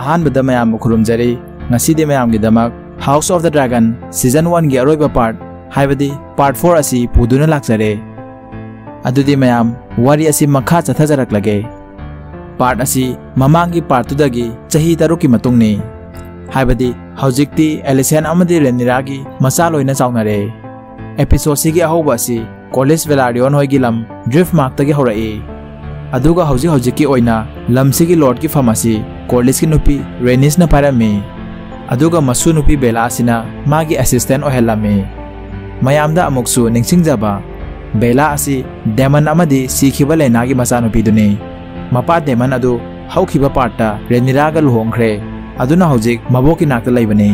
ꯑꯍꯥꯟꯕꯗ ꯃꯌꯥꯝꯕꯨ ꯈꯨꯔꯨꯝꯖꯔꯤ ꯉꯁꯤꯗꯤ ꯃꯌꯥꯝꯒꯤꯗꯃꯛ house of the dragon season ꯋꯥꯟꯒꯤ ꯑꯔꯣꯏꯕ ꯄꯥꯔꯠ ꯍꯥꯏꯕꯗꯤ ꯄꯥꯔꯠ ꯐꯣꯔ ꯑꯁꯤ ꯄꯨꯗꯨꯅ ꯂꯥꯛꯆꯔꯦ ꯑꯗꯨꯗꯤ ꯃꯌꯥꯝ ꯋꯥꯔꯤ ꯑꯁꯤ ꯃꯈꯥ ꯆꯠꯊꯖꯔꯛꯂꯒꯦ ꯄꯥꯔꯠ ꯑꯁꯤ ꯃꯃꯥꯡꯒꯤ ꯄꯥꯔꯠꯇꯨꯗꯒꯤ ꯆꯍꯤ ꯇꯔꯨꯛꯀꯤ ꯃꯇꯨꯡꯅꯤ ꯍꯥꯏꯕꯗꯤ ꯍꯧꯖꯤꯛꯇꯤ ꯑꯦꯂꯤꯁꯦꯟ ꯑꯃꯗꯤ ꯔꯦꯅꯤꯔꯥꯒꯤ ꯃꯆꯥ ꯂꯣꯏꯅ ꯆꯥꯎꯅꯔꯦ ꯑꯦꯄꯤꯁꯣꯗꯁꯤꯒꯤ ꯑꯍꯧꯕ ꯑꯁꯤ ꯀꯣꯂꯦꯖ ꯚꯦꯂꯥꯔꯤꯌꯣꯟ ꯍꯣꯏꯒꯤ ꯂꯝ ꯗ꯭ꯔꯤꯐ ꯃꯥꯔꯛꯇꯒꯤ ꯍꯧꯔꯛꯏ ꯑꯗꯨꯒ ꯍꯧꯖꯤꯛ ꯍꯧꯖꯤꯛꯀꯤ ꯑꯣꯏꯅ ꯂꯝꯁꯤꯒꯤ ꯂꯣꯔꯗꯀꯤ ꯐꯝ ꯑꯁꯤ ꯀꯣꯂꯦꯖꯀꯤ ꯅꯨꯄꯤ ꯔꯦꯅꯤꯁꯅ ꯄꯥꯏꯔꯝꯃꯤ ꯑꯗꯨꯒ ꯃꯁꯨ ꯅꯨꯄꯤ ꯕꯦꯂꯥ ꯑꯁꯤꯅ ꯃꯥꯒꯤ ꯑꯦꯁꯤꯁꯇꯦꯟ ꯑꯣꯏꯍꯜꯂꯝꯃꯤ ꯃꯌꯥꯝꯗ ꯑꯃꯨꯛꯁꯨ ꯅꯤꯡꯁꯤꯡꯖꯕ ꯕꯦꯂꯥ ꯑꯁꯤ ꯗꯦꯃꯟ ꯑꯃꯗꯤ ꯁꯤꯈꯤꯕ ꯂꯩꯅꯥꯒꯤ ꯃꯆꯥꯅꯨꯄꯤꯗꯨꯅꯤ ꯃꯄꯥ ꯗꯦꯃꯟ ꯑꯗꯨ ꯍꯧꯈꯤꯕ ꯄꯥꯔꯠꯇ ꯔꯦꯅꯤꯔꯥꯒ ꯂꯨꯍꯣꯡꯈ꯭ꯔꯦ ꯑꯗꯨꯅ ꯍꯧꯖꯤꯛ ꯃꯕꯣꯛꯀꯤ ꯅꯥꯛꯇ ꯂꯩꯕꯅꯤ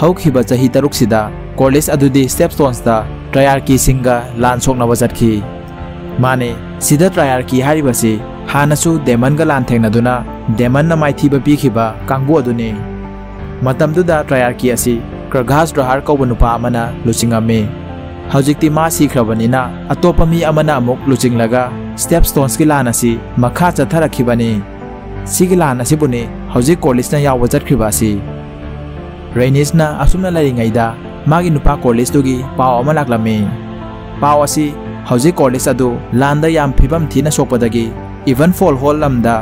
ꯍꯧꯈꯤꯕ ꯆꯍꯤ ꯇꯔꯨꯛꯁꯤꯗ ꯀꯣꯂꯦꯖ ꯑꯗꯨꯗꯤ ꯁ꯭ꯇꯦꯞꯁꯇꯣꯟꯁꯇ ꯇ꯭ꯔꯌꯥꯔꯀꯤꯁꯤꯡꯒ ꯂꯥꯟ ꯁꯣꯛꯅꯕ ꯆꯠꯈꯤ ꯃꯥꯅꯦ ꯁꯤꯗ ꯇ꯭ꯔꯌꯥꯔꯀꯤ ꯍꯥꯏꯔꯤꯕꯁꯤ ꯍꯥꯟꯅꯁꯨ ꯗꯦꯃꯟꯒ ꯂꯥꯟꯊꯦꯡꯅꯗꯨꯅ ꯗꯦꯃꯟꯅ ꯃꯥꯏꯊꯤꯕ ꯄꯤꯈꯤꯕ ꯀꯥꯡꯕꯨ ꯑꯗꯨꯅꯤ ꯃꯇꯝꯗꯨꯗ ꯇ꯭ꯔꯌꯥꯔꯀꯤ ꯑꯁꯤ ꯀ꯭ꯔꯘꯥꯁ ꯗ꯭ꯔꯍꯥꯔ ꯀꯧꯕ ꯅꯨꯄꯥ ꯑꯃꯅ ꯂꯨꯆꯤꯡꯉꯝꯃꯤ ꯍꯧꯖꯤꯛꯇꯤ ꯃꯥ ꯁꯤꯈ꯭ꯔꯕꯅꯤꯅ ꯑꯇꯣꯞꯄ ꯃꯤ ꯑꯃꯅ ꯑꯃꯨꯛ ꯂꯨꯆꯤꯡꯂꯒ ꯁ꯭ꯇꯦꯞꯁꯇꯣꯟꯁꯀꯤ ꯂꯥꯟ ꯑꯁꯤ ꯃꯈꯥ ꯆꯠꯊꯔꯛꯈꯤꯕꯅꯤ ꯁꯤꯒꯤ ꯂꯥꯟ ꯑꯁꯤꯕꯨꯅꯤ ꯍꯧꯖꯤꯛ ꯀꯣꯂꯤꯁꯅ ꯌꯥꯎꯕ ꯆꯠꯈ꯭ꯔꯤꯕ ꯑꯁꯤ ꯔꯦꯅꯤꯁꯅ ꯑꯁꯨꯝꯅ ꯂꯩꯔꯤꯉꯩꯗ ꯃꯥꯒꯤ ꯅꯨꯄꯥ ꯀꯣꯂꯤꯁꯇꯨꯒꯤ ꯄꯥꯎ ꯑꯃ ꯂꯥꯛꯂꯝꯃꯤ ꯄꯥꯎ ꯑꯁꯤ हजी कॉलेज अदु लांदा याम फिबम थी सोपदी इवन फोल हॉल लमदा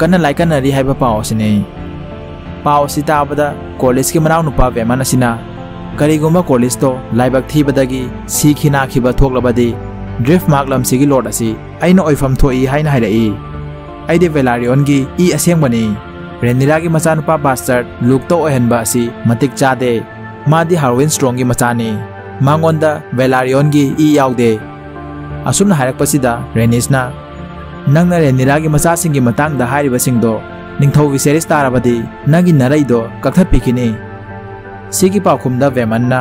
कन लाइकनरी है पाओ सिने पाओ कॉलेज की मना नुप वेमन करीगुम कॉलेज तो लाइबक थी बदगी सीखी नाखी बथोकलबदी ड्रिफ्ट मार्क लम सिगी लोड असि आइन ओइफम थोई हाइन हाइरई आइदे वेलारियन गी ई असेंग बनी की मचा नुप बास्टर्ड लुक तो मतिक चादे मादी हार्विन स्ट्रोंग की मचानी मांगोंदा वेलारियन गी ई ꯑꯁꯨꯝꯅ ꯍꯥꯏꯔꯛꯄꯁꯤꯗ ꯔꯦꯅꯤꯁꯅ ꯅꯪꯅ ꯔꯦꯅꯤꯔꯥꯒꯤ ꯃꯆꯥꯁꯤꯡꯒꯤ ꯃꯇꯥꯡꯗ ꯍꯥꯏꯔꯤꯕꯁꯤꯡꯗꯣ ꯅꯤꯡꯊꯧ ꯚꯤꯁꯦꯔꯤꯁ ꯇꯥꯔꯕꯗꯤ ꯅꯪꯒꯤ ꯅꯔꯩꯗꯣ ꯀꯛꯊꯠꯄꯤꯈꯤꯅꯤ ꯁꯤꯒꯤ ꯄꯥꯎꯈꯨꯝꯗ ꯚꯦꯃꯟꯅ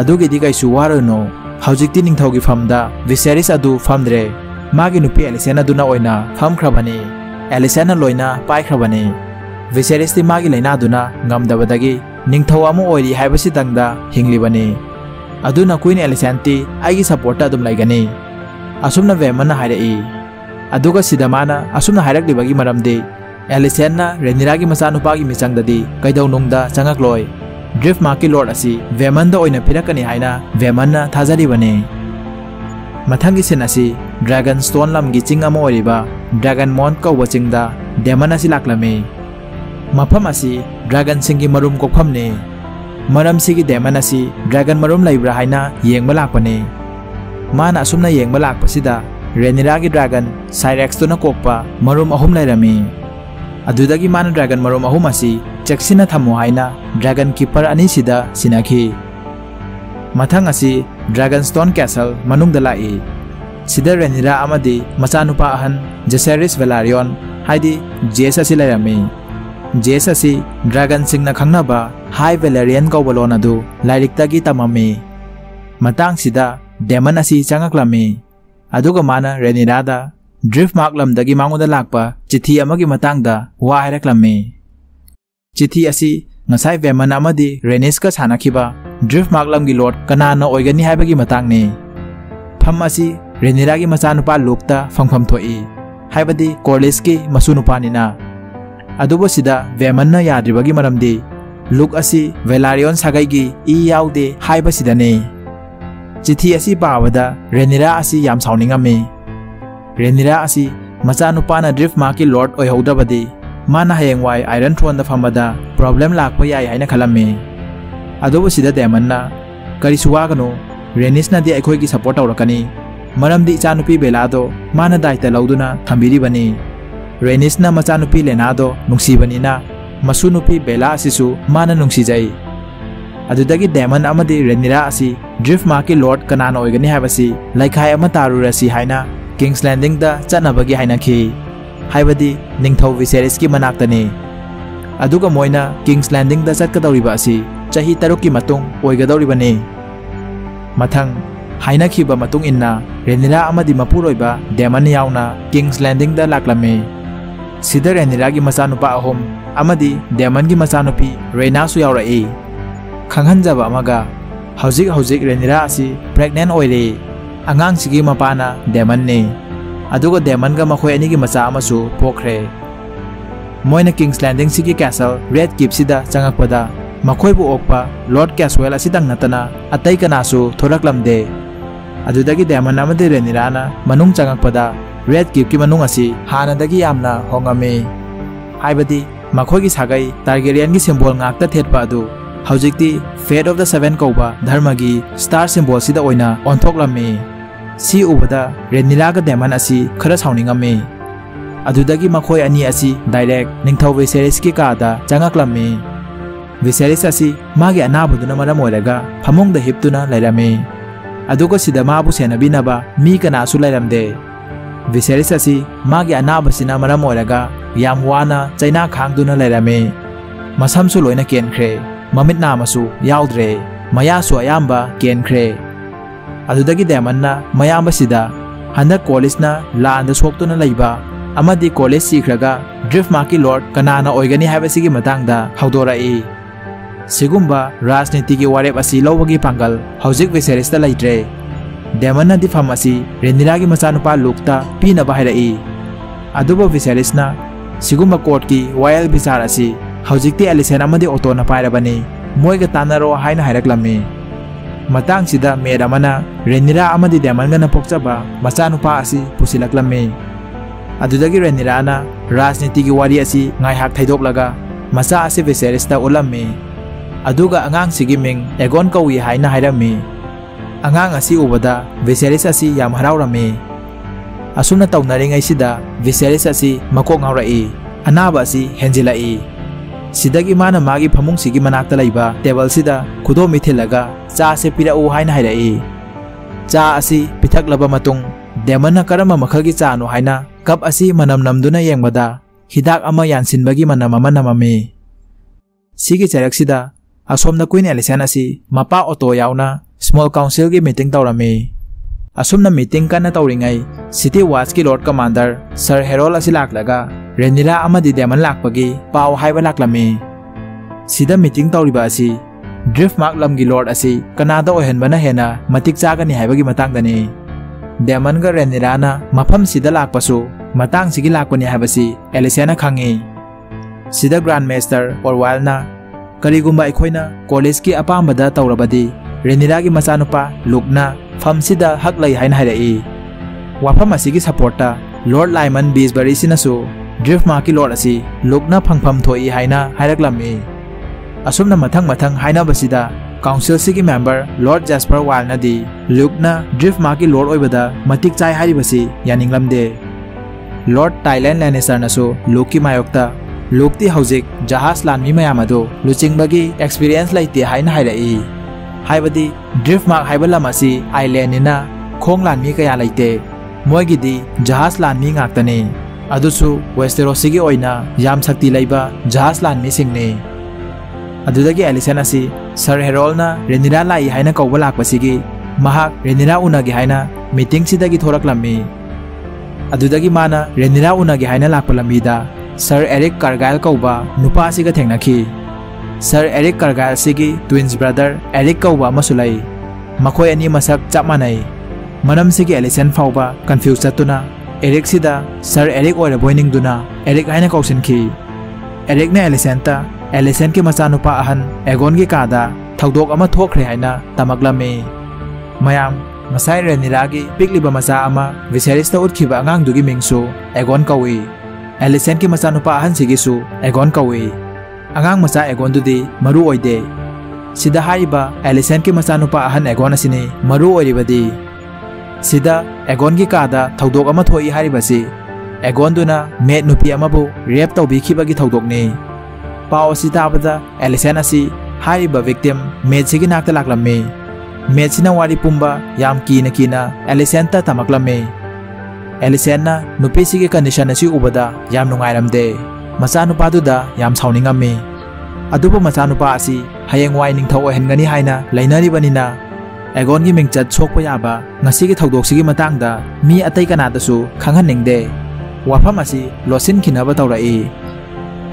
ꯑꯗꯨꯒꯤꯗꯤ ꯀꯩꯁꯨ ꯋꯥꯔꯨꯅꯨ ꯍꯧꯖꯤꯛꯇꯤ ꯅꯤꯡꯊꯧꯒꯤ ꯐꯝꯗ ꯚꯤꯁꯦꯔꯤꯁ ꯑꯗꯨ ꯐꯝꯗ꯭ꯔꯦ ꯃꯥꯒꯤ ꯅꯨꯄꯤ ꯑꯦꯂꯤꯁꯦꯟ ꯑꯗꯨꯅ ꯑꯣꯏꯅ ꯐꯝꯈ꯭ꯔꯕꯅꯤ ꯑꯦꯂꯤꯁꯦꯟꯅ ꯂꯣꯏꯅ ꯄꯥꯏꯈ꯭ꯔꯕꯅꯤ ꯚꯤꯁꯦꯔꯤꯁꯇꯤ ꯃꯥꯒꯤ ꯂꯩꯅꯥꯗꯨꯅ ꯉꯝꯗꯕꯗꯒꯤ ꯅꯤꯡꯊꯧ ꯑꯃ ꯑꯣꯏꯔꯤ ꯍꯥꯏꯕꯁꯤꯇꯪꯗ ꯍꯤꯡꯂꯤꯕꯅꯤ ꯑꯗꯨꯅ ꯀꯨꯏꯟ ꯑꯦꯂꯤꯁꯦꯟꯇꯤ ꯑꯩꯒꯤ ꯁꯄꯣꯔꯠꯇ ꯑꯗꯨꯝ ꯂꯩꯒꯅꯤ असुमन वेमन है सिदमान असुमन हरक्ली मरमदे एलिसेन रेनीरा की मचानुपा की मिचंगदी कईदौनों चंगलोय ड्रिफ मा की लोड असी वेमन फिरकनी है वेमन थाजरीबने मथंग सिन ड्रैगन स्टोन लम की चिंग ड्रैगन मोन कौब चिंग डेमन लाकलमे मफम ड्रैगन सिंह मरुम कोफमने मरम से डेमन ड्रैगन मरुम लेब्रा है येंब लापने मान असम येंगबा लाकपसिदा रेनिरा की ड्रैगन साइरेक्स तो न कोपा मरुम अहम लेरमी मान ड्रैगन मरुम अहुम असि चक्सिना थमो हाइना ड्रैगन कीपर अनी सिदा मथंग असि स्टोन कैसल मनुंग दलाई सिदा रेनिरा अहन जेसेरिस वेलारियन जेस असि लेरमी जेस असि ड्रैगन सिंगना खंगनाबा हाई वेलेरियन कौबलोन अदु लाइरिक्ता की तममी ꯗꯦꯃꯟ ꯑꯁꯤ ꯆꯪꯉꯛꯂꯝꯃꯤ ꯑꯗꯨꯒ ꯃꯥꯅ ꯔꯦꯅꯤꯔꯥꯗ ꯗ꯭ꯔꯤꯐ ꯃꯥꯔꯛ ꯂꯝꯗꯒꯤ ꯃꯉꯣꯟꯗ ꯂꯥꯛꯄ ꯆꯤꯊꯤ ꯑꯃꯒꯤ ꯃꯇꯥꯡꯗ ꯋꯥ ꯍꯥꯏꯔꯛꯂꯝꯃꯤ ꯆꯤꯊꯤ ꯑꯁꯤ ꯉꯁꯥꯏ ꯚꯦꯃꯟ ꯑꯃꯗꯤ ꯔꯦꯅꯤꯁꯀ ꯁꯥꯟꯅꯈꯤꯕ ꯗ꯭ꯔꯤꯐ ꯃꯥꯔꯛ ꯂꯝꯒꯤ ꯂꯣꯔꯗ ꯀꯅꯥꯅ ꯑꯣꯏꯒꯅꯤ ꯍꯥꯏꯕꯒꯤ ꯃꯇꯥꯡꯅꯤ ꯐꯝ ꯑꯁꯤ ꯔꯦꯅꯤꯔꯥꯒꯤ ꯃꯆꯥꯅꯨꯄꯥ ꯂꯨꯛꯇ ꯐꯪꯐꯝ ꯊꯣꯛꯏ ꯍꯥꯏꯕꯗꯤ ꯀꯣꯔꯂꯤꯁꯀꯤ ꯃꯁꯨ ꯅꯨꯄꯥꯅꯤꯅ ꯑꯗꯨꯕꯨ ꯁꯤꯗ ꯚꯦꯃꯟꯅ ꯌꯥꯗ꯭ꯔꯤꯕꯒꯤ ꯃꯔꯝꯗꯤ ꯂꯨꯛ ꯑꯁꯤ ꯚꯦꯂꯥꯔꯤꯌꯣꯟ ꯁꯥꯒꯩꯒꯤ ꯏ ꯌꯥꯎꯗꯦ ꯍꯥꯏꯕꯁꯤꯗꯅꯤ चिथी असी पावदा रेनिरा असी याम साउनिंगमे रेनिरा असी मचा नुपाना ड्रिफ्ट मा की लॉर्ड ओयहौदबदे माना हयेंवाय आयरन थ्रोन द फमदा प्रॉब्लम लाकप याय खलमे अदोबो सिदा देमन्ना वागनो रेनिसना दे की सपोर्ट औरकनी मरमदी इचानुपी बेलादो मा दायित्व लौदुना थम्बिरी बने रेनिसना मचानुपी लेनादो नुसीबनी मसुनुपी बेला असिसु ꯑꯗꯨꯗꯒꯤ ꯗꯦꯃꯟ ꯑꯃꯗꯤ ꯔꯦꯅꯤꯔꯥ ꯑꯁꯤ ꯗ꯭ꯔꯤꯐ ꯃꯥꯔꯛꯀꯤ ꯂꯣꯔꯗ ꯀꯅꯥꯅ ꯑꯣꯏꯒꯅꯤ ꯍꯥꯏꯕꯁꯤ ꯂꯩꯈꯥꯏ ꯑꯃ ꯇꯥꯔꯨꯔꯁꯤ ꯍꯥꯏꯅ ꯀꯤꯡꯁ ꯂꯦꯟꯗꯤꯡꯗ ꯆꯠꯅꯕꯒꯤ ꯍꯥꯏꯅꯈꯤ ꯍꯥꯏꯕꯗꯤ ꯅꯤꯡꯊꯧ ꯚꯤꯁꯦꯔꯤꯁꯀꯤ ꯃꯅꯥꯛꯇꯅꯤ ꯑꯗꯨꯒ ꯃꯣꯏꯅ ꯀꯤꯡꯁ ꯂꯦꯟꯗꯤꯡꯗ ꯆꯠꯀꯗꯧꯔꯤꯕ ꯑꯁꯤ ꯆꯍꯤ ꯇꯔꯨꯛꯀꯤ ꯃꯇꯨꯡ ꯑꯣꯏꯒꯗꯧꯔꯤꯕꯅꯤ ꯃꯊꯪ ꯍꯥꯏꯅꯈꯤꯕ ꯃꯇꯨꯡ ꯏꯟꯅ ꯔꯦꯅꯤꯔꯥ ꯑꯃꯗꯤ ꯃꯄꯨꯔꯣꯏꯕ ꯗꯦꯃꯟ ꯌꯥꯎꯅ ꯀꯤꯡꯁ ꯂꯦꯟꯗꯤꯡꯗ ꯂꯥꯛꯂꯝꯃꯤ ꯁꯤꯗ ꯔꯦꯅꯤꯔꯥꯒꯤ ꯃꯆꯥꯅꯨꯄꯥ ꯑꯍꯨꯝ ꯑꯃꯗꯤ ꯗꯦꯃꯟꯒꯤ ꯃꯆꯥꯅꯨꯄꯤ ꯔꯦꯅꯥꯁꯨ ꯌꯥꯎꯔꯛꯏ खाजिक हजिक रेनीरा प्रेगनेंट आगाम से मपा डेमन ने डेमन मई मचा पोखरे मोन किंग्स लैंडिंग से कैसल रेड कीप्द चंगापद मखोब लोड लॉर्ड कैसवेल नतना अत कनालमदे डेमन रेनीरा मनु चंगापद रेड कीप की मनु हाँ हों की सगै टारगेरियन की सिम्बोल थेटपुर हौजिक्ति फेट ऑफ़ द सेवन कौबा धर्म की स्टार सिंबल सी उबदा रेनिलागा डेमन खरा मखोय अनि डायरेक्ट निंथौ विसेरिस की कादा चंगकलमे विसेरिस ओइरगा फमुंग सिदा माबु सेनबिनबा मी कनासु लैरमदे विसेरिस असि मागे अनाबसिना मरम ओइरगा याम वाना चाइना खांगदुना लैरमे मसमसु लोइना केनख्रे ममित नामसु याउद्रे मयासु अयाम्बा केनख्रे अदुदगी डेमन्ना मयाम्बसिदा हंदक कॉलेजना लांद सोक्तुना लैबा अमदी कॉलेज सीख्रगा ड्रिफ्ट मार्की लॉर्ड कनाना ओइगनी हाबसिगी मतंगदा हौदोराई सिगुम्बा राजनीति की वारेप असी लौबगी पांगल हौजिक विसेरिस्ता लैट्रे डेमन्ना दिफाम असी रेनिरागी मचानुपा लुकता hujikti alisena madi oto na paira bani, moi ke tanda ro hai na hairak. Matang sida meira mana, renira amadi diaman gana pokca ba, masa nu pa asi pusilak lami. Adudagi renira ana, ras niti wari asi ngai hak thai laga, masa asi veserista ulam me. Aduga angang sigi ming, egon kau wi haina me. Angang asi ubada, veserisa si yam harau rame. Asuna tau naringa sida veserisa si makong haurai. Anaba si henjilai. सिदगी माना मागी फमुंग सिगी मनाक्ता लैबा table सिदा खुदो मिथिलगा चा से पिराउ हाइना हाइराई चा असि पिथकलबा मतुंग daemon करम मखगी चानो हाइना cup असि मनम नमदुना येंगबदा हिदाक अमा यानसिनबगी मनम अमा नममे सिगी चरकसिदा असोमना क्वीन एलिसन असि मपा ऑटो यावना स्मॉल असुमना मीटिंग कन्ना तौरिङै सिटी वाच की लॉर्ड कमांडर सर हेरोल असि लाक्लगा रेनिला अमदि डेमन लाक्पगी पाव हाइबा लाक्लमी सिदा मीटिंग तौरिबा असि मार्क लमगी लॉर्ड असि कनादा ओहनबना हेना मतिक चागनी हाइबगी मतंगदनी डेमन ग रेनिलाना मफम सिदा लाक्पसु मतंग सिगी लाक्पनी हाइबसि एलिसेना खंगी ग्रैंड मास्टर और वाइलना करीगुम्बा कॉलेज की अपामबदा तौरबदी रेनिलागी मचानुपा लुकना फमसिदा हक लै हाइन हाइरई वाफम असिगी सपोर्टा लॉर्ड लाइमन बीसबरी सिनसु ड्रिफ्ट मार्की लॉर्ड लुकना फंगफम थोई हाइना हाइरकलमी असुमना मथंग मथंग हाइनाबसिदा काउंसिल सिगी मेंबर लॉर्ड जैस्पर वालनदी लुकना लॉर्ड ओइबदा मतिक चाइ हाइरिबसि यानिंगलमदे लॉर्ड टाइलैंड लैनेस्टर नसु लुकी मायोक्ता लुकती हौजिक जहाज़ लानमी मयाम अदो लुचिंगबगी एक्सपीरियंस लाइते हाइना हाइरई हाइबदी ड्रिफ्ट मार्क हाइब लम असी आइलैंड खोंग लानमी कया लेते मोइगिदी जहाज़ लानमी गाक्तने अदुसु वेस्टेरोसिगी ओइना याम शक्ति लैबा जहाज़ लानमी सिंगने अदुदगी एलिसन सर हेरोलना रेनिरा लाई हाइना कौबा लाकपसिगी महाक रेनिरा उनगी हाइना मीटिंग सिदगी थोरकलम्मी अदुदगी माना रेनिरा उनगी हाइना लाकपलम्मीदा सर एरिक कारगाइल कौबा नुपा सिगा थेंगनाखी सर एरिक करगाल सिगी ट्विंस ब्रदर एरिक कौबा मसुलाई मखोय अनि मसक चप मानै मनम सिगी एलिसन फाउबा कंफ्यूज चतुना एरिक सर एरिक दुना एरिक आइना कौसिन खी एरिक ने एलिसेंटा एलिसेन के मचानुपा अहन एगोन की कादा थौदोक अमा थोखरे हाइना तमकलमे मयाम मसाई रेनिरागी पिकलिबा मचा अमा विसेरिस्ता उठखिबा अंगांग मिंगसु एगोन एलिसेन अगांग मचा हाइबा एलिसेंट के मचानुपा अहन एगोन एगोन की कादा थौदोक अमा थोई हारिबसी एगोनदुना मेट नुपी अमाबु रेप तौबिखिबगी थौदोकने पाव असि ताबदा एलिसेंट असि हारिबा विक्टिम मेट सिगी नाक्ता लाक्लम्मे मेट सिना वारी पुंबा ꯃꯆꯥꯅꯨꯄꯥꯗꯨꯗ ꯌꯥꯝ ꯁꯥꯎꯅꯤꯡꯉꯝꯃꯤ ꯑꯗꯨꯕꯨ ꯃꯆꯥꯅꯨꯄꯥ ꯑꯁꯤ ꯍꯌꯦꯡꯋꯥꯏ ꯅꯤꯡꯊꯧ ꯑꯣꯏꯍꯟꯒꯅꯤ ꯍꯥꯏꯅ ꯂꯩꯅꯔꯤꯕꯅꯤꯅ ꯑꯦꯒꯣꯟꯒꯤ ꯃꯤꯡꯆꯠ ꯁꯣꯛꯄ ꯌꯥꯕ ꯉꯁꯤꯒꯤ ꯊꯧꯗꯣꯛꯁꯤꯒꯤ ꯃꯇꯥꯡꯗ ꯃꯤ ꯑꯇꯩ ꯀꯅꯥꯗꯁꯨ ꯈꯪꯍꯟꯅꯤꯡꯗꯦ ꯋꯥꯐꯝ ꯑꯁꯤ ꯂꯣꯠꯁꯤꯟꯈꯤꯅꯕ ꯇꯧꯔꯛꯏ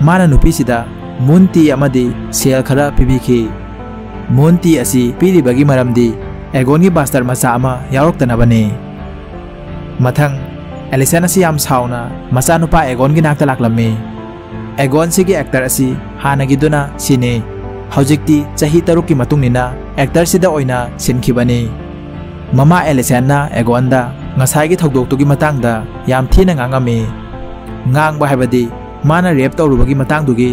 ꯃꯥꯅ ꯅꯨꯄꯤꯁꯤꯗ ꯃꯨꯟ ꯇꯤ ꯑꯃꯗꯤ ꯁꯦꯜ ꯈꯔ ꯄꯤꯕꯤꯈꯤ ꯃꯨꯟ ꯇꯤ ꯑꯁꯤ ꯄꯤꯔꯤꯕꯒꯤ ꯃꯔꯝꯗꯤ ꯑꯦꯒꯣꯟꯒꯤ ꯕꯥꯁꯇꯔ ꯃꯆꯥ ꯑꯃ ꯌꯥꯎꯔꯛꯇꯅꯕꯅꯤ ꯃꯊꯪ ꯑꯦꯂꯤꯁꯟ ꯑꯁꯤ ꯌꯥꯝ ꯁꯥꯎꯅ ꯃꯆꯥꯅꯨꯄꯥ ꯑꯦꯒꯣꯟꯒꯤ ꯅꯥꯛꯇ ꯂꯥꯛꯂꯝꯃꯤ एगोन सिगी एक्टर असी हानगिदुना सिने हौजिक्ति चाही तरुक की मतुंगनिना एक्टर सिदा ओइना सिनखिबनी ममा एलिसेना एगोनदा ngसाigi thogdoktugi matangda yam thina ngangami ngangba habadi mana rep tawrubagi matangdugi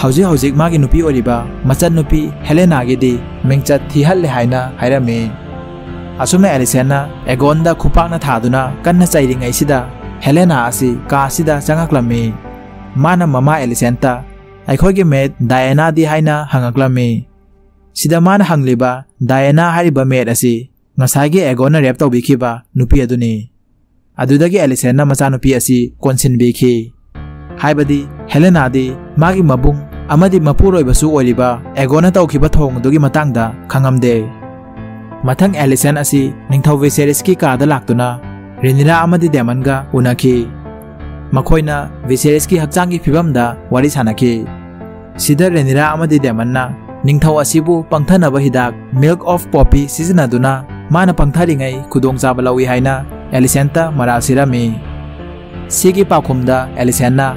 hauji hauji magi nupi oriba machan nupi helena gi de di mingchat thihalle haina hairame asumna elisena egonda khupakna thaduna kanna chairingai sida helena asi ka sida मना ममा एलिसेंटा अखोग met Diana दी है हंगलामी मा हंगली Diana met असी एगोन रेप तौ भी अदुदगी एलिसेना मचानुपी कौनसन भी हेलेना मागी मबुंग मपूरब एगोन तौब थोद खादे मथ एलिसेन अंथ विसेरीस की काद लातना रिनीरा देमनगा उनखी ꯃꯈꯣꯏꯅ ꯚꯤꯁꯦꯔꯤꯁꯀꯤ ꯍꯛꯆꯥꯡꯒꯤ ꯐꯤꯕꯝꯗ ꯋꯥꯔꯤ ꯁꯥꯅꯈꯤ ꯁꯤꯗ ꯔꯦꯅꯤꯔꯥ ꯑꯃꯗꯤ ꯗꯦꯃꯟꯅ ꯅꯤꯡꯊꯧ ꯑꯁꯤꯕꯨ ꯄꯪꯊꯅꯕ ꯍꯤꯗꯥꯛ ꯃꯤꯜꯛ ꯑꯣꯐ ꯄꯣꯄꯤ ꯁꯤꯖꯤꯟꯅꯗꯨꯅ ꯃꯥꯅ ꯄꯪꯊꯔꯤꯉꯩ ꯈꯨꯗꯣꯡꯆꯥꯕ ꯂꯧꯏ ꯍꯥꯏꯅ ꯑꯦꯂꯤꯁꯦꯟꯇ ꯃꯔꯥꯜ ꯁꯤꯔꯝꯃꯤ ꯁꯤꯒꯤ ꯄꯥꯎꯈꯨꯝꯗ ꯑꯦꯂꯤꯁꯦꯟꯅ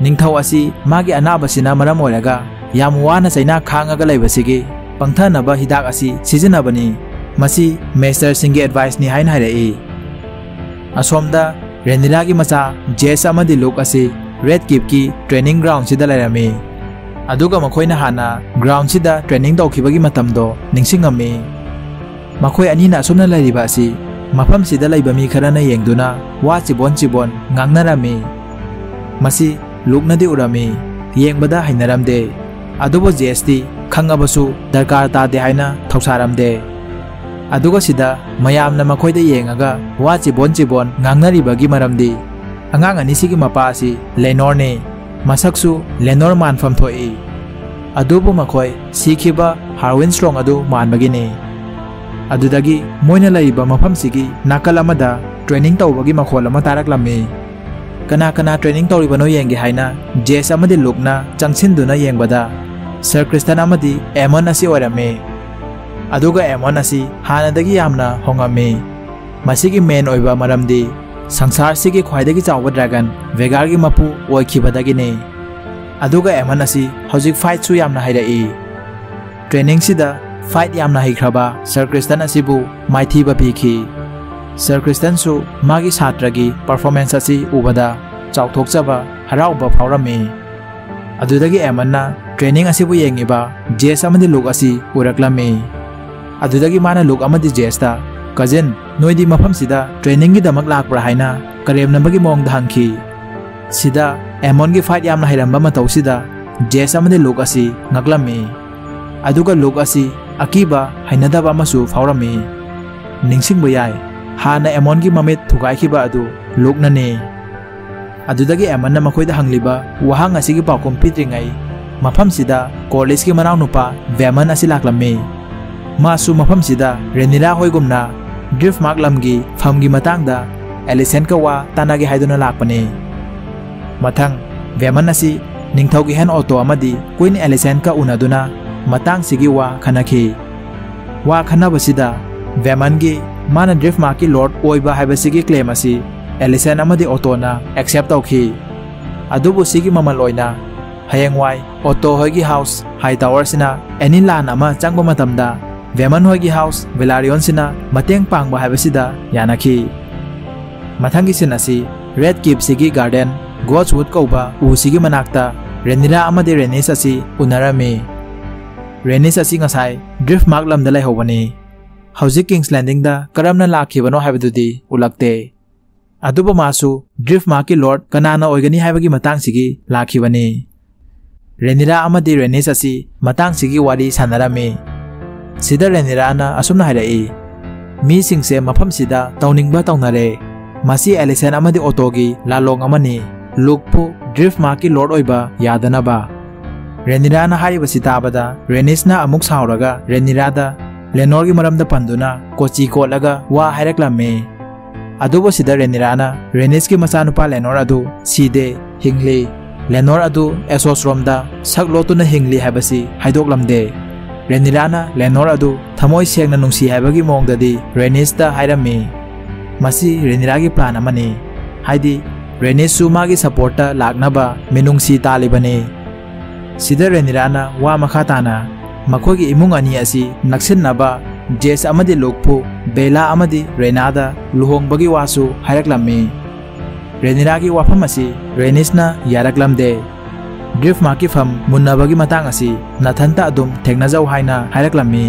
ꯅꯤꯡꯊꯧ ꯑꯁꯤ ꯃꯥꯒꯤ ꯑꯅꯥꯕꯁꯤꯅ ꯃꯔꯝ ꯑꯣꯏꯔꯒ ꯌꯥꯝ ꯋꯥꯅ ꯆꯩꯅꯥ ꯈꯥꯡꯉꯒ ꯂꯩꯕꯁꯤꯒꯤ ꯄꯪꯊꯅꯕ ꯍꯤꯗꯥꯛ ꯑꯁꯤ ꯁꯤꯖꯤꯟꯅꯕꯅꯤ ꯃꯁꯤ ꯃꯦꯁꯇꯔꯁꯤꯡꯒꯤ ꯑꯦꯗꯚꯥꯏꯁꯅꯤ ꯍꯥꯏꯅ ꯍꯥꯏꯔꯛꯏ ꯑꯁꯣꯝꯗ ꯔꯦꯅꯤꯂꯥꯒꯤ ꯃꯆꯥ ꯖꯦꯁ ꯑꯃꯗꯤ ꯂꯨꯛ ꯑꯁꯤ ꯔꯦꯗ ꯀꯤꯞꯀꯤ ꯇ꯭ꯔꯦꯅꯤꯡ ꯒ꯭ꯔꯥꯎꯟꯁꯤꯗ ꯂꯩꯔꯝꯃꯤ ꯑꯗꯨꯒ ꯃꯈꯣꯏꯅ ꯍꯥꯟꯅ ꯒ꯭ꯔꯥꯎꯟꯁꯤꯗ ꯇ꯭ꯔꯦꯅꯤꯡ ꯇꯧꯈꯤꯕꯒꯤ ꯃꯇꯝꯗꯣ ꯅꯤꯡꯁꯤꯡꯉꯝꯃꯤ ꯃꯈꯣꯏ ꯑꯅꯤꯅ ꯑꯁꯨꯝꯅ ꯂꯩꯔꯤꯕ ꯑꯁꯤ ꯃꯐꯝꯁꯤꯗ ꯂꯩꯕ ꯃꯤ ꯈꯔꯅ ꯌꯦꯡꯗꯨꯅ ꯋꯥ ꯆꯤꯕꯣꯟ ꯆꯤꯕꯣꯟ ꯉꯥꯡꯅꯔꯝꯃꯤ ꯃꯁꯤ ꯂꯨꯛꯅꯗꯤ ꯎꯔꯝꯃꯤ ꯌꯦꯡꯕꯗ ꯍꯩꯅꯔꯝꯗꯦ ꯑꯗꯨꯕꯨ ꯖꯦꯁꯇꯤ ꯈꯪꯉꯕꯁꯨ ꯗꯔꯀꯥꯔ ꯇꯥꯗꯦ ꯍꯥꯏꯅ ꯊꯧꯁꯥꯔꯝꯗꯦ ꯑꯗꯨꯒ ꯁꯤꯗ ꯃꯌꯥꯝꯅ ꯃꯈꯣꯏꯗ ꯌꯦꯡꯉꯒ ꯋꯥ ꯆꯤꯕꯣꯟ ꯆꯤꯕꯣꯟ ꯉꯥꯡꯅꯔꯤꯕꯒꯤ ꯃꯔꯝꯗꯤ ꯑꯉꯥꯡ ꯑꯅꯤꯁꯤꯒꯤ ꯃꯄꯥ ꯑꯁꯤ ꯂꯦꯅꯣꯔꯅꯤ ꯃꯁꯛꯁꯨ ꯂꯦꯅꯣꯔ ꯃꯥꯟꯐꯝ ꯊꯣꯛꯏ ꯑꯗꯨꯕꯨ ꯃꯈꯣꯏ ꯁꯤꯈꯤꯕ ꯍꯥꯔꯋꯤꯟ ꯁ꯭ꯂꯣꯡ ꯑꯗꯨ ꯃꯥꯟꯕꯒꯤꯅꯤ ꯑꯗꯨꯗꯒꯤ ꯃꯣꯏꯅ ꯂꯩꯔꯤꯕ ꯃꯐꯝꯁꯤꯒꯤ ꯅꯥꯀꯜ ꯑꯃꯗ ꯇ꯭ꯔꯦꯅꯤꯡ ꯇꯧꯕꯒꯤ ꯃꯈꯣꯜ ꯑꯃ ꯇꯥꯔꯛꯂꯝꯃꯤ ꯀꯅꯥ ꯀꯅꯥ ꯇ꯭ꯔꯦꯅꯤꯡ ꯇꯧꯔꯤꯕꯅꯣ ꯌꯦꯡꯒꯦ ꯍꯥꯏꯅ ꯖꯦꯁ ꯑꯃꯗꯤ ꯂꯨꯛꯅ ꯆꯪꯁꯤꯟꯗꯨꯅ ꯌꯦꯡꯕꯗ ꯁꯔ ꯀ꯭ꯔꯤꯁꯇꯟ ꯑꯃꯗꯤ ꯑꯦꯃꯟ ꯑꯁꯤ ꯑꯣꯏꯔꯝꯃꯤ एमन हादगी हंगमे मेन मरमदे संसार से खाई चाव ड्रागन वेगार की मपू ओने एमन हजिक फाइट सुरई ट्रेनिंग फाइट यामना सर क्रिस्टन माइथीब पीखी सर क्रिस्टन सात्र की पर्फमेंस उबद चौथोचब हराब फौरमे अमन ट्रेनिंग जेस लुक उरकलमे ꯑꯗꯨꯗꯒꯤ ꯃꯥꯅ ꯂꯨꯛ ꯑꯃꯗꯤ ꯖꯦꯁꯇ ꯀꯖꯤꯟ ꯅꯣꯏꯗꯤ ꯃꯐꯝꯁꯤꯗ ꯇ꯭ꯔꯦꯅꯤꯡꯒꯤꯗꯃꯛ ꯂꯥꯛꯄ꯭ꯔꯥ ꯍꯥꯏꯅ ꯀꯔꯦꯝꯅꯕꯒꯤ ꯃꯑꯣꯡꯗ ꯍꯪꯈꯤ ꯁꯤꯗ ꯑꯦꯃꯣꯟꯒꯤ ꯐꯥꯏꯠ ꯌꯥꯝꯅ ꯍꯩꯔꯝꯕ ꯃꯇꯧꯁꯤꯗ ꯖꯦꯁ ꯑꯃꯗꯤ ꯂꯨꯛ ꯑꯁꯤ ꯉꯛꯂꯝꯃꯤ ꯑꯗꯨꯒ ꯂꯨꯛ ꯑꯁꯤ ꯑꯀꯤꯕ ꯍꯩꯅꯗꯕ ꯑꯃꯁꯨ ꯐꯥꯎꯔꯝꯃꯤ ꯅꯤꯡꯁꯤꯡꯕ ꯌꯥꯏ ꯍꯥꯟꯅ ꯑꯦꯃꯣꯟꯒꯤ ꯃꯃꯤꯠ ꯊꯨꯒꯥꯏꯈꯤꯕ ꯑꯗꯨ ꯂꯨꯛꯅꯅꯤ ꯑꯗꯨꯗꯒꯤ ꯑꯦꯃꯟꯅ ꯃꯈꯣꯏꯗ ꯍꯪꯂꯤꯕ ꯋꯥꯍꯪ ꯑꯁꯤꯒꯤ ꯄꯥꯎꯈꯨꯝ ꯄꯤꯗ꯭ꯔꯤꯉꯩ ꯃꯐꯝꯁꯤꯗ ꯀꯣꯔꯂꯤꯁꯀꯤ ꯃꯅꯥꯎꯅꯨꯄꯥ ꯚꯦꯃꯟ ꯑꯁꯤ ꯂꯥꯛꯂꯝꯃꯤ मासु मफम सिदा रेनिला होयगुमना ड्रिफ्ट मार्क लमगी फमगी मतांगदा एलिसेन कवा तानागे हाइदोना लापने मथंग वेमन असी निंगथौगी हेन ऑटो अमदी क्वीन एलिसेन का उनादुना मतांग सिगी वा खनाखे वा खनबसिदा वेमन गी मान ड्रिफ मार्क लॉर्ड ओइबा हाइबसिगी क्लेम असी एलिसेन अमदी ऑटोना एक्सेप्ट औखे अदुबो सिगी ममल ओइना हयेंवाई ऑटो होगी हाउस हाई टावर सिना एनी लान अमा चंगबो मतमदा ꯚꯦꯃꯟ ꯍꯣꯏꯒꯤ ꯍꯥꯎꯁ ꯚꯤꯂꯥꯔꯤꯌꯣꯟꯁꯤꯅ ꯃꯇꯦꯡ ꯄꯥꯡꯕ ꯍꯥꯏꯕꯁꯤꯗ ꯌꯥꯅꯈꯤ ꯃꯊꯪꯒꯤ ꯁꯤꯟ ꯑꯁꯤ ꯔꯦꯗ ꯀꯤꯞꯁꯤꯒꯤ ꯒꯥꯔꯗꯦꯟ ꯒꯣꯠꯁꯋꯨꯠ ꯀꯧꯕ ꯎꯁꯤꯒꯤ ꯃꯅꯥꯛꯇ ꯔꯦꯅꯤꯂꯥ ꯑꯃꯗꯤ ꯔꯦꯅꯤꯁ ꯑꯁꯤ ꯎꯅꯔꯝꯃꯤ ꯔꯦꯅꯤꯁ ꯑꯁꯤ ꯉꯁꯥꯏ ꯗ꯭ꯔꯤꯐ ꯃꯥꯔꯛ ꯂꯝꯗ ꯂꯩꯍꯧꯕꯅꯤ ꯍꯧꯖꯤꯛ ꯀꯤꯡꯁ ꯂꯦꯟꯗꯤꯡꯗ ꯀꯔꯝꯅ ꯂꯥꯛꯈꯤꯕꯅꯣ ꯍꯥꯏꯕꯗꯨꯗꯤ ꯎꯠꯂꯛꯇꯦ ꯑꯗꯨꯕꯨ ꯃꯥꯁꯨ ꯗ꯭ꯔꯤꯐ ꯃꯥꯔꯛꯀꯤ ꯂꯣꯔꯗ ꯀꯅꯥꯅ ꯑꯣꯏꯒꯅꯤ ꯍꯥꯏꯕꯒꯤ ꯃꯇꯥꯡꯁꯤꯒꯤ ꯂꯥꯛꯈꯤꯕꯅꯤ ꯔꯦꯅꯤꯔꯥ ꯑꯃꯗꯤ ꯔꯦꯅꯤꯁ ꯑꯁꯤ ꯃꯇꯥꯡꯁꯤꯒꯤ ꯋꯥꯔꯤ ꯁꯥꯟꯅꯔꯝꯃꯤ सिदरलैंड इराना असुमना हाइरई मी सिंगसे मफम सिदा तौनिंगबा तौनरे मासी एलिसन अमदि ऑटोगी लालोंग अमनी लुकपु ड्रिफ्ट मार्की लॉर्ड ओइबा यादनबा रेनिराना हाइबसि ताबदा रेनिसना लेनोर की मरम पंदुना कोची कोलगा वा हाइरकलामे अदुबो सिदा की मचानु लेनोर अदे सीदे हिंगली लेनोर अदु एसोस सक लोतुना हिंगली हैदोलमदे रेनीला लेनोर अद थमो सेंगी मौदी रेनीसदी मसी रेनीला प्लान रेनीसु मा सपोर्ट लाब मनुसी ताबने सिद रेनीला वा मखा ताना मको इमुंग नक्सनब जेस लुकफु बेला रेनाद लुहबी वासु हरकमी रेनीला वफम से रेनीसना यारकलमदे यारकलमदे ड्रिफ्ट मार्की फम मुन्नबगी मतंग असि नथनता अदुम थेगनाजौ हाइना हायरकलम्मी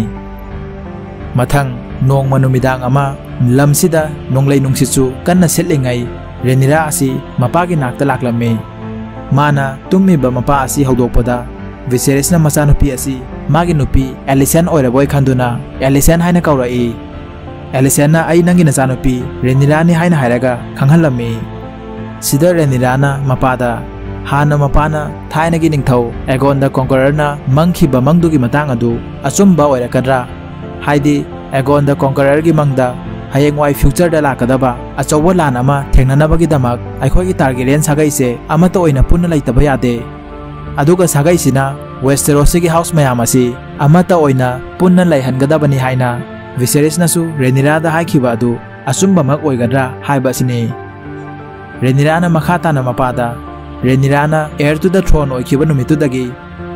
मथंग नोंग मनुमिदांग अमा लमसिदा नोंगलै नुंसिचु कन्ना सेटलिंgai रेनिरा असि मपा असि हौदोकपदा विसेरेसना मचानुपी असि मागी नुपी एलिसन ओइरबोय खंदुना एलिसन हाइना कौरई एलिसनना आई नंगी नचानुपी रेनिरानी हाइना हाइरगा खंगहलम्मी मपादा हाना मपाना थाइनगी निंगथौ एगोंदा कॉन्कररना मंखिबा मंगदुगी मतंग अदु अचुंबा ओइरकद्रा हाइदी एगोंदा कॉन्कररगी मंगदा हयेंवाई फ्यूचर दा लाकदबा अचौबा लान थेंगननबगीदमक अखोगी टारगेरियन सागैसे पुन्ना लैतबा यादे सागैसिना वेस्टेरोसिगी हाउस मयाम असी अमता ओइना पुन्ना लैहनगदबनी हाइना विसेरिसनसु रेनिरादा रेनिराना मखा ताना मपादा रेनिराना heir to the throne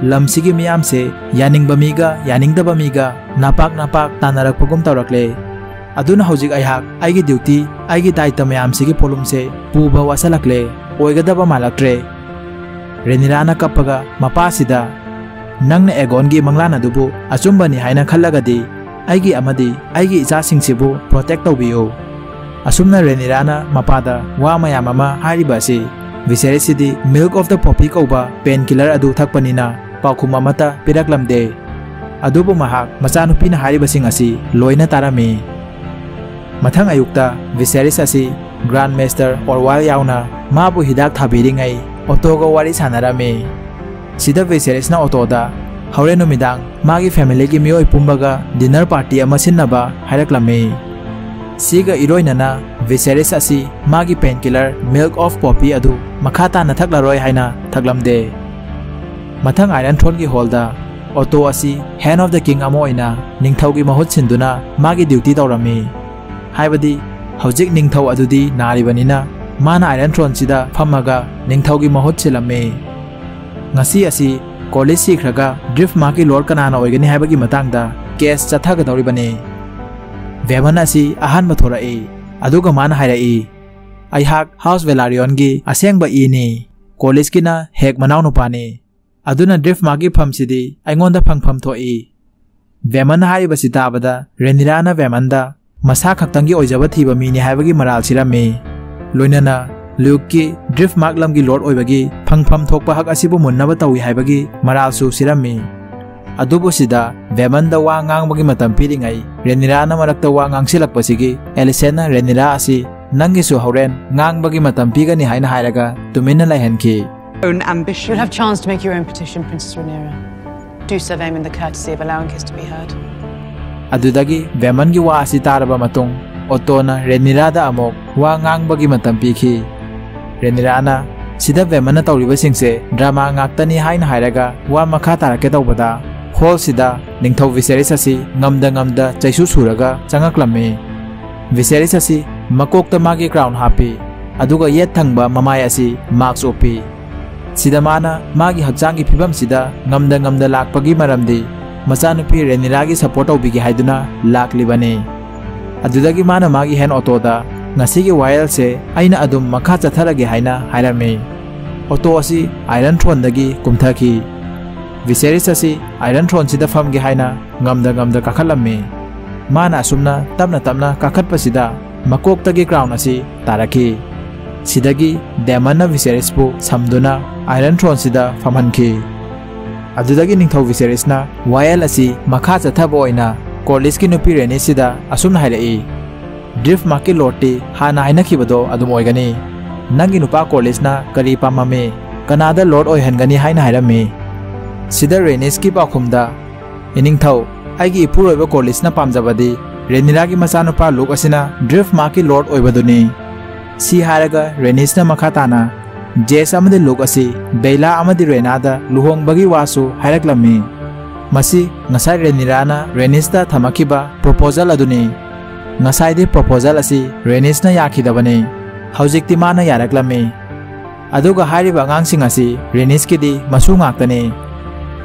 lamsigi miyamse yaningbा मीगा यानिंगदबा मीगा नापाक नापाक अयहाक आइगी ड्यूटी दायित्व मयामसिगी पोलुमसे पुबा वासलकले ओइगदबा मालक्ट्रे रेनिराना कप्पगा मपासिदा नंगने एगोनगी मंगलान अचुंबनी आइगी इचासिंगसिबु प्रोटेक्ट तौबियो असुमना रेनिराना मपादा वा हारिबासी विसेरेसिदी मिल्क ऑफ़ द पॉपी कौबा पेन किलर अदु थकपनिना पाखुम अमता पिरकलमदे अदुबु महाक मचानुपीना हारिबसिंग असी लोइना तारामी मथंग अयुक्ता विसेरिस असी ग्रांड मेस्टर और याउना माबु हिदाक थाबिरिंगै ऑटोगा वारी सानारामे सिदा विसेरिसना ऑटोदा हौरे फैमिली की मियोय पुंबगा डिनर पार्टी अमा सिन्नबा हायरकलमे सिगा इरोइनना विसेरिस असी मागी painkiller milk of poppy अदु मखा ताना थकलारोय हाइना थकलमदे मथंग आयरन थ्रोन की हॉलदा ऑटो असी हैंड ऑफ़ द किंग अमो ओइना निंगथौगी महुत सिंदुना मागी ड्यूटी तौरमी हाइबदी हौजिक निंगथौ अदुदी नारिबनिना माना आयरन थ्रोन सिदा फमगा निंगथौगी महुत सिलमे ngasi asi college sikhraga drift marki lord kanana oigani haibagi matangda case chathagadoribani veman asi ahan mathorai aduga mana मा है अहक हाउस वेलारियन असेंब इने कॉलेज की हेक मना नुपाने ड्रीफ मा की फम से फंफम थो वेमन ताबद रेनीरा वेमन मसा खत थीब मीने मराल सिरमे लोनना लुक की ड्रीफ मा लम लोड होगी फंफम थोप हक मुन्न तौ है मरासू सिरमी वेमन वांगी फिरी रेनीरा मरक्ता वांगी एलिसेना रेनीरा नंगे हौरें गांगी फिगनी है तुम्हें लहन की वेमन की वा तारब ओटोन रेनीरा वांगी रेनीरा सिद वेमन तौरीबे ड्रामा है वा मखा हॉलसीदौ विसेरीसमद चैसू सूरगा चंगकमे विसेरीस मकोक्त मागे क्राउन हापी येत थ ममाई मास्क ओपी मागे हचांग फिवसीद गमद लापी मचानुपी रेनीला की सपोर्ट तौबी है लाने मागे हेन ओटोद वायर से अम चथरगे है ओटो अरन थ्रोदी कुमथी विसेरिस आइरन थ्रोन से फमगे हैमद काखलमे मा असम तम तम काखट पर मकोक्त क्राउन अ ताकी डेमन विसेरिस सामना आइरन थ्रोन से फमहनखी निथ विसेरिस वायल अखा चथब कॉलेज की नुपी रेने से असम है ड्रिफ मा की लोटे हानगनी नंगी नुपा कॉलेज ना करी पाममे कनाद लोड ओहनगनी हैरमे है सिदा रेनिस की पाखुमदा इनिंगथौ आइगी इपुरोइबा कॉलेज ना पामजबदी रेनिरागी मचानुपा लुक असिना ड्रिफ्ट मार्के लॉर्ड सी रेनिस मखा ताना जेस लुक असि बेला रेनादा लुहोंगबगी वासु हाइरकलमे मसी ngasai renirana renista thamakiba proposal aduni ngasai de proposal asi renis na yakhi da bane haujik ti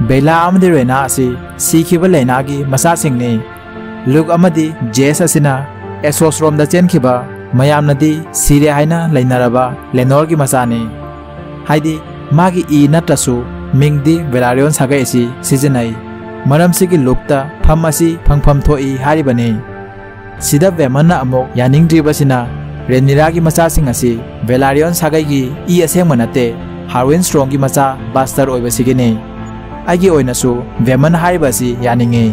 बेला अमदी रेना असी लेना की मसा सिंगने लुक जेस असिना, एसोस रोम द चेनखिब मयाम सिरे हाइना लेनरब, लेनोर की मचाने हाइदी मागी ई नत्रसु मिंगदी बेलारियोन सगैसी सिजनई मरम से की लुकता फम फोने फंगफम थोई हारिबने सिद वेमन अमुक यानिंगद्रिबसिना की मचा सिंग असी बेलारियोन सगैगी ई असेंग मनते। हार्विन स्ट्रोंग की मचा बास्टर ओइबसिगिने ꯑꯩꯒꯤ ꯑꯣꯏꯅꯁꯨ ꯕꯦꯃꯟ ꯍꯥꯏꯔꯤꯕ ꯑꯁꯤ ꯌꯥꯅꯤꯡꯉꯤ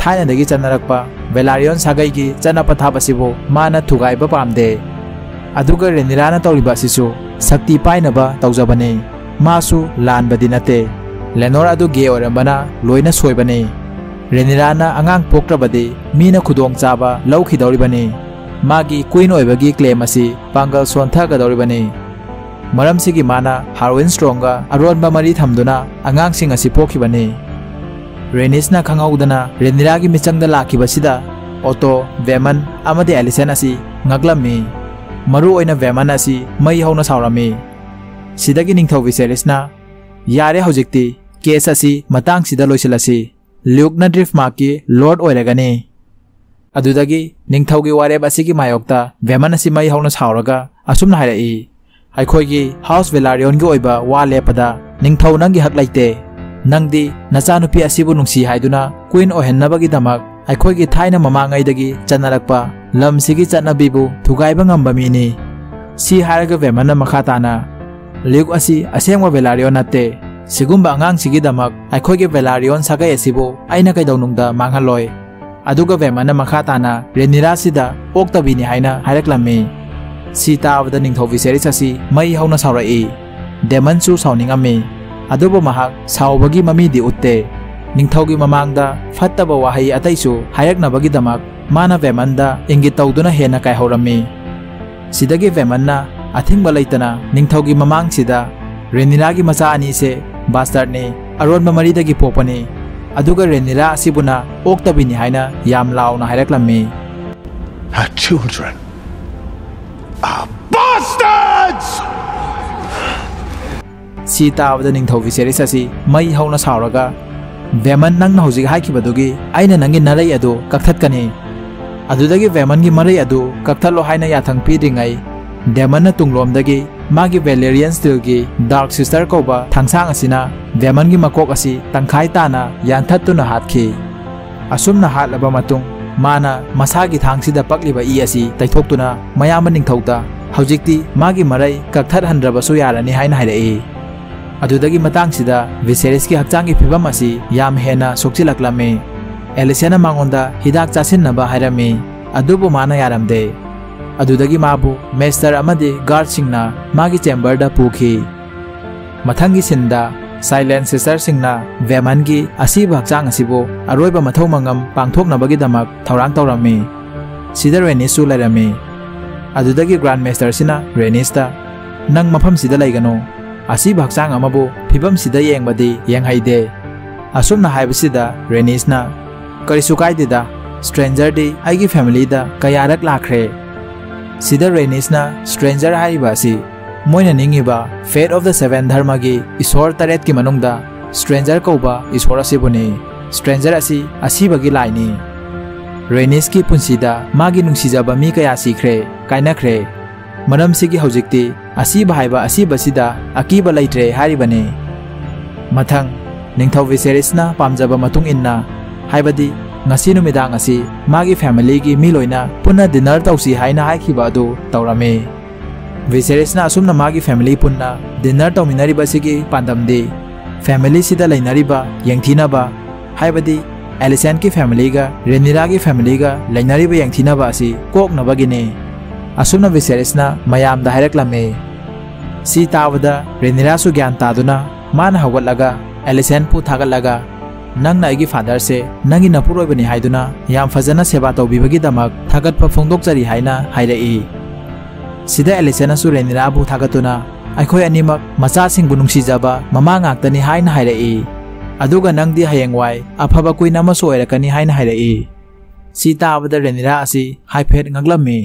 ꯊꯥꯏꯅꯗꯒꯤ ꯆꯠꯅꯔꯛꯄ ꯕꯦꯂꯥꯔꯤꯌꯣꯟ ꯁꯥꯒꯩꯒꯤ ꯆꯠꯅ ꯄꯊꯥꯞ ꯑꯁꯤꯕꯨ ꯃꯥꯅ ꯊꯨꯒꯥꯏꯕ ꯄꯥꯝꯗꯦ ꯑꯗꯨꯒ ꯔꯦꯅꯤꯔꯥꯅ ꯇꯧꯔꯤꯕ ꯑꯁꯤꯁꯨ ꯁꯛꯇꯤ ꯄꯥꯏꯅꯕ ꯇꯧꯖꯕꯅꯤ ꯃꯥꯁꯨ ꯂꯥꯟꯕꯗꯤ ꯅꯠꯇꯦ ꯂꯦꯅꯣꯔ ꯑꯗꯨ ꯒꯦ ꯑꯣꯏꯔꯝꯕꯅ ꯂꯣꯏꯅ ꯁꯣꯏꯕꯅꯤ ꯔꯦꯅꯤꯔꯥꯅ ꯑꯉꯥꯡ ꯄꯣꯛꯇ꯭ꯔꯕꯗꯤ ꯃꯤꯅ ꯈꯨꯗꯣꯡꯆꯥꯕ ꯂꯧꯈꯤꯗꯧꯔꯤꯕꯅꯤ ꯃꯥꯒꯤ ꯀꯨꯏꯟ ꯑꯣꯏꯕꯒꯤ ꯀ꯭ꯂꯦꯝ ꯑꯁꯤ ꯄꯥꯡꯒꯜ ꯁꯣꯟꯊꯒꯗꯧꯔꯤꯕꯅꯤ ꯃꯔꯝꯁꯤꯒꯤ ꯃꯥꯅ ꯍꯥꯔꯋꯤꯟ ꯁ꯭ꯇ꯭ꯔꯣꯡꯒ ꯑꯔꯣꯟꯕ ꯃꯔꯤ ꯊꯝꯗꯨꯅ ꯑꯉꯥꯡꯁꯤꯡ ꯑꯁꯤ ꯄꯣꯛꯈꯤꯕꯅꯤ ꯔꯦꯅꯤꯁꯅ ꯈꯪꯍꯧꯗꯅ ꯔꯦꯅꯤꯔꯥꯒꯤ ꯃꯤꯆꯪꯗ ꯂꯥꯛꯈꯤꯕꯁꯤꯗ ꯑꯣꯇꯣ ꯚꯦꯃꯟ ꯑꯃꯗꯤ ꯑꯦꯂꯤꯁꯟ ꯑꯁꯤ ꯉꯛꯂꯝꯃꯤ ꯃꯔꯨ ꯑꯣꯏꯅ ꯚꯦꯃꯟ ꯑꯁꯤ ꯃꯩ ꯍꯧꯅ ꯁꯥꯎꯔꯝꯃꯤ ꯁꯤꯗꯒꯤ ꯅꯤꯡꯊꯧ ꯚꯤꯁꯦꯔꯤꯁꯅ ꯌꯥꯔꯦ ꯍꯧꯖꯤꯛꯇꯤ ꯀꯦꯁ ꯑꯁꯤ ꯃꯇꯥꯡꯁꯤꯗ ꯂꯣꯏꯁꯤꯜꯂꯁꯤ ꯂ꯭ꯌꯨꯛꯅ ꯗ꯭ꯔꯤꯐꯃꯥꯔꯛꯀꯤ ꯂꯣꯔꯗ ꯑꯣꯏꯔꯒꯅꯤ ꯑꯗꯨꯗꯒꯤ ꯅꯤꯡꯊꯧꯒꯤ ꯋꯥꯔꯦꯞ ꯑꯁꯤꯒꯤ ꯃꯥꯌꯣꯛꯇ ꯚꯦꯃꯟ ꯑꯁꯤ ꯃꯩ ꯍꯧꯅ ꯁꯥꯎꯔꯒ ꯑꯁꯨꯝꯅ ꯍꯥꯏꯔꯛꯏ ꯑꯩꯈꯣꯏꯒꯤ ꯍꯥꯎꯁ ꯚꯦꯂꯥꯔꯤꯌꯣꯟꯒꯤ ꯑꯣꯏꯕ ꯋꯥ ꯂꯦꯞꯄꯗ ꯅꯤꯡꯊꯧ ꯅꯪꯒꯤ ꯍꯛ ꯂꯩꯇꯦ ꯅꯪꯗꯤ ꯅꯆꯥꯅꯨꯄꯤ ꯑꯁꯤꯕꯨ ꯅꯨꯡꯁꯤ ꯍꯥꯏꯗꯨꯅ ꯀꯨꯏꯟ ꯑꯣꯏꯍꯟꯅꯕꯒꯤꯗꯃꯛ ꯑꯩꯈꯣꯏꯒꯤ ꯊꯥꯏꯅ ꯃꯃꯥꯡꯉꯩꯗꯒꯤ ꯆꯠꯅꯔꯛꯄ ꯂꯝꯁꯤꯒꯤ ꯆꯠꯅꯕꯤꯕꯨ ꯊꯨꯒꯥꯏꯕ ꯉꯝꯕ ꯃꯤꯅꯤ ꯁꯤ ꯍꯥꯏꯔꯒ ꯚꯦꯃꯟꯅ ꯃꯈꯥ ꯇꯥꯅ ꯂ꯭ꯌꯨꯛ ꯑꯁꯤ ꯑꯁꯦꯡꯕ ꯚꯦꯂꯥꯔꯤꯌꯣꯟ ꯅꯠꯇꯦ ꯁꯤꯒꯨꯝꯕ ꯑꯉꯥꯡꯁꯤꯒꯤꯗꯃꯛ ꯑꯩꯈꯣꯏꯒꯤ ꯚꯦꯂꯥꯔꯤꯌꯣꯟ ꯁꯥꯒꯩ ꯑꯁꯤꯕꯨ ꯑꯩꯅ ꯀꯩꯗꯧꯅꯨꯡꯗ ꯃꯥꯡꯍꯜꯂꯣꯏ ꯑꯗꯨꯒ ꯚꯦꯃꯟꯅ ꯃꯈꯥ ꯇꯥꯅ ꯔꯦꯅꯤꯔꯥꯁꯤꯗ ꯑꯣꯛꯇꯕꯤꯅꯤ ꯍꯥꯏꯅ ꯍꯥꯏꯔꯛꯂꯝꯃꯤ ꯁꯤ ꯇꯥꯕꯗ ꯅꯤꯡꯊꯧ ꯚꯤꯁꯦꯔꯤꯁ ꯑꯁꯤ ꯃꯩ ꯍꯧꯅ ꯁꯥꯎꯔꯛꯏ ꯗꯦꯃꯟꯁꯨ ꯁꯥꯎꯅꯤꯡꯉꯝꯃꯤ ꯑꯗꯨꯕꯨ ꯃꯍꯥꯛ ꯁꯥꯎꯕꯒꯤ ꯃꯃꯤꯗꯤ ꯎꯠꯇꯦ ꯅꯤꯡꯊꯧꯒꯤ ꯃꯃꯥꯡꯗ ꯐꯠꯇꯕ ꯋꯥꯍꯩ ꯑꯇꯩꯁꯨ ꯍꯥꯏꯔꯛꯅꯕꯒꯤꯗꯃꯛ ꯃꯥꯅ ꯚꯦꯃꯟꯗ ꯏꯪꯒꯤꯠ ꯇꯧꯗꯨꯅ ꯍꯦꯟꯅ ꯀꯥꯏꯍꯧꯔꯝꯃꯤ ꯁꯤꯗꯒꯤ ꯚꯦꯃꯟꯅ ꯑꯊꯤꯡꯕ ꯂꯩꯇꯅ ꯅꯤꯡꯊꯧꯒꯤ ꯃꯃꯥꯡꯁꯤꯗ ꯔꯦꯅꯤꯔꯥꯒꯤ ꯃꯆꯥ ꯑꯅꯤꯁꯦ ꯕꯥꯁꯇꯔꯅꯤ ꯑꯔꯣꯟꯕ ꯃꯔꯤꯗꯒꯤ ꯄꯣꯛꯄꯅꯤ ꯑꯗꯨꯒ ꯔꯦꯅꯤꯔꯥ ꯑꯁꯤꯕꯨꯅ ꯑꯣꯛꯇꯕꯤꯅꯤ ꯍꯥꯏꯅ ꯌꯥꯝ ꯂꯥꯎꯅ ꯍꯥꯏꯔꯛꯂꯝꯃꯤ Her children are bastards! ꯁꯤ ꯇꯥꯕꯗ ꯅꯤꯡꯊꯧ ꯚꯤꯁꯦꯔꯤꯁ ꯑꯁꯤ ꯃꯩ ꯍꯧꯅ ꯁꯥꯎꯔꯒ ꯚꯦꯃꯟ ꯅꯪꯅ ꯍꯧꯖꯤꯛ ꯍꯥꯏꯈꯤꯕꯗꯨꯒꯤ ꯑꯩꯅ ꯅꯪꯒꯤ ꯅꯔꯩ ꯑꯗꯨ ꯀꯛꯊꯠꯀꯅꯤ ꯑꯗꯨꯗꯒꯤ ꯚꯦꯃꯟꯒꯤ ꯃꯔꯩ ꯑꯗꯨ ꯀꯛꯊꯠꯂꯣ ꯍꯥꯏꯅ ꯌꯥꯊꯪ ꯄꯤꯗ꯭ꯔꯤꯉꯩ ꯗꯦꯃꯟꯅ ꯇꯨꯡꯂꯣꯝꯗꯒꯤ ꯃꯥꯒꯤ ꯚꯦꯂꯦꯔꯤꯌꯟ ꯁ꯭ꯇꯤꯜꯒꯤ ꯗꯥꯔꯛ ꯁꯤꯁꯇꯔ ꯀꯧꯕ ꯊꯥꯡꯁꯥꯡ ꯑꯁꯤꯅ ꯚꯦꯃꯟꯒꯤ ꯃꯀꯣꯛ ꯑꯁꯤ ꯇꯪꯈꯥꯏ ꯇꯥꯅ ꯌꯥꯟꯊꯠꯇꯨꯅ ꯍꯥꯠꯈꯤ ꯑꯁꯨꯝꯅ ꯍꯥꯠꯂꯕ ꯃꯇꯨꯡ ꯃꯥꯅ ꯃꯁꯥꯒꯤ ꯊꯥꯡꯁꯤꯗ ꯄꯛꯂꯤꯕ ꯏ ꯑꯁꯤ ꯇꯩꯊꯣꯛꯇꯨꯅ ꯃꯌꯥꯝꯕ ꯅꯤꯡꯊꯧꯗ ꯍꯧꯖꯤꯛꯇꯤ ꯃꯥꯒꯤ ꯃꯔꯩ ꯀꯛꯊꯠꯍꯟꯗ꯭ꯔꯕꯁꯨ ꯌꯥꯔꯅꯤ ꯍꯥꯏꯅ ꯍꯥꯏꯔꯛꯏ ꯑꯗꯨꯗꯒꯤ ꯃꯇꯥꯡꯁꯤꯗ ꯚꯤꯁꯦꯔꯤꯁꯀꯤ ꯍꯛꯆꯥꯡꯒꯤ ꯐꯤꯕꯝ ꯑꯁꯤ ꯌꯥꯝ ꯍꯦꯟꯅ ꯁꯣꯛꯆꯤꯜꯂꯛꯂꯝꯃꯤ ꯑꯦꯂꯤꯁꯤꯌꯥꯅ ꯃꯉꯣꯟꯗ ꯍꯤꯗꯥꯛ ꯆꯥꯁꯤꯟꯅꯕ ꯍꯥꯏꯔꯝꯃꯤ ꯑꯗꯨꯕꯨ ꯃꯥꯅ ꯌꯥꯔꯝꯗꯦ ꯑꯗꯨꯗꯒꯤ ꯃꯥꯕꯨ ꯃꯦꯁꯇꯔ ꯑꯃꯗꯤ ꯒꯥꯔꯗꯁꯤꯡꯅ ꯃꯥꯒꯤ ꯆꯦꯝꯕꯔꯗ ꯄꯨꯈꯤ ꯃꯊꯪꯒꯤ ꯁꯤꯟꯗ ꯁꯥꯏꯂꯦꯟ ꯁꯤꯁꯇꯔꯁꯤꯡꯅ ꯚꯦꯃꯟꯒꯤ ꯑꯁꯤꯕ ꯍꯛꯆꯥꯡ ꯑꯁꯤꯕꯨ ꯑꯔꯣꯏꯕ ꯃꯊꯧ ꯃꯉꯝ ꯄꯥꯡꯊꯣꯛꯅꯕꯒꯤꯗꯃꯛ ꯊꯧꯔꯥꯡ ꯇꯧꯔꯝꯃꯤ ꯁꯤꯗ ꯔꯦꯅꯤꯁꯁꯨ ꯂꯩꯔꯝꯃꯤ ꯑꯗꯨꯗꯒꯤ ꯒ꯭ꯔꯥꯟ ꯃꯦꯁꯇꯔꯁꯤꯅ ꯔꯦꯅꯤꯁꯇ ꯅꯪ ꯃꯐꯝꯁꯤꯗ ꯂꯩꯒꯅꯨ ꯑꯁꯤꯕ ꯍꯛꯆꯥꯡ ꯑꯃꯕꯨ ꯐꯤꯕꯝꯁꯤꯗ ꯌꯦꯡꯕꯗꯤ ꯌꯦꯡꯍꯩꯗꯦ ꯑꯁꯨꯝꯅ ꯍꯥꯏꯕꯁꯤꯗ ꯔꯦꯅꯤꯁꯅ ꯀꯔꯤꯁꯨ ꯀꯥꯏꯗꯦꯗ ꯁ꯭ꯇ꯭ꯔꯦꯟꯖꯔꯗꯤ ꯑꯩꯒꯤ ꯐꯦꯃꯤꯂꯤꯗ ꯀꯌꯥꯔꯛ ꯂꯥꯛꯈ꯭ꯔꯦ ꯁꯤꯗ ꯔꯦꯅꯤꯁꯅ ꯁ꯭ꯇ꯭ꯔꯦꯟꯖꯔ ꯍꯥꯏꯔꯤꯕ ꯑꯁꯤ मोइन निंगिबा फेट ऑफ़ द सेवन धर्म की इसोर तरह की मनुंग स्ट्रेंजर कौब इसोर से स्ट्रेंजर असी लाइनी रेनीस की पुंसीदा मागी मी क्या सीखरे कायनखरे मनम सिगी हौजिकति असिब हाइबा असिबसिदा अकीबा मथंग निंथौ पाजब पामजाबा मतुंग इन्ना हाइबदी ngasi numidang asi magi Viserys na asumna magi family punna dinner tauminari basigi pandamde family sida lainariba yengthina ba haibadi Alicent ki family ga Rhaenyra ki family ga lainariba yengthina ba asi kok na bagine asumna Viserys na mayam da haireklame si tawada Rhaenyra su gyan taduna mana hawatlaga Alicent pu thagalaga ꯅꯪꯅ ꯑꯩꯒꯤ ꯐꯥꯗꯔꯁꯦ ꯁꯤꯗ ꯑꯦꯂꯤꯁꯦꯅꯁꯨ ꯔꯦꯅꯤꯔꯥꯕꯨ ꯊꯥꯒꯠꯇꯨꯅ ꯑꯩꯈꯣꯏ ꯑꯅꯤꯃꯛ ꯃꯆꯥꯁꯤꯡꯕꯨ ꯅꯨꯡꯁꯤꯖꯕ ꯃꯃꯥ ꯉꯥꯛꯇꯅꯤ ꯍꯥꯏꯅ ꯍꯥꯏꯔꯛꯏ ꯑꯗꯨꯒ ꯅꯪꯗꯤ ꯍꯌꯦꯡꯋꯥꯏ ꯑꯐꯕ ꯀꯨꯏꯟ ꯑꯃꯁꯨ ꯑꯣꯏꯔꯛꯀꯅꯤ ꯍꯥꯏꯅ ꯍꯥꯏꯔꯛꯏ ꯁꯤ ꯇꯥꯕꯗ ꯔꯦꯅꯤꯔꯥ ꯑꯁꯤ ꯍꯥꯏꯐꯦꯠ ꯉꯛꯂꯝꯃꯤ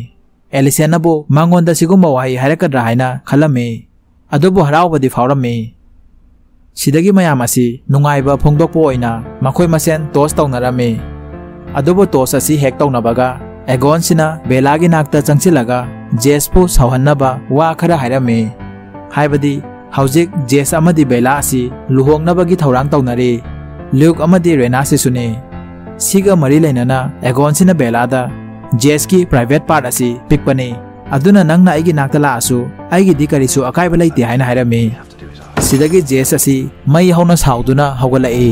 ꯑꯦꯂꯤꯁꯦꯅꯕꯨ ꯃꯉꯣꯟꯗ ꯁꯤꯒꯨꯝꯕ ꯋꯥꯍꯩ ꯍꯥꯏꯔꯛꯀꯗ꯭ꯔꯥ ꯍꯥꯏꯅ ꯈꯜꯂꯝꯃꯤ ꯑꯗꯨꯕꯨ ꯍꯔꯥꯎꯕꯗꯤ ꯐꯥꯎꯔꯝꯃꯤ ꯁꯤꯗꯒꯤ ꯃꯌꯥꯝ ꯑꯁꯤ ꯅꯨꯡꯉꯥꯏꯕ ꯐꯣꯡꯗꯣꯛꯄ ꯑꯣꯏꯅ ꯃꯈꯣꯏ ꯃꯁꯦꯟ ꯇꯣꯁ ꯇꯧꯅꯔꯝꯃꯤ ꯑꯗꯨꯕꯨ ꯇꯣꯁ ꯑꯁꯤ ꯍꯦꯛ ꯇꯧꯅꯕꯒ ꯑꯦꯒꯣꯟꯁꯤꯅ ꯕꯦꯂꯥꯒꯤ ꯅꯥꯛꯇ ꯆꯪꯁꯤꯜꯂꯒ ꯖꯦꯁꯄꯨ ꯁꯥꯎꯍꯟꯅꯕ ꯋꯥ ꯈꯔ ꯍꯥꯏꯔꯝꯃꯤ ꯍꯥꯏꯕꯗꯤ ꯍꯧꯖꯤꯛ ꯖꯦꯁ ꯑꯃꯗꯤ ꯕꯦꯂꯥ ꯑꯁꯤ ꯂꯨꯍꯣꯡꯅꯕꯒꯤ ꯊꯧꯔꯥꯡ ꯇꯧꯅꯔꯤ ꯂ꯭ꯌꯨꯛ ꯑꯃꯗꯤ ꯔꯦꯅꯥꯁꯤꯁꯨꯅꯤ ꯁꯤꯒ ꯃꯔꯤ ꯂꯩꯅꯅ ꯑꯦꯒꯣꯟꯁꯤꯅ ꯕꯦꯂꯥꯗ ꯖꯦꯁꯀꯤ ꯄ꯭ꯔꯥꯏꯚꯦꯠ ꯄꯥꯔꯠ ꯑꯁꯤ ꯄꯤꯛꯄꯅꯤ ꯑꯗꯨꯅ ꯅꯪꯅ ꯑꯩꯒꯤ ꯅꯥꯛꯇ ꯂꯥꯛꯑꯁꯨ ꯑꯩꯒꯤꯗꯤ ꯀꯔꯤꯁꯨ ꯑꯀꯥꯏꯕ ꯂꯩꯇꯦ ꯍꯥꯏꯅ ꯍꯥꯏꯔꯝꯃꯤ ꯁꯤꯗꯒꯤ ꯖꯦꯁ ꯑꯁꯤ ꯃꯩ ꯍꯧꯅ ꯁꯥꯎꯗꯨꯅ ꯍꯧꯒꯠꯂꯛꯏ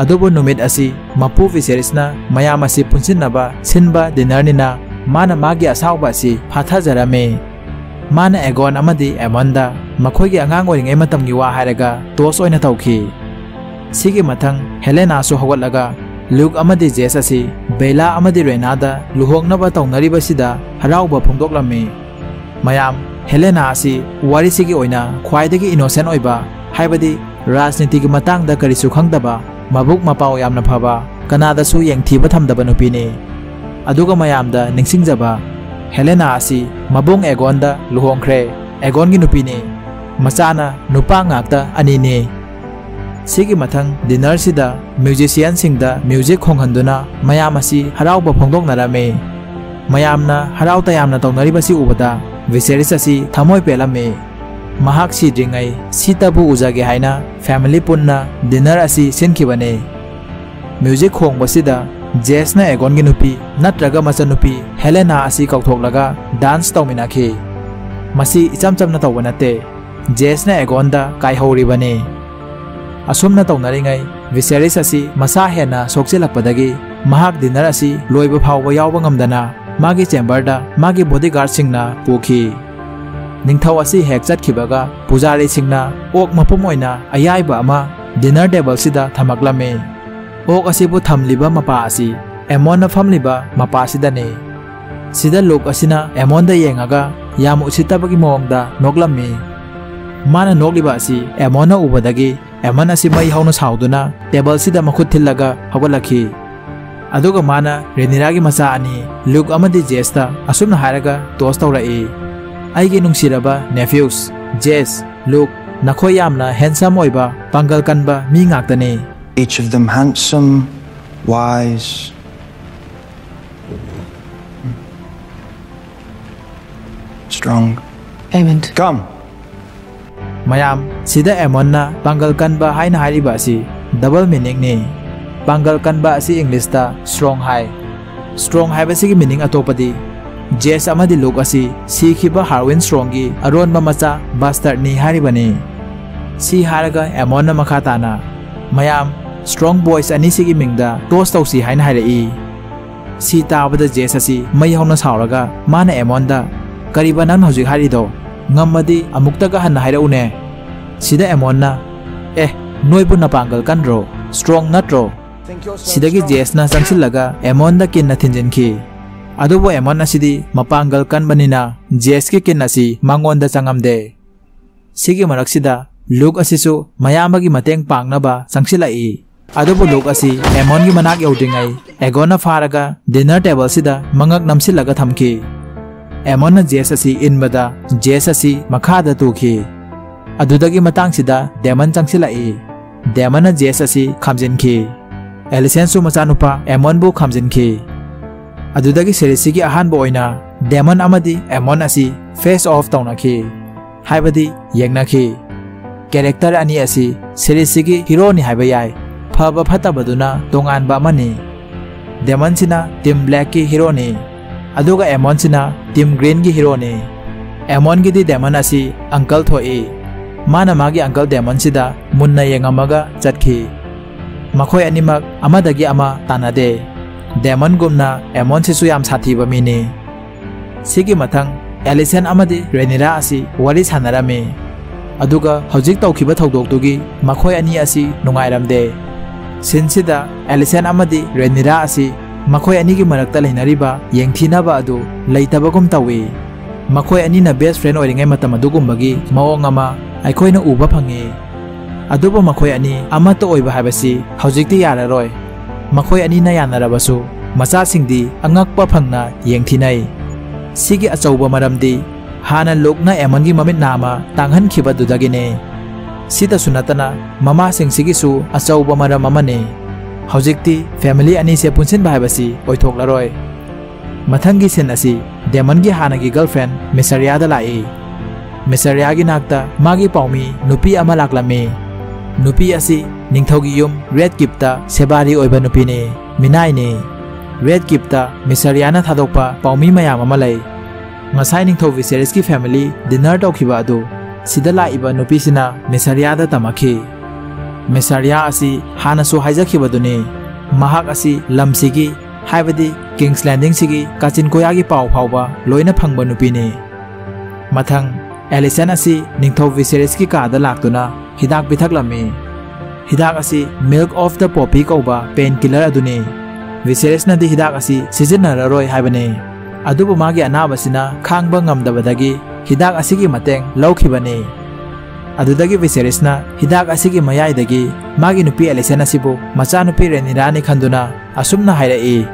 ꯑꯗꯨꯕꯨ ꯅꯨꯃꯤꯠ ꯑꯁꯤ ꯃꯄꯨ ꯚꯤꯁꯦꯔꯤꯁꯅ ꯃꯌꯥꯝ ꯑꯁꯤ ꯄꯨꯟꯁꯤꯟꯅꯕ ꯁꯤꯟꯕ ꯗꯤꯅꯔꯅꯤꯅ मान मागी असावबा से फाथाजरमे मान एगोन अमदि एमोंदा मखोगी अंगांग ओरिंगे मतमगी वा तौखी सिगी हेलेना हवलगा लुक अमदि जेस असे बेला अमदि रेनादा लुहोंगनबा तौनरिबसिदा हरावबा फोंदोक्लमे हेलेना असे वारिसिगी ओइना राजनीति की ओइबा हाइबदि राजनीतिगी मतांगदा करिसु खंगदबा मबुक मपाव यामना फबा कनादासु यंगथीबा थमदबा नुपिने म्याम निस् हेलाबुङ एगो लुहोखरे एगो नि मचात अनि नि मत दिनस म्युजिसियन म्युजिक खोहन् म्यामस हराउ फरम् म्याम हराउ तयन त विचारस तै पेल्म सि तजेन फेमिली पुनः डिरेने म्युजिक खोप जेसना एगोनगी नुपी नत्रगा मचनुपी हेलेना असी कौथोकलगा डांस मसी इचम चमना तौबा नते जेसना एगोनदा काइहौरिबने असुमना तौनरिङै विसेरिस असी मसा हेना महाक डिनर यावबा ngamdana मागी चेम्बरदा मागी बॉडीगार्ड सिंगना पुखी हेक चटखिबगा पुजारी ओक मपुम अमा डिनर टेबल सिदा थमकलमे ओक असिबु थमलिबा मपा असि एमोन फमलिबा मपा सिदने लोक असिना एमोन द येंगागा याम उसितबगी मोंगदा नोगलम्मी माना नोगलिबा असि एमोन मई हाउन साउदुना टेबल से मखुत थिल्लगा हगलखी रेनीरा मचा लुक जेस्त जेस्ता असुमन हारगा तोस तौरई आइगे नेफ्यूस जेस लुक नखोयामना हेंसम ओइबा पंगल कनब मी each of them handsome, wise. Strong. Amen. Come. Mayam, sida emonna bangal kanba hai na hari basi double meaning ni. Bangal kanba si English ta strong hai. Strong hai basi ki meaning atopadi. Jess amadi look asi si khiba Harwin strong gi aron ba macha bastard ni hari bani. Si haraga emonna makhatana. Mayam strong boys ꯑꯅꯤꯁꯤꯒꯤ ꯃꯤꯡꯗ toss ꯇꯧꯁꯤ ꯍꯥꯏꯅ ꯍꯥꯏꯔꯛꯏ ꯁꯤ ꯇꯥꯕꯗ ꯖꯦꯁ ꯑꯁꯤ ꯃꯩ ꯍꯧꯅ ꯁꯥꯎꯔꯒ ꯃꯥꯅ ꯑꯦꯃꯣꯟꯗ ꯀꯔꯤꯕ ꯅꯪꯅ ꯍꯧꯖꯤꯛ ꯍꯥꯏꯔꯤꯗꯣ ꯉꯝꯃꯗꯤ ꯑꯃꯨꯛꯇꯒ ꯍꯟꯅ ꯍꯥꯏꯔꯛꯎꯅꯦ ꯁꯤꯗ ꯑꯦꯃꯣꯟꯅ ꯑꯦ ꯅꯣꯏꯕꯨ ꯅꯄꯥꯡꯒꯜ ꯀꯟꯗ꯭ꯔꯣ ꯁ꯭ꯇ꯭ꯔꯣꯡ ꯅꯠꯇ꯭ꯔꯣ ꯁꯤꯗꯒꯤ ꯖꯦꯁꯅ ꯆꯪꯁꯤꯜꯂꯒ ꯑꯦꯃꯣꯟꯗ ꯀꯤꯟꯅ ꯊꯤꯟꯖꯤꯟꯈꯤ ꯑꯗꯨꯕꯨ ꯑꯦꯃꯣꯟ ꯑꯁꯤꯗꯤ ꯃꯄꯥꯡꯒꯜ ꯀꯟꯕꯅꯤꯅ ꯖꯦꯁꯀꯤ ꯀꯤꯟ ꯑꯁꯤ ꯃꯉꯣꯟꯗ ꯆꯪꯉꯝꯗꯦ ꯁꯤꯒꯤ ꯃꯔꯛꯁꯤꯗ ꯂꯨꯛ ꯑꯁꯤꯁꯨ ꯃꯌꯥꯝꯕꯒꯤ ꯃꯇꯦꯡ ꯄꯥꯡꯅꯕ ꯆꯪꯁꯤꯜꯂꯛꯏ अदबु लोग एमोन की मना यौदिंगाई एगोना फाग डिनर टेबल से मंगक नमसी लगा थमके एमोन जेस असी इनबदा जेस असी तुखी तूखे अदुदगी मतांग डेमन जेस असी एलिसेंसु मचानुपा एमोन बु खामजिनखे अदुदगी सेरिसी की अहान बोइना डेमन एमोन फेस ऑफ़ तौनाखे हाइबदी यंगनाखे कैरेक्टर अनी असी की हिरोनी नि ꯐꯕ ꯐꯠꯇꯕꯗꯨꯅ ꯇꯣꯉꯥꯟꯕ ꯑꯃꯅꯤ ꯗꯦꯃꯟꯁꯤꯅ ꯇꯤꯝ ꯕ꯭ꯂꯦꯛꯀꯤ ꯍꯤꯔꯣꯅꯤ ꯑꯗꯨꯒ ꯑꯦꯃꯣꯟꯁꯤꯅ ꯇꯤꯝ ꯒ꯭ꯔꯤꯟꯒꯤ ꯍꯤꯔꯣꯅꯤ ꯑꯦꯃꯣꯟꯒꯤꯗꯤ ꯗꯦꯃꯟ ꯑꯁꯤ ꯑꯪꯀꯜ ꯊꯣꯛꯏ ꯃꯥꯅ ꯃꯥꯒꯤ ꯑꯪꯀꯜ ꯗꯦꯃꯟꯁꯤꯗ ꯃꯨꯟꯅ ꯌꯦꯡꯉꯝꯃꯒ ꯆꯠꯈꯤ ꯃꯈꯣꯏ ꯑꯅꯤꯃꯛ ꯑꯃꯗꯒꯤ ꯑꯃ ꯇꯥꯟꯅꯗꯦ ꯗꯦꯃꯟꯒꯨꯝꯅ ꯑꯦꯃꯣꯟꯁꯤꯁꯨ ꯌꯥꯝ ꯁꯥꯊꯤꯕ ꯃꯤꯅꯤ ꯁꯤꯒꯤ ꯃꯊꯪ ꯑꯦꯂꯤꯁꯦꯟ ꯑꯃꯗꯤ ꯔꯦꯅꯤꯔꯥ ꯑꯁꯤ ꯋꯥꯔꯤ ꯁꯥꯟꯅꯔꯝꯃꯤ ꯑꯗꯨꯒ ꯍꯧꯖꯤꯛ ꯇꯧꯈꯤꯕ ꯊꯧꯗꯣꯛꯇꯨꯒꯤ ꯃꯈꯣꯏ ꯑꯅꯤ ꯑꯁꯤ ꯅꯨꯡꯉꯥꯏꯔꯝꯗꯦ ꯁꯤꯟꯁꯤꯗ ꯑꯦꯂꯤꯁꯦꯟ ꯑꯃꯗꯤ ꯔꯦꯅꯤꯔꯥ ꯑꯁꯤ ꯃꯈꯣꯏ ꯑꯅꯤꯒꯤ ꯃꯔꯛꯇ ꯂꯩꯅꯔꯤꯕ ꯌꯦꯡꯊꯤꯅꯕ ꯑꯗꯨ ꯂꯩꯇꯕꯒꯨꯝ ꯇꯧꯏ ꯃꯈꯣꯏ ꯑꯅꯤꯅ ꯕꯦꯁ ꯐ꯭ꯔꯦꯟ ꯑꯣꯏꯔꯤꯉꯩ ꯃꯇꯝ ꯑꯗꯨꯒꯨꯝꯕꯒꯤ ꯃꯑꯣꯡ ꯑꯃ ꯑꯩꯈꯣꯏꯅ ꯎꯕ ꯐꯪꯏ ꯑꯗꯨꯕꯨ ꯃꯈꯣꯏ ꯑꯅꯤ ꯑꯃꯠꯇ ꯑꯣꯏꯕ ꯍꯥꯏꯕꯁꯤ ꯍꯧꯖꯤꯛꯇꯤ ꯌꯥꯔꯔꯣꯏ ꯃꯈꯣꯏ ꯑꯅꯤꯅ ꯌꯥꯅꯔꯕꯁꯨ ꯃꯆꯥꯁꯤꯡꯗꯤ ꯑꯉꯛꯄ ꯐꯪꯅ ꯌꯦꯡꯊꯤꯅꯩ ꯁꯤꯒꯤ ꯑꯆꯧꯕ ꯃꯔꯝꯗꯤ ꯍꯥꯟꯅ ꯂꯨꯛꯅ ꯑꯦꯃꯟꯒꯤ ꯃꯃꯤꯠ ꯅꯥꯝꯃ ꯇꯥꯡꯍꯟꯈꯤꯕꯗꯨꯗꯒꯤꯅꯤ ꯁꯤꯗꯁꯨ ꯅꯠꯇꯅ ꯃꯃꯥꯁꯤꯡꯁꯤꯒꯤꯁꯨ ꯑꯆꯧꯕ ꯃꯔꯝ ꯑꯃꯅꯤ ꯍꯧꯖꯤꯛꯇꯤ ꯐꯦꯃꯤꯂꯤ ꯑꯅꯤꯁꯦ ꯄꯨꯟꯁꯤꯟꯕ ꯍꯥꯏꯕꯁꯤ ꯑꯣꯏꯊꯣꯛꯂꯔꯣꯏ ꯃꯊꯪꯒꯤ ꯁꯤꯟ ꯑꯁꯤ ꯗꯦꯃꯟꯒꯤ ꯍꯥꯟꯅꯒꯤ ꯒꯔꯜꯐ꯭ꯔꯦꯟ ꯃꯤꯁꯔꯤꯌꯥꯗ ꯂꯥꯛꯏ ꯃꯤꯁꯔꯤꯌꯥꯒꯤ ꯅꯥꯛꯇ ꯃꯥꯒꯤ ꯄꯥꯎꯃꯤ ꯅꯨꯄꯤ ꯑꯃ ꯂꯥꯛꯂꯝꯃꯤ ꯅꯨꯄꯤ ꯑꯁꯤ ꯅꯤꯡꯊꯧꯒꯤ ꯌꯨꯝ ꯔꯦꯗ ꯀꯤꯞꯇ ꯁꯦꯕꯥꯔꯤ ꯑꯣꯏꯕ ꯅꯨꯄꯤꯅꯤ ꯃꯤꯅꯥꯏꯅꯤ ꯔꯦꯗ ꯀꯤꯞꯇ ꯃꯤꯁꯔꯤꯌꯥꯅ ꯊꯥꯗꯣꯛꯄ ꯄꯥꯎꯃꯤ ꯃꯌꯥꯝ ꯑꯃ ꯂꯩ ꯉꯁꯥꯏ ꯅꯤꯡꯊꯧ ꯚꯤꯁꯦꯔꯤꯁꯀꯤ ꯐꯦꯃꯤꯂꯤ ꯗꯤꯅꯔ ꯇꯧꯈꯤꯕ ꯑꯗꯨ ꯁꯤꯗ ꯂꯥꯛꯏꯕ ꯅꯨꯄꯤꯁꯤꯅ ꯃꯤꯁꯔꯤꯌꯥꯗ ꯇꯝꯃꯛꯈꯤ ꯃꯤꯁꯔꯤꯌꯥ ꯑꯁꯤ ꯍꯥꯟꯅꯁꯨ ꯍꯥꯏꯖꯈꯤꯕꯗꯨꯅꯤ ꯃꯍꯥꯛ ꯑꯁꯤ ꯂꯝꯁꯤꯒꯤ ꯍꯥꯏꯕꯗꯤ ꯀꯤꯡꯁ ꯂꯦꯟꯗꯤꯡꯁꯤꯒꯤ ꯀꯥꯆꯤꯟ ꯀꯣꯌꯥꯒꯤ ꯄꯥꯎ ꯐꯥꯎꯕ ꯂꯣꯏꯅ ꯐꯪꯕ ꯅꯨꯄꯤꯅꯤ ꯃꯊꯪ ꯑꯦꯂꯤꯁꯟ ꯑꯁꯤ ꯅꯤꯡꯊꯧ ꯚꯤꯁꯦꯔꯤꯁꯀꯤ ꯀꯥꯗ ꯂꯥꯛꯇꯨꯅ ꯍꯤꯗꯥꯛ ꯄꯤꯊꯛꯂꯝꯃꯤ ꯍꯤꯗꯥꯛ ꯑꯁꯤ ꯃꯤꯜꯛ ꯑꯣꯐ ꯗ ꯄꯣꯄꯤ ꯀꯧꯕ ꯄꯦꯟ ꯀꯤꯂꯔ ꯑꯗꯨꯅꯤ ꯚꯤꯁꯦꯔꯤꯁꯅꯗꯤ ꯍꯤꯗꯥꯛ ꯑꯁꯤ ꯁꯤꯖꯤꯟꯅꯔꯔꯣꯏ ꯍꯥꯏꯕꯅꯤ ꯑꯗꯨꯕꯨ ꯃꯥꯒꯤ ꯑꯅꯥꯕꯁꯤꯅ ꯈꯥꯡꯕ ꯉꯝꯗꯕꯗꯒꯤ ꯍꯤꯗꯥꯛ ꯑꯁꯤꯒꯤ ꯃꯇꯦꯡ ꯂꯧꯈꯤꯕꯅꯤ ꯑꯗꯨꯗꯒꯤ ꯚꯤꯁꯦꯔꯤꯁꯅ ꯍꯤꯗꯥꯛ ꯑꯁꯤꯒꯤ ꯃꯌꯥꯏꯗꯒꯤ ꯃꯥꯒꯤ ꯅꯨꯄꯤ ꯑꯦꯂꯤꯁꯟ ꯑꯁꯤꯕꯨ ꯃꯆꯥꯅꯨꯄꯤ ꯔꯦꯅꯤꯔꯥꯅꯤ ꯈꯟꯗꯨꯅ ꯑꯁꯨꯝꯅ ꯍꯥꯏꯔꯛꯏ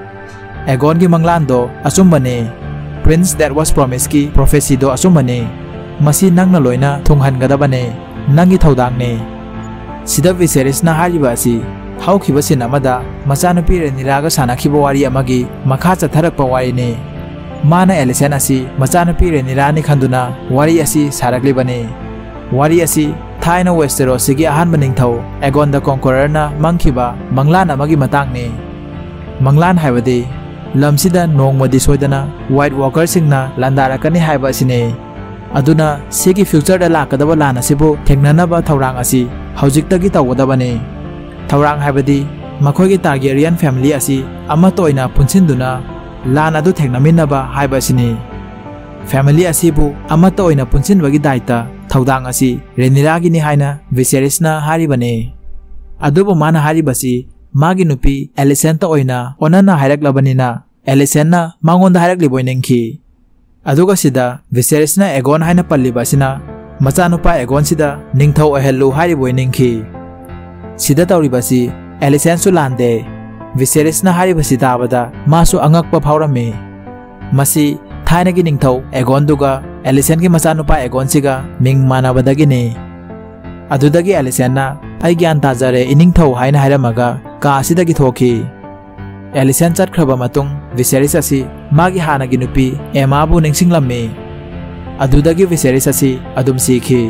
ꯑꯦꯒꯣꯟꯒꯤ ꯃꯪꯂꯥꯟꯗꯣ ꯑꯆꯨꯝꯕꯅꯤ ꯄ꯭ꯔꯤꯟꯁ ꯗꯦꯠ ꯋꯥꯁ ꯄ꯭ꯔꯣꯃꯤꯁꯀꯤ ꯄ꯭ꯔꯣꯐꯦꯁꯤꯗꯣ ꯑꯆꯨꯝꯕꯅꯤ ꯃꯁꯤ ꯅꯪꯅ ꯂꯣꯏꯅ ꯊꯨꯡꯍꯟꯒꯗꯕꯅꯤ ꯅꯪꯒꯤ ꯊꯧꯗꯥꯡꯅꯤ ꯁꯤꯗ ꯚꯤꯁꯦꯔꯤꯁꯅ ꯍꯥꯏꯔꯤꯕ ꯑꯁꯤ ꯍꯧꯈꯤꯕ ꯁꯤꯟ ꯑꯃꯗ ꯃꯆꯥꯅꯨꯄꯤ ꯔꯦꯅꯤꯔꯥꯒ ꯁꯥꯟꯅꯈꯤꯕ ꯋꯥꯔꯤ ꯑꯃꯒꯤ ꯃꯈꯥ ꯆꯠꯊꯔꯛꯄ ꯋꯥꯔꯤꯅꯤ मान एलिसन असी मचानपी रेनिलानी खंदुना वारी असी सारकलीबने वारी असी थाइना अहम निथौ एगोन द मंगीब मंगलान मंगलान है लमसीद नोंगमदी सोदना वाइट वॉकर लंदाकनी है फ्यूचरद सेगी लाकदब लान असिबु थेंगननब थौरांग असी हौजिकतगी है मखोगी टारगेरियन फैमिली असी अमत ꯂꯥꯟ ꯑꯗꯨ ꯊꯦꯡꯅꯃꯤꯟꯅꯕ ꯍꯥꯏꯕ ꯑꯁꯤꯅꯤ ꯐꯦꯃꯤꯂꯤ ꯑꯁꯤꯕꯨ ꯑꯃꯠꯇ ꯑꯣꯏꯅ ꯄꯨꯟꯁꯤꯟꯕꯒꯤ ꯗꯥꯏꯇ ꯊꯧꯗꯥꯡ ꯑꯁꯤ ꯔꯦꯅꯤꯔꯥꯒꯤꯅꯤ ꯍꯥꯏꯅ ꯚꯤꯁꯦꯔꯤꯁꯅ ꯍꯥꯏꯔꯤꯕꯅꯤ ꯑꯗꯨꯕꯨ ꯃꯥꯅ ꯍꯥꯏꯔꯤꯕꯁꯤ ꯃꯥꯒꯤ ꯅꯨꯄꯤ ꯑꯦꯂꯤꯁꯦꯟꯇ ꯑꯣꯏꯅ ꯑꯣꯟꯅꯅ ꯍꯥꯏꯔꯛꯂꯕꯅꯤꯅ ꯑꯦꯂꯤꯁꯦꯟꯅ ꯃꯉꯣꯟꯗ ꯍꯥꯏꯔꯛꯂꯤꯕꯣꯏ ꯅꯤꯡꯈꯤ ꯑꯗꯨꯒ ꯁꯤꯗ ꯚꯤꯁꯦꯔꯤꯁꯅ ꯑꯦꯒꯣꯟ ꯍꯥꯏꯅ ꯄꯜꯂꯤꯕ ꯑꯁꯤꯅ ꯃꯆꯥꯅꯨꯄꯥ ꯑꯦꯒꯣꯟꯁꯤꯗ ꯅꯤꯡꯊꯧ ꯑꯣꯏꯍꯜꯂꯨ ꯍꯥꯏꯔꯤꯕꯣꯏ ꯅꯤꯡꯈꯤ ꯁꯤꯗ ꯇꯧꯔꯤꯕꯁꯤ ꯑꯦꯂꯤꯁꯦꯟꯁꯨ ꯂꯥꯟꯗꯦ ꯚꯤꯁꯦꯔꯤꯁꯅ ꯍꯥꯏꯔꯤꯕꯁꯤ ꯇꯥꯕꯗ ꯃꯥꯁꯨ ꯑꯉꯛꯄ ꯐꯥꯎꯔꯝꯃꯤ ꯃꯁꯤ ꯊꯥꯏꯅꯒꯤ ꯅꯤꯡꯊꯧ ꯑꯦꯒꯣꯟꯗꯨꯒ ꯑꯦꯂꯤꯁꯦꯟꯒꯤ ꯃꯆꯥꯅꯨꯄꯥ ꯑꯦꯒꯣꯟꯁꯤꯒ ꯃꯤꯡ ꯃꯥꯟꯅꯕꯗꯒꯤꯅꯤ ꯑꯗꯨꯗꯒꯤ ꯑꯦꯂꯤꯁꯦꯟꯅ ꯑꯩ ꯒ꯭ꯌꯥꯟ ꯇꯥꯖꯔꯦ ꯏꯅꯤꯡꯊꯧ ꯍꯥꯏꯅ ꯍꯥꯏꯔꯝꯃꯒ ꯀꯥ ꯑꯁꯤꯗꯒꯤ ꯊꯣꯛꯈꯤ ꯑꯦꯂꯤꯁꯦꯟ ꯆꯠꯈ꯭ꯔꯕ ꯃꯇꯨꯡ ꯚꯤꯁꯦꯔꯤꯁ ꯑꯁꯤ ꯃꯥꯒꯤ ꯍꯥꯟꯅꯒꯤ ꯅꯨꯄꯤ ꯑꯦꯃꯥꯕꯨ ꯅꯤꯡꯁꯤꯡꯂꯝꯃꯤ ꯑꯗꯨꯗꯒꯤ ꯚꯤꯁꯦꯔꯤꯁ ꯑꯁꯤ ꯑꯗꯨꯝ ꯁꯤꯈꯤ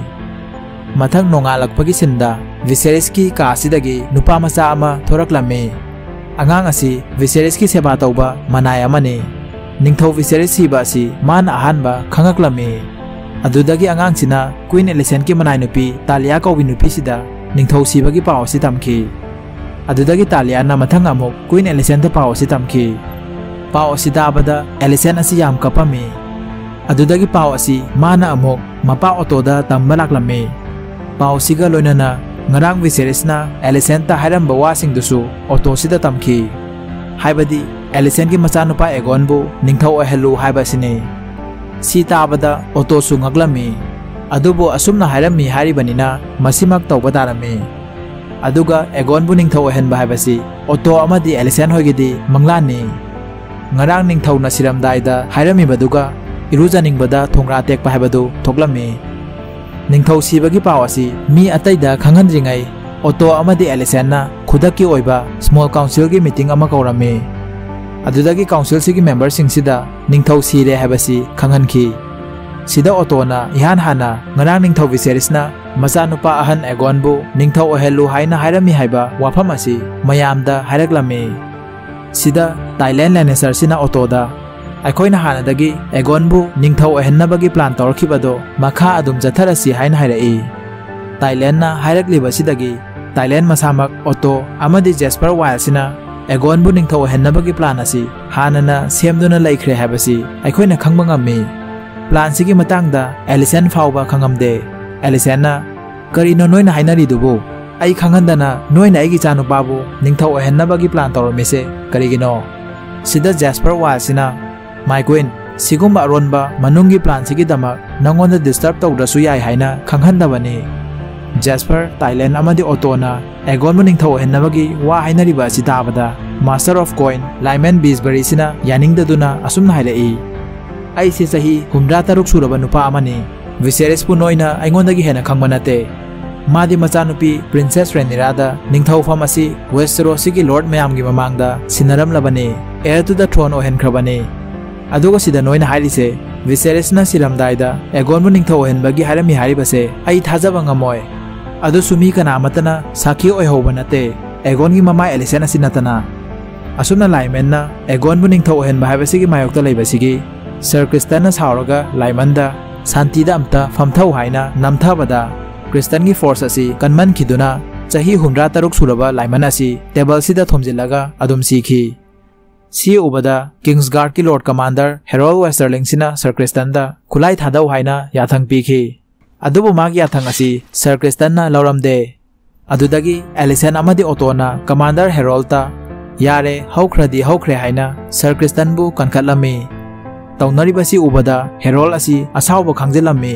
ꯃꯊꯪ ꯅꯣꯡꯉꯥꯜꯂꯛꯄꯒꯤ ꯁꯤꯟꯗ ꯚꯤꯁꯦꯔꯤꯁꯀꯤ ꯀꯥ ꯑꯁꯤꯗꯒꯤ ꯅꯨꯄꯥ ꯃꯆꯥ ꯑꯃ ꯊꯣꯔꯛꯂꯝꯃꯤ आगा विसेरेस की सेवा तब मनाए निथौ विसेरेस मान अहब खाकलमे आगा क्वीन एलिसेन की मना तालिया कौबीद निथौ सिब की पाव से तमखी तालिया मथंगमु क्वीन एलिसेन पाव से तमखी पाद एलिसेन अम कपमे पाव अ मान अमु मपा ऑटोद तम लाकमे पासीग लोनना ꯉꯔꯥꯡ ꯚꯤꯁꯦꯔꯤꯁꯅ ꯑꯦꯂꯤꯁꯦꯟꯇ ꯍꯥꯏꯔꯝꯕ ꯋꯥꯁꯤꯡꯗꯨꯁꯨ ꯑꯣꯇꯣꯁꯤꯗ ꯇꯝꯈꯤ ꯍꯥꯏꯕꯗꯤ ꯑꯦꯂꯤꯁꯦꯟꯒꯤ ꯃꯆꯥꯅꯨꯄꯥ ꯑꯦꯒꯣꯟꯕꯨ ꯅꯤꯡꯊꯧ ꯑꯣꯏꯍꯜꯂꯨ ꯍꯥꯏꯕ ꯑꯁꯤꯅꯤ ꯁꯤ ꯇꯥꯕꯗ ꯑꯣꯇꯣꯁꯨ ꯉꯛꯂꯝꯃꯤ ꯑꯗꯨꯕꯨ ꯑꯁꯨꯝꯅ ꯍꯥꯏꯔꯝꯃꯤ ꯍꯥꯏꯔꯤꯕꯅꯤꯅ ꯃꯁꯤꯃꯛ ꯇꯧꯕ ꯇꯥꯔꯝꯃꯤ ꯑꯗꯨꯒ ꯑꯦꯒꯣꯟꯕꯨ ꯅꯤꯡꯊꯧ ꯑꯣꯏꯍꯟꯕ ꯍꯥꯏꯕꯁꯤ ꯑꯣꯇꯣ ꯑꯃꯗꯤ ꯑꯦꯂꯤꯁꯦꯟ ꯍꯣꯏꯒꯤꯗꯤ ꯃꯪꯂꯥꯟꯅꯤ ꯉꯔꯥꯡ ꯅꯤꯡꯊꯧꯅ ꯁꯤꯔꯝꯗꯥꯏꯗ ꯍꯥꯏꯔꯝꯃꯤꯕꯗꯨꯒ ꯏꯔꯨꯖꯅꯤꯡꯕꯗ ꯊꯣꯡꯒ꯭ꯔꯥ ꯇꯦꯛꯄ ꯍꯥꯏꯕꯗꯨ ꯊꯣꯛꯂꯝꯃꯤ ꯅꯤꯡꯊꯧ ꯁꯤꯕꯒꯤ ꯄꯥꯎ ꯑꯁꯤ ꯃꯤ ꯑꯇꯩꯗ ꯈꯪꯍꯟꯗ꯭ꯔꯤꯉꯩ ꯑꯣꯇꯣ ꯑꯃꯗꯤ ꯑꯦꯂꯤꯁꯦꯟꯅ ꯈꯨꯗꯛꯀꯤ ꯑꯣꯏꯕ ꯁ꯭ꯃꯣꯜ ꯀꯥꯎꯟꯁꯤꯜꯒꯤ ꯃꯤꯇꯤꯡ ꯑꯃ ꯀꯧꯔꯝꯃꯤ ꯑꯗꯨꯗꯒꯤ ꯀꯥꯎꯟꯁꯤꯜꯁꯤꯒꯤ ꯃꯦꯝꯕꯔꯁꯤꯡꯁꯤꯗ ꯅꯤꯡꯊꯧ ꯁꯤꯔꯦ ꯍꯥꯏꯕꯁꯤ ꯈꯪꯍꯟꯈꯤ ꯁꯤꯗ ꯑꯣꯇꯣꯅ ꯏꯍꯥꯟ ꯍꯥꯟꯅ ꯉꯔꯥꯡ ꯅꯤꯡꯊꯧ ꯚꯤꯁꯦꯔꯤꯁꯅ ꯃꯆꯥꯅꯨꯄꯥ ꯑꯍꯟ ꯑꯦꯒꯣꯟꯕꯨ ꯅꯤꯡꯊꯧ ꯑꯣꯏꯍꯜꯂꯨ ꯍꯥꯏꯅ ꯍꯥꯏꯔꯝꯃꯤ ꯍꯥꯏꯕ ꯋꯥꯐꯝ ꯑꯁꯤ ꯃꯌꯥꯝꯗ ꯍꯥꯏꯔꯛꯂꯝꯃꯤ ꯁꯤꯗ ꯇꯥꯏꯂꯦꯟ ꯂꯦꯅꯦꯁꯔꯁꯤꯅ ꯑꯣꯇꯣꯗ ꯑꯩꯈꯣꯏꯅ ꯍꯥꯟꯅꯗꯒꯤ ꯑꯦꯒꯣꯟꯕꯨ ꯅꯤꯡꯊꯧ ꯑꯣꯏꯍꯟꯅꯕꯒꯤ ꯄ꯭ꯂꯥꯟ ꯇꯧꯔꯛꯈꯤꯕꯗꯣ ꯃꯈꯥ ꯑꯗꯨꯝ ꯆꯠꯊꯔꯁꯤ ꯍꯥꯏꯅ ꯍꯥꯏꯔꯛꯏ ꯇꯥꯏꯂꯦꯟꯅ ꯍꯥꯏꯔꯛꯂꯤꯕꯁꯤꯗꯒꯤ ꯇꯥꯏꯂꯦꯟ ꯃꯁꯥꯃꯛ ꯑꯣꯇꯣ ꯑꯃꯗꯤ ꯖꯦꯁꯄꯔ ꯋꯥꯏꯜꯁꯤꯅ ꯑꯦꯒꯣꯟꯕꯨ ꯅꯤꯡꯊꯧ ꯑꯣꯏꯍꯟꯅꯕꯒꯤ ꯄ꯭ꯂꯥꯟ ꯑꯁꯤ ꯍꯥꯟꯅꯅ ꯁꯦꯝꯗꯨꯅ ꯂꯩꯈ꯭ꯔꯦ ꯍꯥꯏꯕꯁꯤ ꯑꯩꯈꯣꯏꯅ ꯈꯪꯕ ꯉꯝꯃꯤ ꯄ꯭ꯂꯥꯟꯁꯤꯒꯤ ꯃꯇꯥꯡꯗ ꯑꯦꯂꯤꯁꯦꯟ ꯐꯥꯎꯕ ꯈꯪꯉꯝꯗꯦ ꯑꯦꯂꯤꯁꯦꯟꯅ ꯀꯔꯤꯅꯣ ꯅꯣꯏꯅ ꯍꯥꯏꯅꯔꯤꯗꯨꯕꯨ ꯑꯩ ꯈꯪꯍꯟꯗꯅ ꯅꯣꯏꯅ ꯑꯩꯒꯤ ꯏꯆꯥꯅꯨꯄꯥꯕꯨ ꯅꯤꯡꯊꯧ ꯑꯣꯏꯍꯟꯅꯕꯒꯤ ꯄ꯭ꯂꯥꯟ ꯇꯧꯔꯝꯃꯤꯁꯦ ꯀꯔꯤꯒꯤꯅꯣ ꯁꯤꯗ ꯖꯦꯁꯄꯔ ꯋꯥꯏꯜꯁꯤꯅ ꯃꯥꯏ ꯀꯨꯏꯟ ꯁꯤꯒꯨꯝꯕ ꯑꯔꯣꯟꯕ ꯃꯅꯨꯡꯒꯤ ꯄ꯭ꯂꯥꯟꯁꯤꯒꯤꯗꯃꯛ ꯅꯪꯉꯣꯟꯗ ꯗꯤꯁꯇꯔꯕ ꯇꯧꯗ꯭ꯔꯁꯨ ꯌꯥꯏ ꯍꯥꯏꯅ ꯈꯪꯍꯟꯗꯕꯅꯤ ꯖꯦꯁꯄꯔ ꯇꯥꯏꯂꯦꯟ ꯑꯃꯗꯤ ꯑꯣꯇꯣꯅ ꯑꯦꯒꯣꯟꯕꯨ ꯅꯤꯡꯊꯧ ꯑꯣꯏꯍꯟꯅꯕꯒꯤ ꯋꯥ ꯍꯥꯏꯅꯔꯤꯕ ꯑꯁꯤ ꯇꯥꯕꯗ ꯃꯥꯁꯇꯔ ꯑꯣꯐ ꯀꯣꯏꯟ ꯂꯥꯏꯃꯦꯟ ꯕꯤꯁꯕꯔꯤꯁꯤꯅ ꯌꯥꯅꯤꯡꯗꯗꯨꯅ ꯑꯁꯨꯝꯅ ꯍꯥꯏꯔꯛꯏ ꯑꯩꯁꯤ ꯆꯍꯤ ꯍꯨꯝꯗ꯭ꯔꯥ ꯇꯔꯨꯛ ꯁꯨꯔꯕ ꯅꯨꯄꯥ ꯑꯃꯅꯤ ꯚꯤꯁꯦꯔꯤꯁꯄꯨ ꯅꯣꯏꯅ ꯑꯩꯉꯣꯟꯗꯒꯤ ꯍꯦꯟꯅ ꯈꯪꯕ ꯅꯠꯇꯦ ꯃꯥꯗꯤ ꯃꯆꯥꯅꯨꯄꯤ ꯄ꯭ꯔꯤꯟꯁꯦꯁ ꯔꯦꯅꯤꯔꯥꯗ ꯅꯤꯡꯊꯧꯐꯝ ꯑꯁꯤ ꯋꯦꯁꯇꯔꯣꯁꯤꯒꯤ ꯂꯣꯔꯗ ꯃꯌꯥꯝꯒꯤ ꯃꯃꯥꯡꯗ ꯁꯤꯟꯅꯔꯝꯂꯕꯅꯤ ꯑꯦꯌꯔ ꯇꯨ ꯗ ꯊ꯭ꯔꯣꯟ ꯑꯣꯏꯍꯟꯈ꯭ꯔꯕꯅꯤ ꯑꯗꯨꯒ ꯁꯤꯗ ꯅꯣꯏꯅ ꯍꯥꯏꯔꯤꯁꯦ ꯚꯤꯁꯦꯔꯤꯁꯅ ꯁꯤꯔꯝꯗꯥꯏꯗ ꯑꯦꯒꯣꯟꯕꯨ ꯅꯤꯡꯊꯧ ꯑꯣꯏꯍꯟꯕꯒꯤ ꯍꯥꯏꯔꯝꯃꯤ ꯍꯥꯏꯔꯤꯕꯁꯦ ꯑꯩ ꯊꯥꯖꯕ ꯉꯝꯃꯣꯏ ꯑꯗꯨꯁꯨ ꯃꯤ ꯀꯅꯥ ꯑꯃꯠꯇꯅ ꯁꯥꯈꯤ ꯑꯣꯏꯍꯧꯕ ꯅꯠꯇꯦ ꯑꯦꯒꯣꯟꯒꯤ ꯃꯃꯥ ꯑꯦꯂꯤꯁꯦꯟ ꯑꯁꯤ ꯅꯠꯇꯅ ꯑꯁꯨꯝꯅ ꯂꯥꯏꯃꯦꯟꯅ ꯑꯦꯒꯣꯟꯕꯨ ꯅꯤꯡꯊꯧ ꯑꯣꯏꯍꯟꯕ ꯍꯥꯏꯕꯁꯤꯒꯤ ꯃꯥꯌꯣꯛꯇ ꯂꯩꯕꯁꯤꯒꯤ ꯁꯔ ꯀ꯭ꯔꯤꯁꯇꯟꯅ ꯁꯥꯎꯔꯒ ꯂꯥꯏꯃꯟꯗ ꯁꯥꯟꯇꯤꯗ ꯑꯝꯇ ꯐꯝꯊꯧ ꯍꯥꯏꯅ ꯅꯝꯊꯕꯗ ꯀ꯭ꯔꯤꯁꯇꯟꯒꯤ ꯐꯣꯔꯁ ꯑꯁꯤ ꯀꯟꯃꯟꯈꯤꯗꯨꯅ ꯆꯍꯤ ꯍꯨꯝꯗ꯭ꯔꯥ ꯇꯔꯨꯛ ꯁꯨꯔꯕ ꯂꯥꯏꯃꯟ ꯑꯁꯤ ꯇꯦꯕꯜꯁꯤꯗ ꯊꯣꯝꯖꯤꯜꯂꯒ ꯑꯗꯨꯝ ꯁꯤꯈꯤ सी ओबदा किंग्स गार्ड की lord commander Harrold Westerling sir Criston खुलाई थादौ है याथंग पीखी मांग याथंग सर क्रिस्टन लौरमदे एलिसन ओटोना कमांडर हेरोल्ता यारे हौख्रदी हौख्रे है सर क्रिस्टन कनखलमी तौनरी उबद हेरोल असाब खाजिली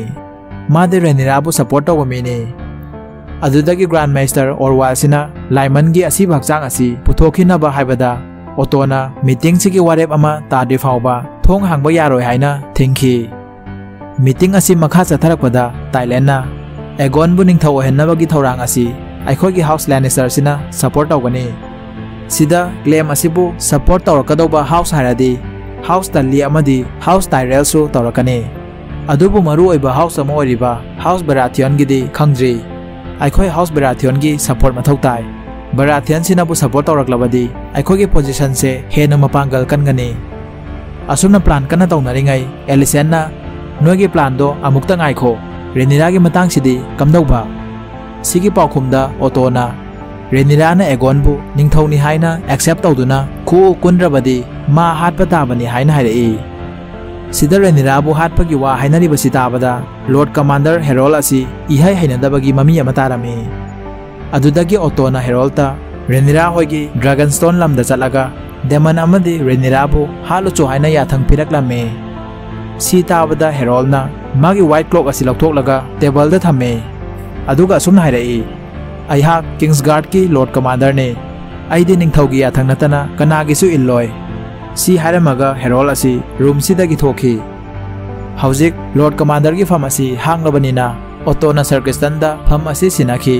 मादे रेनीराब सपोर्ट तब तबमीने ग्रांड मेस्टर ओरवा लाइमन की पुथोखिनबा पुथोखीनबाद ꯑꯣꯇꯣꯅ ꯃꯤꯇꯤꯡꯁꯤꯒꯤ ꯋꯥꯔꯦꯞ ꯑꯃ ꯇꯥꯗ꯭ꯔꯤ ꯐꯥꯎꯕ ꯊꯣꯡ ꯍꯥꯡꯕ ꯌꯥꯔꯣꯏ ꯍꯥꯏꯅ ꯊꯤꯡꯈꯤ ꯃꯤꯇꯤꯡ ꯑꯁꯤ ꯃꯈꯥ ꯆꯠꯊꯔꯛꯄꯗ ꯇꯥꯏꯂꯦꯟꯅ ꯑꯦꯒꯣꯟꯕꯨ ꯅꯤꯡꯊꯧ ꯑꯣꯏꯍꯟꯅꯕꯒꯤ ꯊꯧꯔꯥꯡ ꯑꯁꯤ ꯑꯩꯈꯣꯏꯒꯤ ꯍꯥꯎꯁ ꯂꯦꯅꯤꯁꯇꯔꯁꯤꯅ ꯁꯄꯣꯔꯠ ꯇꯧꯒꯅꯤ ꯁꯤꯗ ꯀ꯭ꯂꯦꯝ ꯑꯁꯤꯕꯨ ꯁꯄꯣꯔꯠ ꯇꯧꯔꯛꯀꯗꯧꯕ ꯍꯥꯎꯁ ꯍꯥꯏꯔꯗꯤ ꯍꯥꯎꯁ ꯇꯜꯂꯤ ꯑꯃꯗꯤ ꯍꯥꯎꯁ ꯇꯥꯏꯔꯦꯜꯁꯨ ꯇꯧꯔꯛꯀꯅꯤ ꯑꯗꯨꯕꯨ ꯃꯔꯨꯑꯣꯏꯕ ꯍꯥꯎꯁ ꯑꯃ ꯑꯣꯏꯔꯤꯕ ꯍꯥꯎꯁ ꯕꯦꯔꯥꯊꯤꯌꯟꯒꯤꯗꯤ ꯈꯪꯗ꯭ꯔꯤ ꯑꯩꯈꯣꯏ ꯍꯥꯎꯁ ꯕꯦꯔꯥꯊꯤꯌꯟꯒꯤ ꯁꯄꯣꯔꯠ ꯃꯊꯧ ꯇꯥꯏ बराथियन सिनाबु सपोर्ट तौरक्लबदि अखोगे पोजीशन से हेन मपांगल कनगनी असुन प्लान कन तौनरिङै एलिसेन नोगे प्लान दो अमुक्त गाइखो रेनिरा के मतांग सिदि ओटोना रेनीरा ने एगोन बु निंगथौनि एक्सेप्ट तौदुना खु कुनरबदि मा हातपा ताबनी है हाइरई सिदा रेनिरा बु हातपगी वा हाइनरिबसि लोड कमांडर हेरोल असि ममी तारमी अदुदगी ओटोना हेरोल्टा रेनिरा होगी ड्रैगन स्टोन लम चलगा देमन अमदे रेनिरा बो हालो चोहाइना याथंग पिरकला पिरकलामे सी ताबदा हेरोलना मागी वाइट क्लॉक असि लखथोक लगा टेबल द थमे अदुगा सुम असुम हाइरई आइहा किंग्स गार्ड की लॉर्ड कमांडर ने आईदे निंथौगी याथंग नतना कनागी सु इल्लोय सी हाइरमगा हेरोल असि रूम सिदगी थोखी हाउजिक लॉर्ड कमांडर की फार्मेसी असि हांगलबनिना ओटोना सर्किस्तान दा फार्मेसी सिनाखी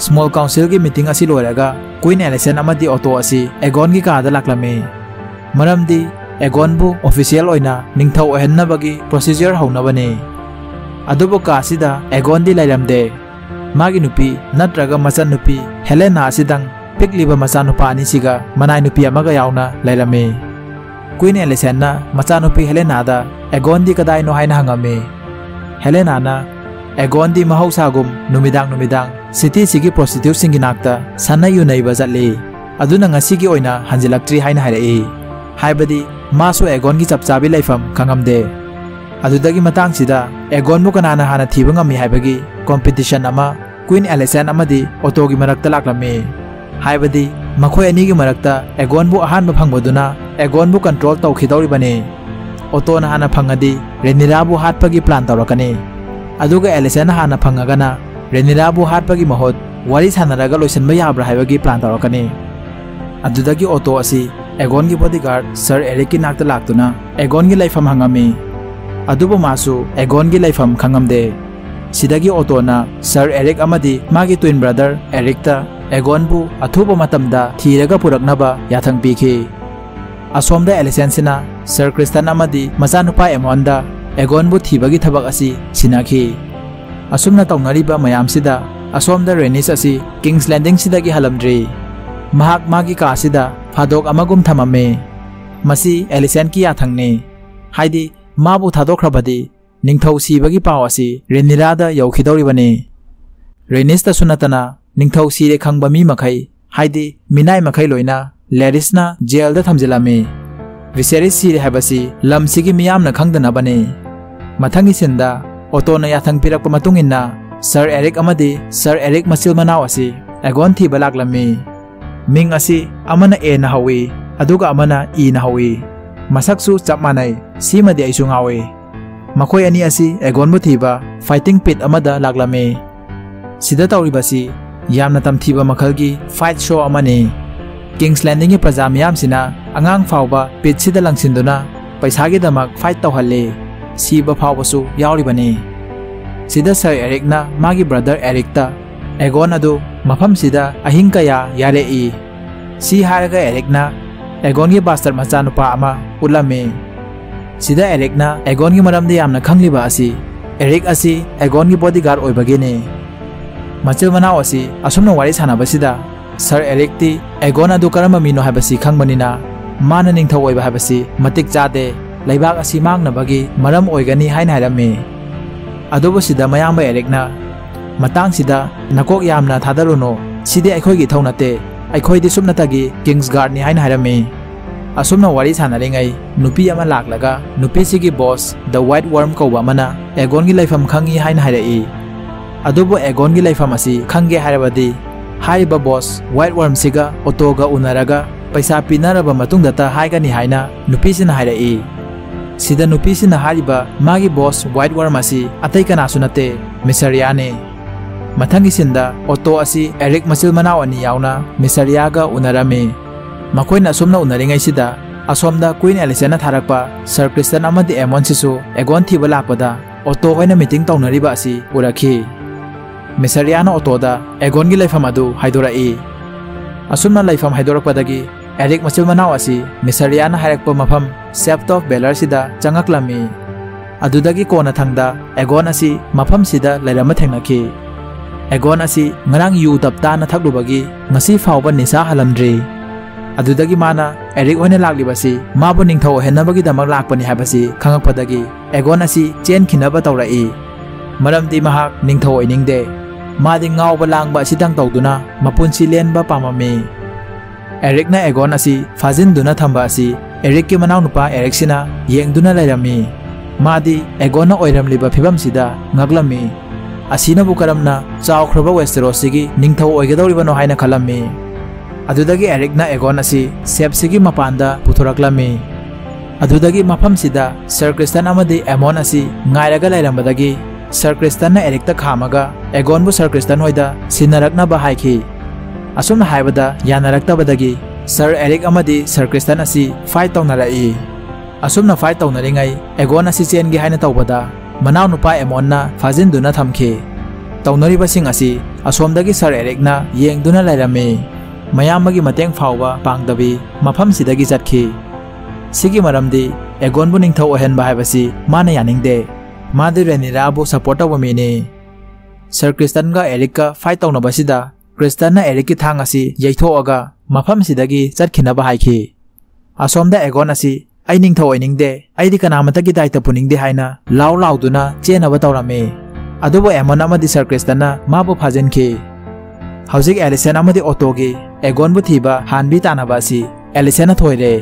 स्मॉल काउंसिल की मीटिंग असी लोरगा। क्वीन एलेसन अमदी ऑटो असी। एगोन की कादा लाकलमे। मरमदी एगोन बु ऑफिशियल ओइना निंगथौ ओहन्नबगी प्रोसीजर हौनबने अदुबु कासिदा एगोन दी लाइरमदे मागी नुपी नत्रगा मचन नुपी। हेलेना असिदंग पिकलिबा मचा नुपा अनिसिगा मनाई नुपी अमगा याउना लाइरमे क्वीन एलेसन ना मचा नुपी हेलेनादा एगोन दी कदाई नो हाइना हेलेना ना एगोन दी महौसागुम नुमिदांग नुमिदांग। ꯅꯨꯃꯤꯗꯥꯡ ꯁꯤꯇꯤꯁꯤꯒꯤ ꯄ꯭ꯔꯣꯁꯇꯤꯇ꯭ꯌꯨꯠꯁꯤꯡꯒꯤ ꯅꯥꯛꯇ ꯁꯥꯟꯅ ꯌꯨꯅꯩꯕ ꯆꯠꯂꯤ ꯑꯗꯨꯅ ꯉꯁꯤꯒꯤ ꯑꯣꯏꯅ ꯍꯟꯖꯤꯜꯂꯛꯇ꯭ꯔꯤ ꯍꯥꯏꯅ ꯍꯥꯏꯔꯛꯏ ꯍꯥꯏꯕꯗꯤ ꯃꯥꯁꯨ ꯑꯦꯒꯣꯟꯒꯤ ꯆꯞ ꯆꯥꯕꯤ ꯂꯩꯐꯝ ꯈꯪꯉꯝꯗꯦ ꯑꯗꯨꯗꯒꯤ ꯃꯇꯥꯡꯁꯤꯗ ꯑꯦꯒꯣꯟꯕꯨ ꯀꯅꯥꯅ ꯍꯥꯟꯅ ꯊꯤꯕ ꯉꯝꯃꯤ ꯍꯥꯏꯕꯒꯤ ꯀꯣꯝꯄꯤꯇꯤꯁꯟ ꯑꯃ ꯀꯨꯏꯟ ꯑꯦꯂꯤꯁꯦꯟ ꯑꯃꯗꯤ ꯑꯣꯇꯣꯒꯤ ꯃꯔꯛꯇ ꯂꯥꯛꯂꯝꯃꯤ ꯍꯥꯏꯕꯗꯤ ꯃꯈꯣꯏ ꯑꯅꯤꯒꯤ ꯃꯔꯛꯇ ꯑꯦꯒꯣꯟꯕꯨ ꯑꯍꯥꯟꯕ ꯐꯪꯕꯗꯨꯅ ꯑꯦꯒꯣꯟꯕꯨ ꯀꯟꯇ꯭ꯔꯣꯜ ꯇꯧꯈꯤꯗꯧꯔꯤꯕꯅꯤ ꯑꯣꯇꯣꯅ ꯍꯥꯟꯅ ꯐꯪꯉꯗꯤ ꯔꯦꯅꯤꯔꯥꯕꯨ ꯍꯥꯠꯄꯒꯤ ꯄ꯭ꯂꯥꯟ ꯇꯧꯔꯛꯀꯅꯤ ꯑꯗꯨꯒ ꯑꯦꯂꯤꯁꯟꯅ ꯍꯥꯟꯅ ꯐꯪꯉꯒꯅ ꯔꯦꯅꯤꯂꯥꯕꯨ ꯍꯥꯠꯄꯒꯤ ꯃꯍꯨꯠ ꯋꯥꯔꯤ ꯁꯥꯟꯅꯔꯒ ꯂꯣꯏꯁꯤꯟꯕ ꯌꯥꯕ꯭ꯔꯥ ꯍꯥꯏꯕꯒꯤ ꯄ꯭ꯂꯥꯟ ꯇꯧꯔꯛꯀꯅꯤ ꯑꯗꯨꯗꯒꯤ ꯑꯣꯇꯣ ꯑꯁꯤ ꯑꯦꯒꯣꯟꯒꯤ ꯕꯣꯗꯤꯒꯥꯔꯗ ꯁꯔ ꯑꯦꯔꯤꯛꯀꯤ ꯅꯥꯛꯇ ꯂꯥꯛꯇꯨꯅ ꯑꯦꯒꯣꯟꯒꯤ ꯂꯩꯐꯝ ꯍꯪꯉꯝꯃꯤ ꯑꯗꯨꯕꯨ ꯃꯥꯁꯨ ꯑꯦꯒꯣꯟꯒꯤ ꯂꯩꯐꯝ ꯈꯪꯉꯝꯗꯦ ꯁꯤꯗꯒꯤ ꯑꯣꯇꯣꯅ ꯁꯔ ꯑꯦꯔꯤꯛ ꯑꯃꯗꯤ ꯃꯥꯒꯤ ꯇ꯭ꯋꯤꯟ ꯕ꯭ꯔꯗꯔ ꯑꯦꯔꯤꯛꯇ ꯑꯦꯒꯣꯟꯕꯨ ꯑꯊꯨꯕ ꯃꯇꯝꯗ ꯊꯤꯔꯒ ꯄꯨꯔꯛꯅꯕ ꯌꯥꯊꯪ ꯄꯤꯈꯤ ꯑꯁꯣꯝꯗ ꯑꯦꯂꯤꯁꯦꯟꯁꯤꯅ ꯁꯔ ꯀ꯭ꯔꯤꯁꯇꯟ ꯑꯃꯗꯤ ꯃꯆꯥꯅꯨꯄꯥ ꯑꯦꯃꯣꯟꯗ ꯑꯦꯒꯣꯟꯕꯨ ꯊꯤꯕꯒꯤ ꯊꯕꯛ ꯑꯁꯤ ꯁꯤꯟꯅꯈꯤ ꯑꯁꯨꯝꯅ ꯇꯧꯅꯔꯤꯕ ꯃꯌꯥꯝꯁꯤꯗ ꯑꯁꯣꯝꯗ ꯔꯦꯅꯤꯁ ꯑꯁꯤ ꯀꯤꯡꯁ ꯂꯦꯟꯗꯤꯡꯁꯤꯗꯒꯤ ꯍꯜꯂꯝꯗ꯭ꯔꯤ ꯃꯍꯥꯛ ꯃꯥꯒꯤ ꯀꯥꯁꯤꯗ ꯐꯥꯗꯣꯛ ꯑꯃꯒꯨꯝ ꯊꯝꯃꯝꯃꯤ ꯃꯁꯤ ꯑꯦꯂꯤꯁꯦꯟꯀꯤ ꯌꯥꯊꯪꯅꯤ ꯍꯥꯏꯗꯤ ꯃꯥꯕꯨ ꯊꯥꯗꯣꯛꯈ꯭ꯔꯕꯗꯤ ꯅꯤꯡꯊꯧ ꯁꯤꯕꯒꯤ ꯄꯥꯎ ꯑꯁꯤ ꯔꯦꯅꯤꯔꯥꯗ ꯌꯧꯈꯤꯗꯧꯔꯤꯕꯅꯤ ꯔꯦꯅꯤꯁꯇꯁꯨ ꯅꯠꯇꯅ ꯅꯤꯡꯊꯧ ꯁꯤꯔꯦ ꯈꯪꯕ ꯃꯤ ꯃꯈꯩ ꯍꯥꯏꯗꯤ ꯃꯤꯅꯥꯏ ꯃꯈꯩ ꯂꯣꯏꯅ ꯂꯦꯔꯤꯁꯅ ꯖꯦꯜꯗ ꯊꯝꯖꯤꯜꯂꯝꯃꯤ ꯚꯤꯁꯦꯔꯤꯁ ꯁꯤꯔꯦ ꯍꯥꯏꯕꯁꯤ ꯂꯝꯁꯤꯒꯤ ꯃꯤꯌꯥꯝꯅ ꯈꯪꯗꯅꯕꯅꯤ ꯃꯊꯪꯒꯤ ꯁꯤꯟꯗ oto na yathang pirak pamatung Sir Eric amadi Sir Eric masil manaw asi. Agon thi balak lami. Ming asi amana e na hawi. Aduga amana e na hawi. Masaksu chap manai. Simadi aisu ngawe makoi ani asi agon bu thiba fighting pit amada laklame sida tauribasi yamna tamthiba makalgi, fight show amane Kings Landing praja miyam sina angang fauba, pit sida langsinduna paisa gi damak fight tawhalle Aegon अदु मफम सिदा अहिंग कया यारे इ सी हारगा एरिकना Aegon की bastard मचा नुपा अमा उलमे सिदा एरिकना एगोन की मरमदे यामना खंगलिबा असि एरिक असि एगोन की बॉडीगार्ड ओइबगेने मचल मनाव असि असुमना वारी सानाबसिदा सर एरिकती एगोन अदु करम मीनो हाबसि खंगबनिना मान निंथौ मतिक मरम ओइगनी हाइन हाइरमे अदुबसिदा मयाम एरिकना मतंग सिदा नकोक यामना थादरुनो सिदे अखोगी थौनते अखोईदि सुमनतगी किंग्स गार्ड नि हाइन हाइरमे असुमना वारी सानरिङै नुपी अमा लाक्लगा नुपी सिगी बॉस द व्हाइट वर्म कौबा मना एगोन गी लाइफम खंगी हाइन हाइरई अदुबो एगोन गी लाइफम असि खंगे हाइरबदी हाइबा बॉस वर्म सिगा ओटोगा उनरगा पैसा पीनरबा सिदा नुपीसिना हारिबा मागी बॉस व्हाइट वर्म असि अतै कनासु नते मिसरियाने मथंगी सिंदा ओटो एरिक अनि याउना मिसरियागा उनरमे मखोइन असुमना उनरिङै सिदा असोमदा क्वीन एलिसेना थारकपा सर क्रिस्टन एमोन सिसु एगोन थिबा लाकपदा ओटो होइना मीटिंग असि उरखी मिसरियाना ओटोदा एगोनगी लाइफम अदु हाइदोराई असुमना लाइफम हाइदोरकपदगी एरिक मचिल मनाव असि मिसरियाना मफम सेफ्ट ऑफ़ बेलर सिदा चंगकलमी अदुदगी कोना थंगदा एगोन असि मफम सिदा लैरम थेंगनखी एगोन असि ngarang yu tapta na thakluबगी ngasi अदुदगी माना एरिक ओने लागलिबसी माबु एगोन असि चेन खिनब तौरई मरमदि महाक निंथौ ओइनिंगदे मादि ngaw lang ba sidang Yeng duna lairami madi Egon na oiram liba phibam sida ngaglami asina bu karamna chaw khroba Westeros sigi ningthau oigedawriba no haina khalami adudagi Eric na Egon asi sep sigi mapanda puthoraklami adudagi mafam sida Sir Kristen amadi Amon asi असम यानरक्तबदगी sir Erryk sir Criston fight तौनाई असम fight तौनरी Aegon चेंगे है तबद मना नुप एमोन फाजन थमी तौनरी Asom sir एरिकना लाइमी मयाम फाव पादी मफम सिदी एगोनबु निथन है मान यादे मादी रेनीरा सपोर्ट तब मे सर क्रिस्टन का फाइट तौनाब ख्रिस्टना एरे की थांग मफमसीदी असोम एगोन एगोनिथे कनाम की दायित्व है लाव लाद चेनब तौरमे अब एमन सर ख्रिस्टन माब की हजिक एलिसन ओटो की एगोन थीब हाँ भी तानब एलिसन थोरे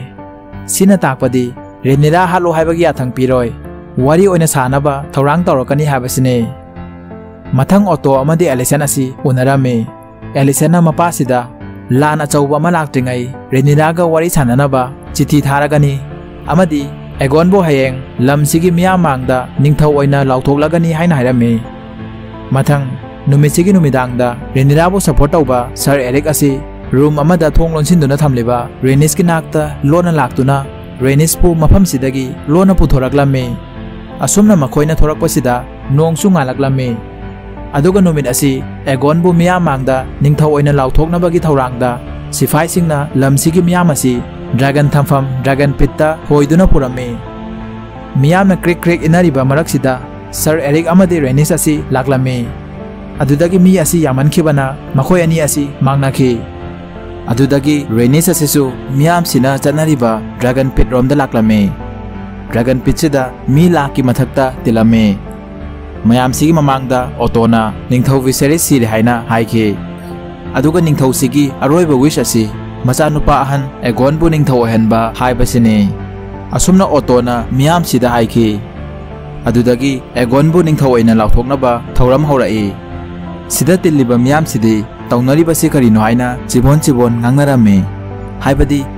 तापदी रेनीरा हालो है याथं पीरय वरी साब थौर तौरकनी मथ ओटो एलिसन उनरमें एलिसेना मपासी दा लान अचाउबा मलाक टिंगाई रेनिला का वारी साना ना बा एगोनबो थारा गनी अमादी एगोन बो हैंग लम्सी की मिया मांग दा निंग थाव इना लाउ थोग लगनी है ना है रमी सपोर्ट आउबा सर एलिक असी रूम अमादा थोंग लोंसिंदु ना थमले बा लोन की नाक मफमसिदगी लोन लाक तो ना रेनिस पु मफम सिदगी लोना पु पसिदा नोंग सुंग amadi एगोन बो हयेंग लमसिगी मिया मांगदा निंगथौ ओइना लाउथोकलागनी हाइना हाइरमे मथंग नुमिसिगी नुमिदांगदा रेनिराबो सपोर्ट तौबा सर एरिक रूम रेनिस की नाकता लोना लाक्तुना रेनिस पु मफम सिदगी लोना पुथोरकलामे असुमना मखोइना थोरकपसिदा नोंगसु ngalakलामे अदुगा नुमित असि एगोन बु मिया मांगदा निंगथौ ओइना लाउथोकनबगी थौरांगदा सिफाई क्रिक क्रिक इनरिबा मरक्सिदा सर एरिक अमदि रेनिस असि लाक्लामे अदुदगी मी असि यामनखिबना मखोय अनि असि मांगनाखि अदुदगी रेनिस असिसु मियाम सिना चनरिबा dragon pit रोमदा लाक्लामे dragon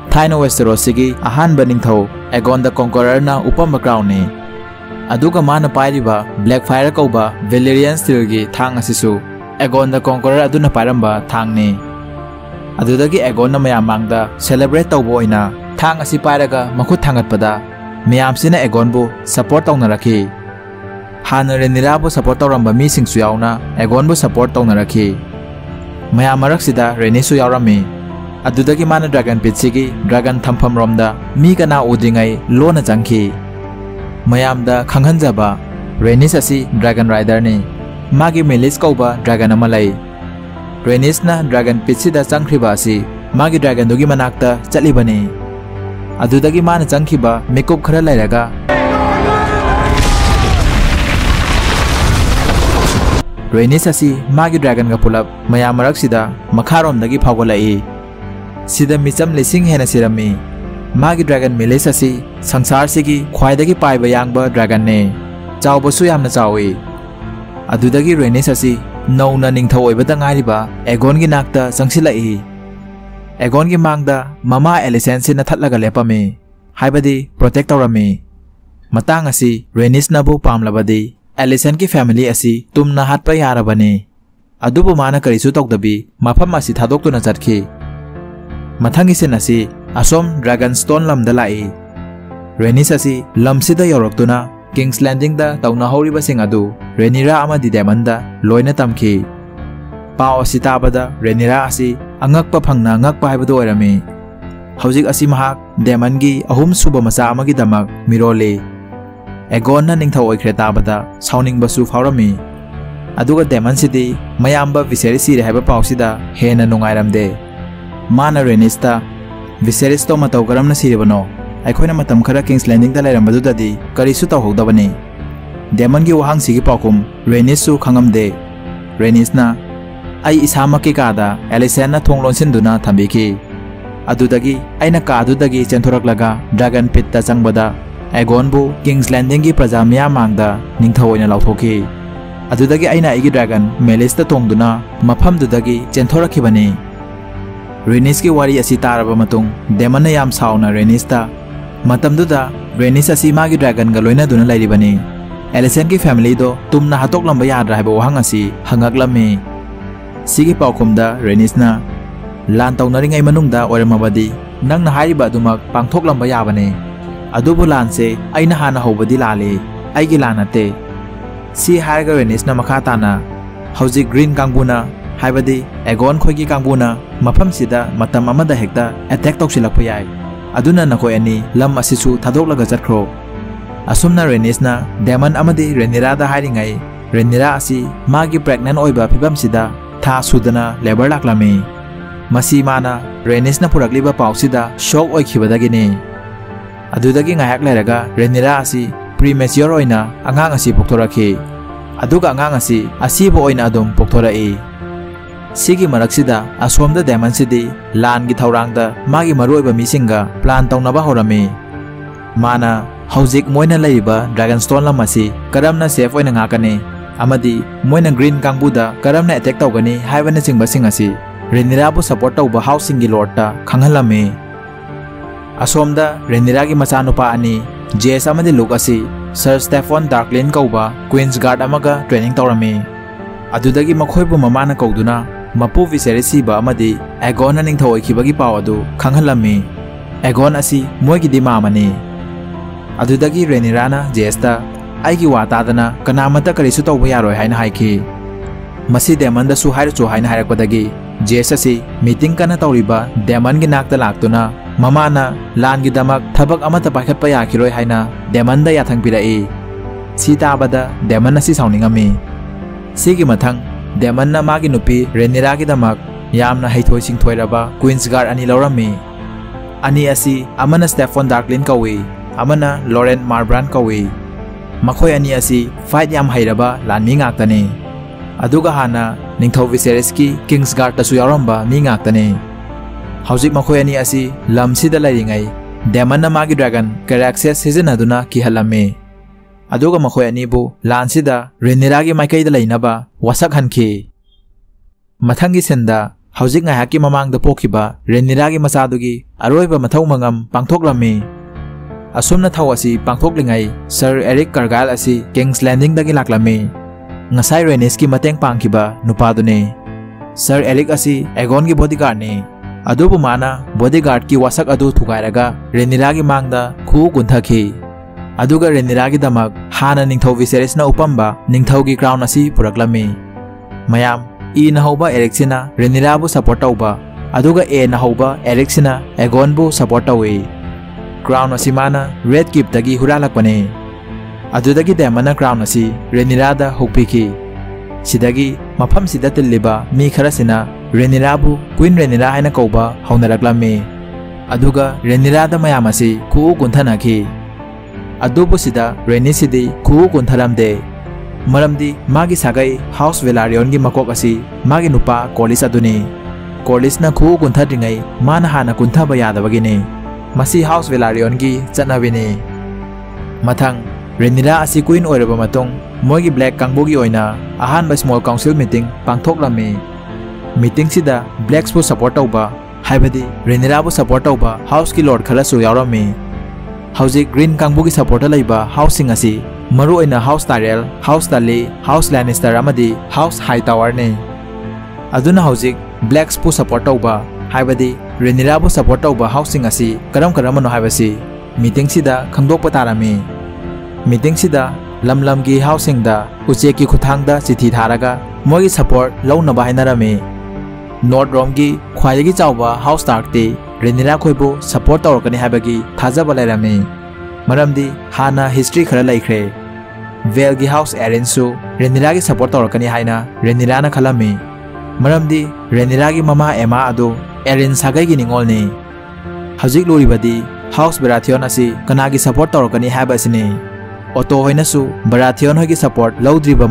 to the throne ओहनख्रगा हौजिकना एगोनना Ningthou ओइबा हाइबसि Kharna यानिंगami अदुबो खरनादि यानिंगमदे अदुदगी एगोनबु fate of the seven धर्मगी father सिंगना निंगथौगे crown हुपीदुना amadi maming lairaba black fire kauba valerian steel gi thang asi sinaduna maya mangda ningthau oina lauthokhi sida egon na upi background asi mapa viserys na upamba crown te thaino westeros sigi ahan ba ningthau egon the conqueror na upamba crown ni aduga mana pairiba black fire kauba valerian steel gi thang asisu egon the conqueror aduna pairamba thang ni adudagi egon na maya mangda celebrate tawbo oina thang asi pairaga makhut thangat pada miyam sina egon bu support tawna rakhi सिदा मिचम लिशिंग हेन सिरमी माग dragon मिले संसार से खाई पाब यांग ड्रैगन ने चाबू याम चावे अदुदगी रोने ससी नौना निथब एगोन की नाक चंसल एगोन की मांग ममा एलिसन से थलग लेपमी प्रोटेक्ट तौरमी मतंग रोनीसनबू पाबी एलिसन की फैमिली असी तुमना हाथ याबने अब मा कौदी मफम अदोक्तना चत की marak sida makharom dagi phagolai sida micham lising hena sirami magi dragon milis asi sangsar sigi khwai dagi pai ba yang ba dragon ne chaw ba su yamna chawi adu dagi Rainis asi nau na ning thawoi ba dangai मान रेनीस्त विसेरीस तो मत करम सिरबनो अखोना खर किस landing करीसु तौहदबी daemon की वहाँ से पाखम रेनीसु खामदे रेनीसना इसमें का एलिसन थोंग लोसीन थमीखी अगर अगर चेंथरग ड्रगन पीट चंगद एगोनबू किस लैंडिंग की प्रजा मामद निथोन लाथी अगर अगर ड्रगन मेलेस तोंदना मफमदी चेंथरखीबनी रेनीस की वारी ताब डेमन याम सौना रेनीसता रेनीस की ड्रैगन लोनदून लेने एलिसन की फैमलीद तुम हाथों लंब याद्राइब वहाँ हंगलमे पाखुमद रेनीसना लान तौनरी मनुमबी नाब्म पाथोलब याबने अब लान से हाँ हूबी लाले ला नाते रेनीसना मखा ताना हजि ग्रीन गंगूना एगोन खो की कांगूना मफम सिदेक् एटेक् तौसी अदुना नको अनी लम असिसु थादोकलगा जत्रो असुमना रेनिसना डेमन अमदे रेनिरादा हाइरिंगै रेनिरा आसी था सुदना लेबर लाक्लामे मसी माना रेनिसना पुरकलिबा पाउसिदा शोक ओइखिबदागिने अदुदागि गायाक्लायरागा रेनिरा आसी प्रीमेच्योर ओइना आंगांग आसी पोक्थोराखि अदुगा poktorakhi aduga angang asi asibo oina adum poktorai sigi maraksida asomda demon sidi lan gi thaurangda magi maroiba misinga plan tawnaba horami mana hauzik moina leiba dragonstone lamasi karamna safe oina ngakani amadi moina green kangbuda karamna attack tawgani haibana chingba sing asi renira bu support tawba housing gi lord ta khanghalame asomda renira gi macha nupa ani jes amadi luk asi sir stefan darklin kauba queens guard amaga training tawrami adudagi makhoi bu mamana kauduna mapu viserisi ba amadi agon na ningthoi khibagi paw adu khanghalame agon asi moigi di mamani adudagi renirana jesta ꯑꯩꯒꯤ ꯋꯥ ꯇꯥꯗꯅ ꯀꯅꯥꯃꯠꯇ ꯀꯔꯤꯁꯨ ꯇꯧꯕ ꯌꯥꯔꯣꯏ ꯍꯥꯏꯅ ꯍꯥꯏꯈꯤ ꯃꯁꯤ ꯗꯦꯃꯟꯗꯁꯨ ꯍꯥꯏꯔꯆꯨ ꯍꯥꯏꯅ ꯍꯥꯏꯔꯛꯄꯗꯒꯤ ꯖꯦꯁ ꯑꯁꯤ ꯃꯤꯇꯤꯡ ꯀꯟꯅ ꯇꯧꯔꯤꯕ ꯗꯦꯃꯟꯒꯤ ꯅꯥꯛꯇ ꯂꯥꯛꯇꯨꯅ ꯃꯃꯥꯅ ꯂꯥꯟꯒꯤꯗꯃꯛ ꯊꯕꯛ ꯑꯃꯠꯇ ꯄꯥꯏꯈꯠꯄ ꯌꯥꯈꯤꯔꯣꯏ ꯍꯥꯏꯅ ꯗꯦꯃꯟꯗ ꯌꯥꯊꯪ ꯄꯤꯔꯛꯏ ꯁꯤ ꯇꯥꯕꯗ ꯗꯦꯃꯟ ꯑꯁꯤ ꯁꯥꯎꯅꯤꯡꯉꯝꯃꯤ ꯁꯤꯒꯤ ꯃꯊꯪ ꯗꯦꯃꯟꯅ ꯃꯥꯒꯤ ꯅꯨꯄꯤ ꯔꯦꯅꯤꯔꯥꯒꯤꯗꯃꯛ ꯌꯥꯝꯅ ꯍꯩꯊꯣꯏ ꯁꯤꯡꯊꯣꯏꯔꯕ ꯀ꯭ꯋꯤꯟꯁ ꯒꯥꯔꯗ ꯑꯅꯤ ꯂꯧꯔꯝꯃꯤ ꯑꯅꯤ ꯑꯁꯤ ꯑꯃꯅ ꯁ꯭ꯇꯦꯐꯣꯟ ꯗꯥꯔꯛꯂꯤꯟ ꯀꯧꯏ ꯑꯃꯅ ꯂꯣꯔꯦꯟ ꯃꯥꯔꯕ꯭ꯔꯥꯟ ꯀꯧꯏ ꯃꯈꯣꯏ ꯑꯅꯤ ꯑꯁꯤ ꯐꯥꯏꯠ ꯌꯥꯝ ꯍꯩꯔꯕ ꯂꯥꯟꯃꯤ ꯉꯥꯛꯇꯅꯤ ꯑꯗꯨꯒ ꯍꯥꯟꯅ ꯅꯤꯡꯊꯧ ꯚꯤꯁꯦꯔꯦꯁꯀꯤ ꯀꯤꯡꯁ ꯒꯥꯔꯗꯇꯁꯨ ꯌꯥꯎꯔꯝꯕ ꯃꯤ ꯉꯥꯛꯇꯅꯤ ꯍꯧꯖꯤꯛ ꯃꯈꯣꯏ ꯑꯅꯤ ꯑꯁꯤ ꯂꯝꯁꯤꯗ ꯂꯩꯔꯤꯉꯩ ꯗꯦꯃꯟꯅ ꯃꯥꯒꯤ ꯗ꯭ꯔꯥꯒꯟ ꯀꯦꯔꯦꯛꯁꯦꯁ ꯁꯤꯖꯤꯟꯅꯗꯨꯅ ꯀꯤꯍꯜꯂꯝꯃꯤ ꯑꯗꯨꯒ ꯃꯈꯣꯏ ꯑꯅꯤꯕꯨ ꯂꯥꯟꯁꯤꯗ ꯔꯦꯅꯤꯔꯥꯒꯤ ꯃꯥꯏꯀꯩꯗ ꯂꯩꯅꯕ ꯋꯥꯁꯛꯍꯟꯈꯤ ꯃꯊꯪꯒꯤ ꯁꯤꯟꯗ ꯍꯧꯖꯤꯛ ꯉꯥꯏꯍꯥꯛꯀꯤ ꯃꯃꯥꯡꯗ ꯄꯣꯛꯈꯤꯕ ꯔꯦꯅꯤꯔꯥꯒꯤ ꯃꯆꯥꯗꯨꯒꯤ ꯑꯔꯣꯏꯕ ꯃꯊꯧ ꯃꯉꯝ ꯄꯥꯡꯊꯣꯛꯂꯝꯃꯤ ꯑꯁꯨꯝꯅ ꯊꯧ ꯑꯁꯤ ꯄꯥꯡꯊꯣꯛꯂꯤꯉꯩ ꯁꯔ ꯑꯦꯔꯤꯛ ꯀꯔꯒꯥꯏꯜ ꯑꯁꯤ ꯀꯤꯡꯁ ꯂꯦꯟꯗꯤꯡꯗꯒꯤ ꯂꯥꯛꯂꯝꯃꯤ ꯉꯁꯥꯏ ꯔꯦꯅꯤꯁꯀꯤ ꯃꯇꯦꯡ ꯄꯥꯡꯈꯤꯕ ꯅꯨꯄꯥꯗꯨꯅꯤ ꯁꯔ ꯑꯦꯔꯤꯛ ꯑꯁꯤ ꯑꯦꯒꯣꯟꯒꯤ ꯕꯣꯗꯤꯒꯥꯔꯗꯅꯤ ꯑꯗꯨꯕꯨ ꯃꯥꯅ ꯕꯣꯗꯤꯒꯥꯔꯗꯀꯤ ꯋꯥꯁꯛ ꯑꯗꯨ ꯊꯨꯒꯥꯏꯔꯒ ꯔꯦꯅꯤꯔꯥꯒꯤ ꯃꯥꯡꯗ ꯈꯨꯎ ꯀꯨꯟꯊꯈꯤ ꯑꯗꯨꯒ ꯔꯦꯅꯤꯔꯥꯒꯤꯗꯃꯛ ꯍꯥꯟꯅ ꯅꯤꯡꯊꯧ ꯚꯤꯁꯦꯔꯤꯁꯅ ꯎꯄꯝꯕ ꯅꯤꯡꯊꯧꯒꯤ ꯀ꯭ꯔꯥꯎꯟ ꯑꯁꯤ ꯄꯨꯔꯛꯂꯝꯃꯤ ꯃꯌꯥꯝ ꯏꯅ ꯍꯧꯕ ꯑꯦꯔꯤꯛꯁꯤꯅ ꯔꯦꯅꯤꯔꯥꯕꯨ ꯁꯄꯣꯔꯠ ꯇꯧꯕ ꯑꯗꯨꯒ ꯑꯦꯅ ꯍꯧꯕ ꯑꯦꯔꯤꯛꯁꯤꯅ ꯑꯦꯒꯣꯟꯕꯨ ꯁꯄꯣꯔꯠ ꯇꯧꯏ ꯀ꯭ꯔꯥꯎꯟ ꯑꯁꯤ ꯃꯥꯅ ꯔꯦꯗ ꯀꯤꯞꯇꯒꯤ ꯍꯨꯔꯥꯜꯂꯛꯄꯅꯤ ꯑꯗꯨꯗꯒꯤ ꯗꯦꯃꯟꯅ ꯀ꯭ꯔꯥꯎꯟ ꯑꯁꯤ ꯔꯦꯅꯤꯔꯥꯗ ꯍꯨꯛꯄꯤꯈꯤ ꯁꯤꯗꯒꯤ ꯃꯐꯝꯁꯤꯗ ꯇꯤꯜꯂꯤꯕ ꯃꯤ ꯈꯔꯁꯤꯅ ꯔꯦꯅꯤꯔꯥꯕꯨ ꯀ꯭ꯋꯤꯟ ꯔꯦꯅꯤꯔꯥ ꯍꯥꯏꯅ ꯀꯧꯕ ꯍꯧꯅꯔꯛꯂꯝꯃꯤ ꯑꯗꯨꯒ ꯔꯦꯅꯤꯔꯥꯗ ꯃꯌꯥꯝ ꯑꯁꯤ ꯈꯨꯎ ꯀꯨꯟꯊꯅꯈꯤ ꯑꯗꯨꯕꯨ ꯁꯤꯗ ꯔꯦꯅꯤꯁꯤꯗꯤ ꯈꯨꯎ ꯀꯨꯟꯊꯔꯝꯗꯦ ꯃꯔꯝꯗꯤ ꯃꯥꯒꯤ ꯁꯥꯒꯩ ꯍꯥꯎꯁ ꯚꯦꯂꯥꯔꯤꯌꯣꯟꯒꯤ ꯃꯀꯣꯛ ꯑꯁꯤ ꯃꯥꯒꯤ ꯅꯨꯄꯥ ꯀꯣꯂꯤꯁ ꯑꯗꯨꯅꯤ ꯀꯣꯂꯤꯁꯅ ꯈꯨꯎ ꯀꯨꯟꯊꯗ꯭ꯔꯤꯉꯩ ꯃꯥꯅ ꯍꯥꯟꯅ ꯀꯨꯟꯊꯕ ꯌꯥꯗꯕꯒꯤꯅꯤ ꯃꯁꯤ ꯍꯥꯎꯁ ꯚꯦꯂꯥꯔꯤꯌꯣꯟꯒꯤ ꯆꯠꯅꯕꯤꯅꯤ ꯃꯊꯪ ꯔꯦꯅꯤꯔꯥ ꯑꯁꯤ ꯀꯨꯏꯟ ꯑꯣꯏꯔꯕ ꯃꯇꯨꯡ ꯃꯣꯏꯒꯤ ꯕ꯭ꯂꯦꯛ ꯀꯥꯡꯕꯨꯒꯤ ꯑꯣꯏꯅ ꯑꯍꯥꯟꯕ ꯁ꯭ꯃꯣꯜ ꯀꯥꯎꯟꯁꯤꯜ ꯃꯤꯇꯤꯡ ꯄꯥꯡꯊꯣꯛꯂꯝꯃꯤ ꯃꯤꯇꯤꯡꯁꯤꯗ ꯕ꯭ꯂꯦꯛꯁꯄꯨ ꯁꯄꯣꯔꯠ ꯇꯧꯕ ꯍꯥꯏꯕꯗꯤ ꯔꯦꯅꯤꯔꯥꯕꯨ ꯁꯄꯣꯔꯠ ꯇꯧꯕ ꯍꯥꯎꯁꯀꯤ ꯂꯣꯔꯗ ꯈꯔꯁꯨ ꯌꯥꯎꯔꯝꯃꯤ ꯍꯧꯖꯤꯛ ꯒ꯭ꯔꯤꯟ ꯀꯥꯡꯕꯨꯒꯤ ꯁꯄꯣꯔꯠꯇ ꯂꯩꯕ ꯍꯥꯎꯁꯁꯤꯡ ꯑꯁꯤ ꯃꯔꯨꯑꯣꯏꯅ ꯍꯥꯎꯁ ꯇꯥꯔꯦꯜ ꯍꯥꯎꯁ ꯇꯥꯂꯤ ꯍꯥꯎꯁ ꯂꯦꯅꯤꯁꯇꯔ ꯑꯃꯗꯤ ꯍꯥꯎꯁ ꯍꯥꯏ ꯇꯥꯋꯔꯅꯤ ꯑꯗꯨꯅ ꯍꯧꯖꯤꯛ ꯕ꯭ꯂꯦꯛꯁꯄꯨ ꯁꯄꯣꯔꯠ ꯇꯧꯕ ꯍꯥꯏꯕꯗꯤ ꯔꯦꯅꯤꯔꯥꯕꯨ ꯁꯄꯣꯔꯠ ꯇꯧꯕ ꯍꯥꯎꯁꯁꯤꯡ ꯑꯁꯤ ꯀꯔꯝ ꯀꯔꯝꯕꯅꯣ ꯍꯥꯏꯕꯁꯤ ꯃꯤꯇꯤꯡꯁꯤꯗ ꯈꯪꯗꯣꯛꯄ ꯇꯥꯔꯝꯃꯤ ꯃꯤꯇꯤꯡꯁꯤꯗ ꯂꯝ ꯂꯝꯒꯤ ꯍꯥꯎꯁꯁꯤꯡꯗ ꯎꯆꯦꯛꯀꯤ ꯈꯨꯠꯊꯥꯡꯗ ꯆꯤꯊꯤ ꯊꯥꯔꯒ ꯃꯣꯏꯒꯤ ꯁꯄꯣꯔꯠ ꯂꯧꯅꯕ ꯍꯥꯏꯅꯔꯝꯃꯤ ꯅꯣꯔꯠ ꯔꯣꯝꯒꯤ ꯈ꯭ꯋꯥꯏꯗꯒꯤ ꯆꯥꯎꯕ ꯍꯥꯎꯁ ꯇꯥꯔꯛꯇꯤ रेनिला खोइबो सपोर्ट तौरकने हाबगी थाजब लेरमे मरमदी हाना हिस्ट्री खरा लैखरे वेलगी हाउस एरेंसु रेनिला की सपोर्ट तौरकने हाइना रेनिला ना खलमे की ममा एमा अदो एरेन की निंगोल हजिक लोरीबदी हाउस बेराथियोन कना की सपोर्ट तौरकने हाबसिने ऑटो होइनसु सपोर्ट लौद्रीब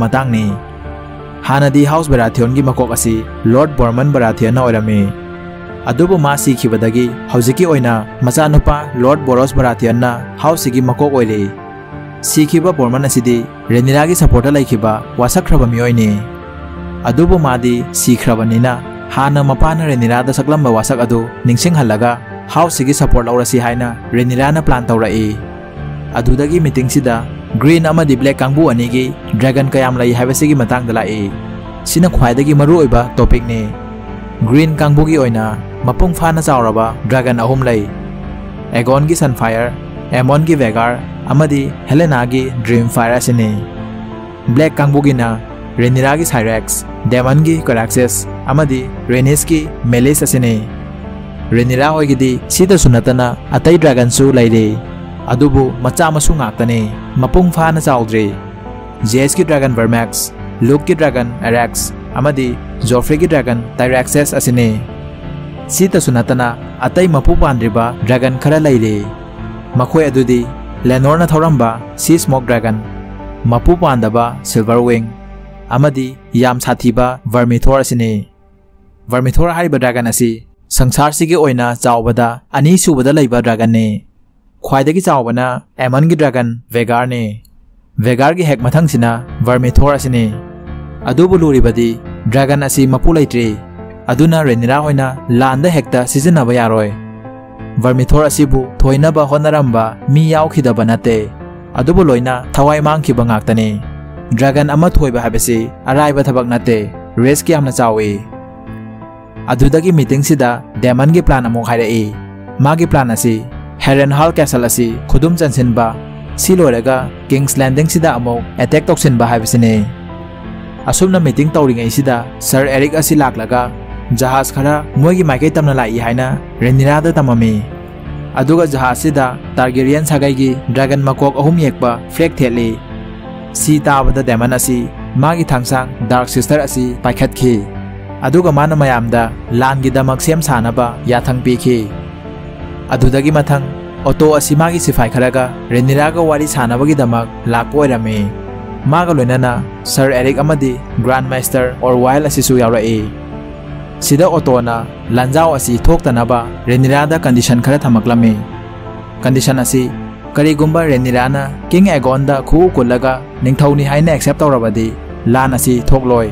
हाँ हाउस बेराथियोन की मकोक असी लॉर्ड बर्मन बेराथियोन ओरमे ꯑꯗꯨꯕꯨ ꯃꯥ ꯁꯤꯈꯤꯕꯗꯒꯤ ꯍꯧꯖꯤꯛꯀꯤ ꯑꯣꯏꯅ ꯃꯆꯥꯅꯨꯄꯥ ꯂꯣꯔꯗ ꯕꯣꯔꯣꯁ ꯕꯦꯔꯥꯊꯤꯌꯟꯅ ꯍꯥꯎꯁꯁꯤꯒꯤ ꯃꯀꯣꯛ ꯑꯣꯏꯔꯤ ꯁꯤꯈꯤꯕ ꯕꯣꯔꯃꯟ ꯑꯁꯤꯗꯤ ꯔꯦꯅꯤꯔꯥꯒꯤ ꯁꯄꯣꯔꯠꯇ ꯂꯩꯈꯤꯕ ꯋꯥꯁꯛꯈ꯭ꯔꯕ ꯃꯤꯑꯣꯏꯅꯤ ꯑꯗꯨꯕꯨ ꯃꯥꯗꯤ ꯁꯤꯈ꯭ꯔꯕꯅꯤꯅ ꯍꯥꯟꯅ ꯃꯄꯥꯅ ꯔꯦꯅꯤꯔꯥꯗ ꯁꯛꯂꯝꯕ ꯋꯥꯁꯛ ꯑꯗꯨ ꯅꯤꯡꯁꯤꯡꯍꯜꯂꯒ ꯍꯥꯎꯁꯁꯤꯒꯤ ꯁꯄꯣꯔꯠ ꯂꯧꯔꯁꯤ ꯍꯥꯏꯅ ꯔꯦꯅꯤꯔꯥꯅ ꯄ꯭ꯂꯥꯟ ꯇꯧꯔꯛꯏ ꯑꯗꯨꯗꯒꯤ ꯃꯤꯇꯤꯡꯁꯤꯗ ꯒ꯭ꯔꯤꯟ ꯑꯃꯗꯤ ꯕ꯭ꯂꯦꯛ ꯀꯥꯡꯕꯨ ꯑꯅꯤꯒꯤ ꯗ꯭ꯔꯦꯒꯟ ꯀꯌꯥꯝ ꯂꯩ ꯍꯥꯏꯕꯁꯤꯒꯤ ꯃꯇꯥꯡꯗ ꯂꯥꯛꯏ ꯁꯤꯅ ꯈ꯭ꯋꯥꯏꯗꯒꯤ ꯃꯔꯨꯑꯣꯏꯕ ꯇꯣꯄꯤꯛꯅꯤ ग्रीन कांगबुगी ओइना मपुंग फाना चावरबा ड्रैगन अहुम लई एगोन की सनफायर एमोन की वेगार अमदी हेलेना की ड्रीम फायर असिनी ब्लैक कांगबुगीना रेनिरा की साइरेक्स डेमन की कोराक्सेस अमदी रेनिस की मेलेस असिनी रेनिरा होइगिदी सीधा सुनतना अतई ड्रैगन सु लैरे अदुबु मचा मसु ngaktane mapung fa na chaudre Jace की ड्रैगन वर्मैक्स लुक की ड्रैगन एरेक्स ꯑꯃꯗꯤ ꯖꯣꯐ꯭ꯔꯤꯒꯤ ꯗ꯭ꯔꯥꯒꯟ ꯇꯥꯏꯔꯦꯛꯁꯦꯁ ꯑꯁꯤꯅꯤ ꯁꯤꯇꯁꯨ ꯅꯠꯇꯅ ꯑꯇꯩ ꯃꯄꯨ ꯄꯥꯟꯗ꯭ꯔꯤꯕ ꯗ꯭ꯔꯥꯒꯟ ꯈꯔ ꯂꯩꯔꯤ ꯃꯈꯣꯏ ꯑꯗꯨꯗꯤ ꯂꯦꯅꯣꯔꯅ ꯊꯧꯔꯝꯕ ꯁꯤ ꯁ꯭ꯃꯣꯛ ꯗ꯭ꯔꯥꯒꯟ ꯃꯄꯨ ꯄꯥꯟꯗꯕ ꯁꯤꯜꯚꯔ ꯋꯤꯡ ꯑꯃꯗꯤ ꯌꯥꯝ ꯁꯥꯊꯤꯕ ꯚꯔꯃꯤꯊꯣꯔ ꯑꯁꯤꯅꯤ ꯚꯔꯃꯤꯊꯣꯔ ꯍꯥꯏꯔꯤꯕ ꯗ꯭ꯔꯥꯒꯟ ꯑꯁꯤ ꯁꯪꯁꯥꯔꯁꯤꯒꯤ ꯑꯣꯏꯅ ꯆꯥꯎꯕꯗ ꯑꯅꯤ ꯁꯨꯕꯗ ꯂꯩꯕ ꯗ꯭ꯔꯥꯒꯟꯅꯤ ꯈ꯭ꯋꯥꯏꯗꯒꯤ ꯆꯥꯎꯕꯅ ꯑꯦꯃꯟꯒꯤ ꯗ꯭ꯔꯥꯒꯟ ꯚꯦꯒꯥꯔꯅꯤ ꯚꯦꯒꯥꯔꯒꯤ ꯍꯦꯛ ꯃꯊꯪꯁꯤꯅ ꯚꯔꯃꯤꯊꯣꯔ ꯑꯁꯤꯅꯤ ꯑꯗꯨꯕꯨ ꯂꯨꯔꯤꯕꯗꯤ ꯗ꯭ꯔꯥꯒꯟ ꯑꯁꯤ ꯃꯄꯨ ꯂꯩꯇ꯭ꯔꯤ ꯑꯗꯨꯅ ꯔꯦꯅꯤꯔꯥ ꯍꯣꯏꯅ ꯂꯥꯟꯗ ꯍꯦꯛꯇ ꯁꯤꯖꯤꯟꯅꯕ ꯌꯥꯔꯣꯏ ꯚꯔꯃꯤꯊꯣꯔ ꯑꯁꯤꯕꯨ ꯊꯣꯏꯅꯕ ꯍꯣꯠꯅꯔꯝꯕ ꯃꯤ ꯌꯥꯎꯈꯤꯗꯕ ꯅꯠꯇꯦ ꯑꯗꯨꯕꯨ ꯂꯣꯏꯅ ꯊꯋꯥꯏ ꯃꯥꯡꯈꯤꯕ ꯉꯥꯛꯇꯅꯤ ꯗ꯭ꯔꯥꯒꯟ ꯑꯃ ꯊꯣꯏꯕ ꯍꯥꯏꯕꯁꯤ ꯑꯔꯥꯏꯕ ꯊꯕꯛ ꯅꯠꯇꯦ ꯔꯤꯁꯛ ꯌꯥꯝꯅ ꯆꯥꯎꯏ ꯑꯗꯨꯗꯒꯤ ꯃꯤꯇꯤꯡꯁꯤꯗ ꯗꯦꯃꯟꯒꯤ ꯄ꯭ꯂꯥꯟ ꯑꯃꯨꯛ ꯍꯥꯏꯔꯛꯏ ꯃꯥꯒꯤ ꯄ꯭ꯂꯥꯟ ꯑꯁꯤ ꯍꯦꯔꯦꯟ ꯍꯥꯜ ꯀꯦꯁꯜ ꯑꯁꯤ ꯈꯨꯗꯨꯝ ꯆꯟꯁꯤꯟꯕ ꯁꯤ ꯂꯣꯏꯔꯒ ꯀꯤꯡꯁ ꯂꯦꯟꯗꯤꯡꯁꯤꯗ ꯑꯃꯨꯛ ꯑꯦꯇꯦꯛ ꯇꯧꯁꯤꯟꯕ ꯍꯥꯏꯕꯁꯤꯅꯤ ꯑꯁꯨꯝꯅ ꯃꯤꯇꯤꯡ ꯇꯧꯔꯤꯉꯩꯁꯤꯗ ꯁꯔ ꯑꯦꯔꯤꯛ ꯑꯁꯤ ꯂꯥꯛꯂꯒ ꯖꯍꯥꯖ ꯈꯔ ꯃꯣꯏꯒꯤ ꯃꯥꯏꯀꯩ ꯇꯝꯅ ꯂꯥꯛꯏ ꯍꯥꯏꯅ ꯔꯦꯅꯤꯔꯥꯗ ꯇꯝꯃꯝꯃꯤ ꯑꯗꯨꯒ ꯖꯍꯥꯖꯁꯤꯗ ꯇꯥꯔꯒꯦꯔꯤꯌꯟ ꯁꯥꯒꯩꯒꯤ ꯗ꯭ꯔꯥꯒꯟ ꯃꯀꯣꯛ ꯑꯍꯨꯝ ꯌꯦꯛꯄ ꯐ꯭ꯂꯦꯛ ꯊꯦꯠꯂꯤ ꯁꯤ ꯇꯥꯕꯗ ꯗꯦꯃꯟ ꯑꯁꯤ ꯃꯥꯒꯤ ꯊꯥꯡꯁꯥꯡ ꯗꯥꯔꯛ ꯁꯤꯁꯇꯔ ꯑꯁꯤ ꯄꯥꯏꯈꯠꯈꯤ ꯑꯗꯨꯒ ꯃꯥꯅ ꯃꯌꯥꯝꯗ ꯂꯥꯟꯒꯤꯗꯃꯛ ꯁꯦꯝ ꯁꯥꯅꯕ ꯌꯥꯊꯪ ꯄꯤꯈꯤ ꯑꯗꯨꯗꯒꯤ ꯃꯊꯪ ꯑꯣꯇꯣ ꯑꯁꯤ ꯃꯥꯒꯤ ꯁꯤꯐꯥꯏ ꯈꯔꯒ ꯔꯦꯅꯤꯔꯥꯒ ꯋꯥꯔꯤ ꯁꯥꯅꯕꯒꯤꯗꯃꯛ ꯂꯥꯛꯄ ꯑꯣꯏꯔꯝꯃꯤ ꯃꯥꯒ ꯂꯣꯏꯅꯅ ꯁꯔ ꯑꯦꯔꯤꯛ ꯑꯃꯗꯤ ꯒ꯭ꯔꯥꯟ ꯃꯥꯏꯁꯇꯔ ꯑꯣꯔꯋꯥꯏꯜ ꯑꯁꯤꯁꯨ ꯌꯥꯎꯔꯛꯏ ꯁꯤꯗ ꯑꯣꯇꯣꯅ ꯂꯥꯟꯖꯥꯎ ꯑꯁꯤ ꯊꯣꯛꯇꯅꯕ ꯔꯦꯅꯤꯔꯥꯗ ꯀꯟꯗꯤꯁꯟ ꯈꯔ ꯊꯝꯂꯛꯂꯝꯃꯤ ꯀꯟꯗꯤꯁꯟ ꯑꯁꯤ ꯀꯔꯤꯒꯨꯝꯕ ꯔꯦꯅꯤꯔꯥꯅ ꯀꯤꯡ ꯑꯦꯒꯣꯟꯗ ꯈꯨꯎ ꯀꯨꯜꯂꯒ ꯅꯤꯡꯊꯧꯅꯤ ꯍꯥꯏꯅ ꯑꯦꯛꯁꯦꯞ ꯇꯧꯔꯕꯗꯤ ꯂꯥꯟ ꯑꯁꯤ ꯊꯣꯛꯂꯣꯏ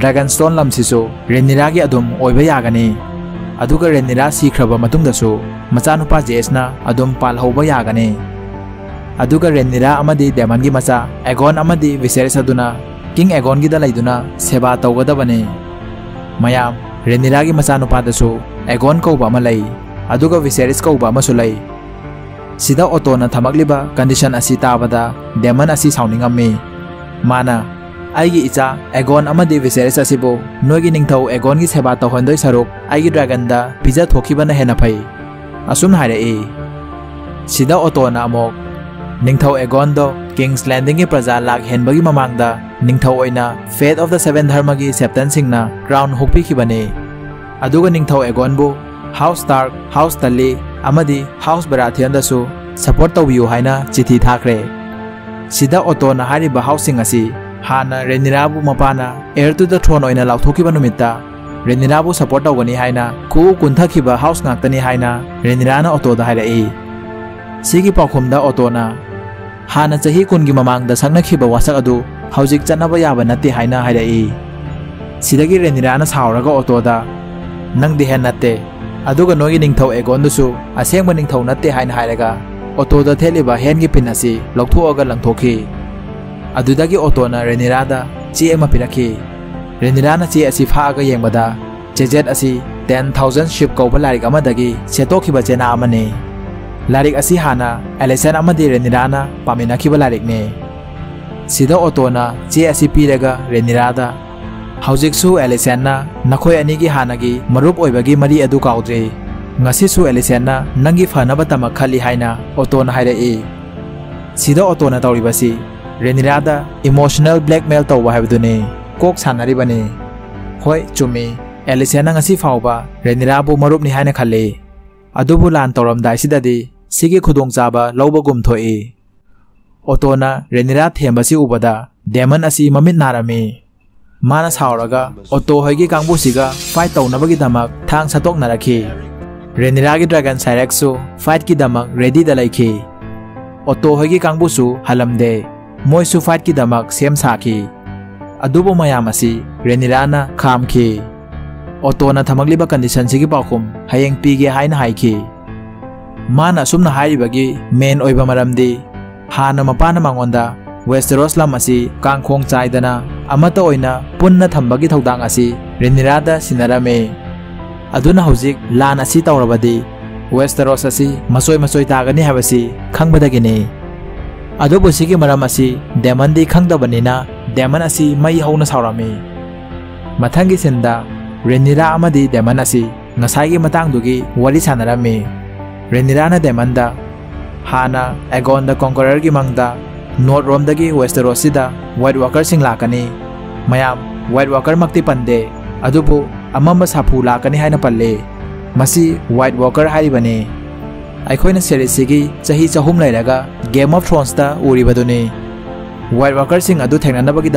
ꯗ꯭ꯔꯥꯒꯟ ꯁ꯭ꯇꯣꯟ ꯂꯝꯁꯤꯁꯨ ꯔꯦꯅꯤꯔꯥꯒꯤ ꯑꯗꯨꯝ ꯑꯣꯏꯕ ꯌꯥꯒꯅꯤ ꯑꯗꯨꯒ ꯔꯦꯅꯤꯔꯥ ꯁꯤꯈ꯭ꯔꯕ ꯃꯇꯨꯡꯗꯁꯨ ꯃꯆꯥꯅꯨꯄꯥ ꯖꯦꯁꯅ ꯑꯗꯨꯝ ꯄꯥꯜꯍꯧꯕ ꯌꯥꯒꯅꯤ रेनिरा अमदी डेमन की मचा एगोन अदुना किंग एगोन की दलाइदुना सेवा तौगदबने मयाम रेनिरा की मचानुपादसु एगोन कौबा विसेरिस कौबा सिदा ऑटोना थमकलिबा कंडीशन असी ताबदा डेमन असी साउनिंगम्मी माना इचा एगोन विसेरिस असिबो नोगी निंगथौ एगोन की सेवा तौहंदोय सरुक ड्रैगन पिजा थोखिबना हेना फै असुम हारे ए सिदा ऑटोना अमोक निंगथौ एगोन दो किंग्स लैंडिंग की प्रजा लाख हेनबगी ममांगदा निंगथौ ओइना फेथ ऑफ़ द सेवन धर्म की सेप्टन सिंगना क्राउन हुकपिखिबने अदुगा निंगथौ एगोन बु हाउस स्टार्क हाउस तल्ली अमदी हाउस बराथियन सपोर्ट तौबियु हाइना चिठी थाखरे सिदा ऑटो ना हारिबा हाउसिंग असी हाना रेनिराबु मपाना एयर टू द थ्रोन ओइना लाउथोकिबा नुमित्ता रेनिराबु सपोर्ट तौगनी हाइना कु कुंथखिबा हाउस ngakतनी हाइना रेनिराना पाखुमदा ऑटोना हाना चही संगनखिबा वासक अदु हौजिक चनबा याबा नत्ते हाइना हाइरई सिदगी रेनिराना सावरगा ऑटोदा नंगदि हेन नत्ते अदुगा नोगी निंगथौ एगोनदुसु असेंबा हाइन हाइरगा ऑटोदा थेलिबा हेनगी पिन असी लौथोअगा लंथोखी अदुदगी ऑटोना रेनिरादा चे अमा पिरखी रेनिराना चे फागा येंबदा चेजेट असी 10000 शिप कौबा अमदगी सेतोखिबा चेना हाना एलेसन अमदि रेनिराना पामिनाखिबा लारिक ने सिदा ऑटोना चे पीरगा रेनिरादा हौजिकसु एलिसेन्ना नखोय अनिगी हानागी मरुप मरी अदु काउद्रे एलिसेन्ना नंगी फनबा तमक खली हाइना ऑटोना सिदा ऑटोना तौरिबसी रेनिरादा इमोशनल ब्लैकमेल तौबा हाइबदुने कोक सानारिबने होय चुमी ngasi फाउबा रेनिराबु हाइना खले अदुबु लान चाबा लौबगुम थोई ऑटोना रेनिरा थेमबसी उबदा डेमन असी ममित नारमी माना सावरगा ऑटो होगी फाइट तौनबगी दमक थांग सतोक नरखी रेनिरागी ड्रैगन साइरेक्सु फाइट की दमक रेडी द लैखी ऑटो होगी कांगबुसु हलमदे मोइसु फाइट की दमक सेम साखी अदुबो मयाम असी रेनिराना खामखी ऑटोना थमगलिबा कंडीशन माना सुमना हाइबगी मेन ओइबा मरमदी हाना मपाना मंगोंदा वेस्टरोस लम असी कांखोंग चाइदना अमत ओइना पुन्ना थंबगी थौदांग लान असी वेस्टरोस असी मसोय मसोय तागनी हाबसी खंगबदगिने डेमन दी खंगदबनिना डेमन मई हौना सावरामी मथंगी सिंदा रेनिरा डेमन असी सानरामी रेनिराना डेमनदा हाना एगोन द कॉन्करर की मंगदा नॉर्थ रोमदगी वेस्टरोसिदा वाइट वाकर लाकनी मयाम वाइट वाकर मक्ति पंदे अमम साफू लाकनी हाइना पल्ले वाइट वाकर हाइबने अखोइना सेरीसिगी चही चहुम लेरगा गेम ऑफ़ थ्रोन्स दा उरिबदुनी वाइट वाकर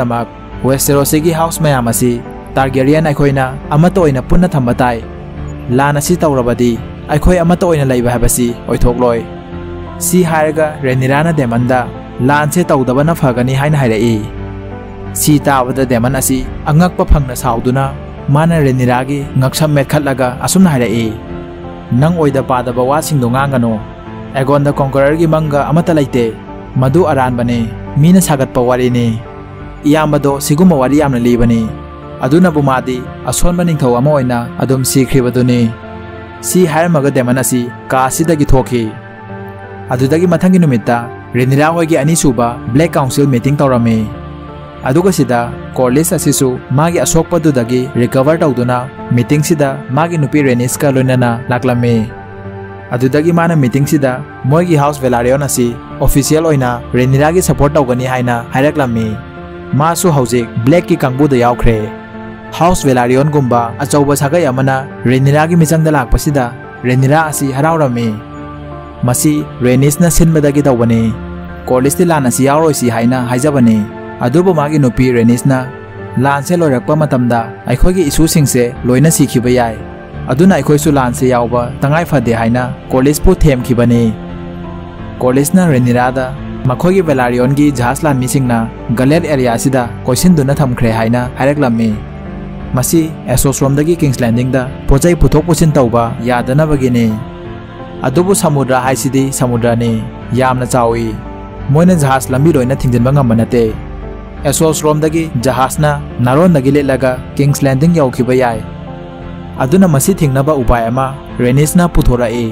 दमक वेस्टरोसिगी हाउस मयाम असी टारगेरियन अखोइना अमत ओइना पुन्ना थंबा लान लैबा हाबसी ओइथोकलोय सी तौदबना फगनी हाइरई सी ताबदा डेमन असी अंगकप फंगना साउदुना माना asumna hairei nang oida padaba wasing dongangano एगोंदा कॉन्करर की मंगा लेते मधु अरान बने मीना सागत पवारी ने इयामदो सिगुम वारी लीबने अदुना बुमादी असोनबा निंथौ अमा ओइना अदुम सीख्रिबदुने सी हायरमग डेमन असी कासिदगी थोखी अदुदगी मथंगी रेनिरा होगी अनीसुबा ब्लैक काउंसिल मीटिंग तौरमे असिसु मागी असोकपदुदगी रिकवर तौदुना मीटिंग नुपी रेनिस्का लोइनना लाक्लमे अदुदगी माना मीटिंग मोगी हाउस वेलारियन असि ऑफिशियल रेनिरागी सपोर्ट की हाउस वेलारियन गुम्बा अचौबा सागै अमना रेनिरागी मिचंगदा लाकपसिदा रेनिरा असि हरावरमे मसी रेनिसना सिनबदगी तौबने कॉलेजति लान असि यावरोइसि हाइना हाइजबने अदुबु मागी नुपी रेनिसना लानसे लोरकपा मतमदा अखोगी इशूसिंगसे लोइना सिखिबा याय अदुना अखोइसु लानसे यावबा तंगाई फदे हाइना कॉलेज पु थेमखिबने कोलिसना गलेट एरिया एसोसरोमदगी किंग्स लैंडिंगदा पोचै पुथोक पुसिन तौबा यादनबगिने अदुबु समुद्र हाइसिदी समुद्रने चावी मोइना जहाज़ लोइना थिंजनबा ngamba nate एसोसरोमदगी जहाजना नारोनदगी लेलगा किंग्स लैंडिंग याउखिबा याय अदुना मसी थिंगनबा उपाय अमा रेनिसना पुथोराए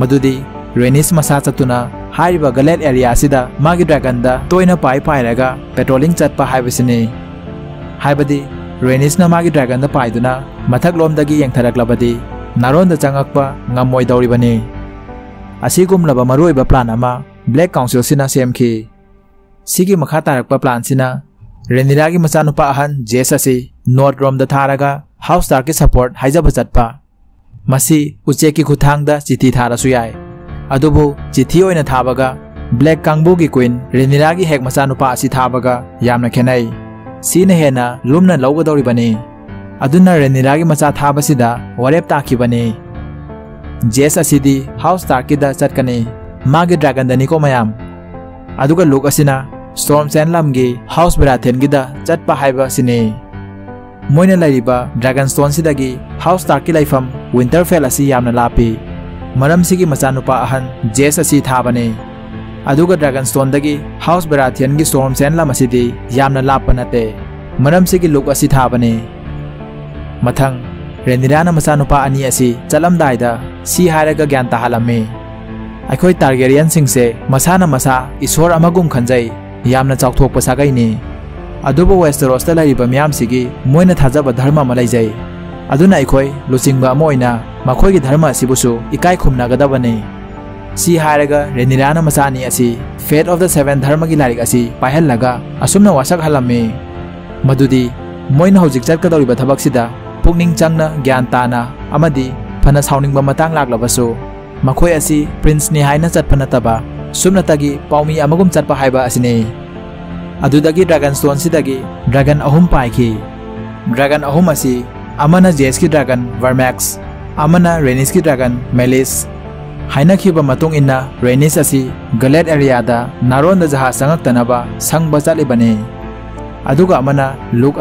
मदुदी रेनिस मसा सिदा मागी ड्रैगन दा तोइना पाइ पाइरगा पेट्रोलिंग चटपा हाइबसिने हाइबदी रेनिसना मागी ड्रैगन दा पाइदुना मथक लोमदगी यंगथरकलबदी नारोन दा चंगकपा ngамoi दौरिबने असिगुमलबा मरोइबा प्लान अमा ब्लैक काउंसिल सिना सेमखी सिगी मखा तारकपा प्लान सिना रेनिरागी मचानुपा अहन जेस असि नॉर्थ रोम दा थारगा हाउस स्टार के की की लौगदौरिबने अदुना रेनिरागी मचा थाबसिदा वरेप ताखिबने जेस असिदी हाउस तार्किदा चटकने मागे ड्रैगन दनिको मयाम अदुगा लोक असिना स्टॉर्म चैनलमगे हाउस बेराथेनगिदा चटपा हाइबा सिने मोइना ड्रैगन स्टोन सिदगी हाउस तार्की लाइफम विंटर फेल असि लापी मरम सिगी मचानुपा अहन जेस असि थाबने अदुगा ड्रैगन स्टोन हाउस बेराथियन चैनलम असिदी यामना लाप नते मरम सिगी लोक असि थाबने मथंग रेनिराना मचानुपा अनी असि चलमदाइदा सी ज्ञान ताहालमे अखोई टारगेरियन सिंसे मसाना मसा ईश्वर अमगुम खंजै यामना चाउथोक पसागैनी अदुबो वेस्टरोस्ता लाइबा म्याम सिगी मोइना थाजब धर्म लैजै अदुना अखोई लुचिंगबा अमा ओइना मसानी असि फेट ऑफ़ द सेवन धर्म की लारिक असि पाहलगा असुमना वासक हलमे हौजिक चटकदौरिबा थबकसिदा पुकनिंग चंगना ज्ञान ताना फना मखोय असि प्रिंस नि हाइना चटप नतबा सुमनतगी पाउमी अमगुम अदुदगी ड्रैगन स्टोन ड्रैगन अहुम पाइखि ड्रैगन अमना जेस की ड्रैगन वर्मैक्स रेनिस की ड्रैगन मेलिस हाइनखिबा रेनिस असि गलेट एरियादा नारोन द जहा संगक्तनबा संगबा चलिबने अदुगा अमना लुक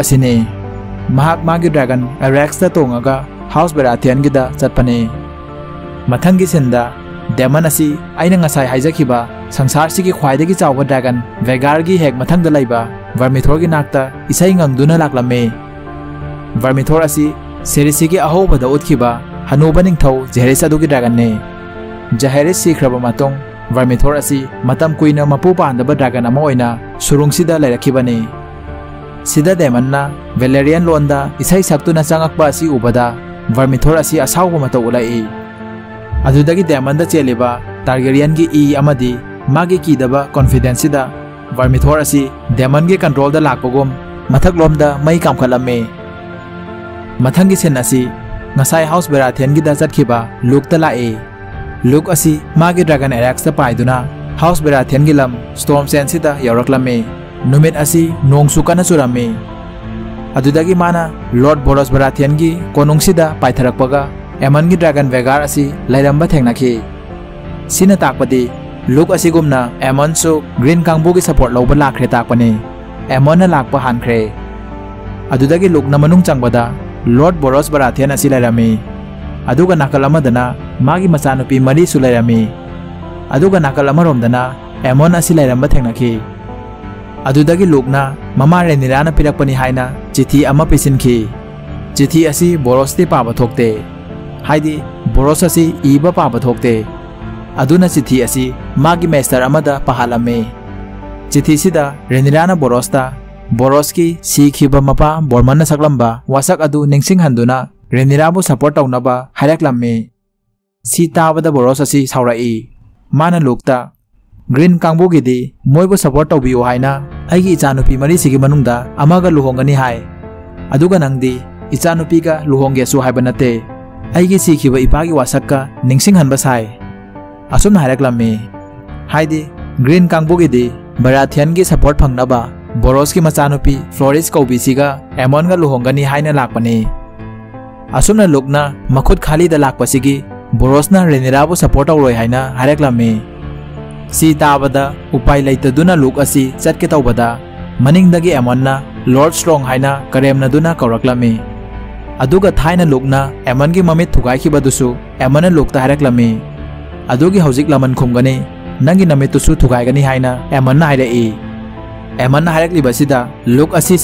मागी ड्रैगन एरेक्स ता तोंगागा हाउस बेराथियन चटपने मथंगी डेमन असि हाइजखिबा संसार सिगी ख्वाइदगी चावबा ड्रैगन वेगार गी हेक मथंग वर्मिथोर गी नाक्ता इसै ngang लाक्लमे वर्मिथोर असि सेरिसी गी अहोबदा उतखिबा हनुबा निंगथौ जेरेस अदुगी ड्रैगन ने जहेरेस सिख्रबा मतों वर्मिथोर असि मतम कुइना मपु पांदबा ड्रैगन अमा ओइना सुरुंगसिदा लेरखिबने सिदा डेमन्ना वेलेरियन लोंदा इसै सक्तुना चंगकपा असि उबदा वर्मिथोर असि असाउबा मतौ उलाई डेमन चेलिबा टारगेरियन की मागी कीदबा कॉन्फिडेंस वर्मिथोर डेमन के कंट्रोल दा लाकपगुम मथक लोमदा मई कामखलमे मथंगी सेन असि ngasai house berathen gi da chatkiba luk ta lae luk asi magi dragon arax ta paiduna house berathen gi lam storm sen sida yawraklame numit asi nong su kana surame adudagi mana lord boros berathen gi konung sida paitharakpaga एमन की dragon वेगार असी लैरंबा थेंगनाखी सिना ताकपदी look असिगुमना एमन सु green कांगबू की support लौब लाखरे ताकपने एमन लाकप हानखरे अदुदगी लुकना मनुंग चंगबदा Lord borrows Baratheon असी लैरमी अदुगा नाकल अमदना मागी मचानुपी मरी सु लैरमी अदुगा नाकल अमरोमदना एमन असी लैरंबा थेंगनाखी अदुदगी लुकना ममा रेनिराना पिरकपनी हाइना चिठी अमा पिसिनखी चिठी असी बोरोस्ते पाबा थोकते हाइदी बोरोस असी इबा पाबा थोकते अदुना चिठी असी मागी मेस्टर अमदा पहालमे चिठी सिदा रेनिराना बोरोस्ता बोरोस की सीखिबा मपा बोरमन सकलम्बा वासक अदु निंगसिंग हंदुना रेनिराबु सपोर्ट तौनबा हायरकलमे सी ताबदा बोरोस असी साउराई माना लोकता ग्रीन कांगबुगिदी मोइबु सपोर्ट तौबियो हाइना आइगी इचानुपी मरी सिगी मनुंगदा अमागा लुहोंगनी हाय अदुगा नंगदी इचानुपीगा लुहोंगेसु हाइबा नते ꯑꯩꯒꯤ ꯁꯤꯈꯤꯕ ꯏꯄꯥꯒꯤ ꯋꯥꯁꯛꯀ ꯅꯤꯡꯁꯤꯡꯍꯟꯕ ꯁꯥꯏ ꯑꯁꯨꯝꯅ ꯍꯥꯏꯔꯛꯂꯝꯃꯤ ꯍꯥꯏꯗꯤ ꯒ꯭ꯔꯤꯟ ꯀꯥꯡꯕꯨꯒꯤꯗꯤ ꯕꯔꯥꯊꯤꯌꯟꯒꯤ ꯁꯄꯣꯔꯠ ꯐꯪꯅꯕ ꯕꯣꯔꯣꯁꯀꯤ ꯃꯆꯥꯅꯨꯄꯤ ꯐ꯭ꯂꯣꯔꯤꯁ ꯀꯧꯕꯤꯁꯤꯒ असुमन लोकना मखुद खाली द बोरोसना रेनेरा सपोर्ट तौर है हारेक सी ताबदा उपाय लाइट लुक असी चटके तौबदा मनिंग दगी एमोनना लॉर्ड स्ट्रॉन्ग हाइना करेमना दुना अदुगा एमन की मम थुगाई की बदुसु एमन अदुगी हौजिक लमन खुमगने नंगी नमितुसु थुगाईगनी हाइना एमन हाइरे ए एमन हारेक लुक असी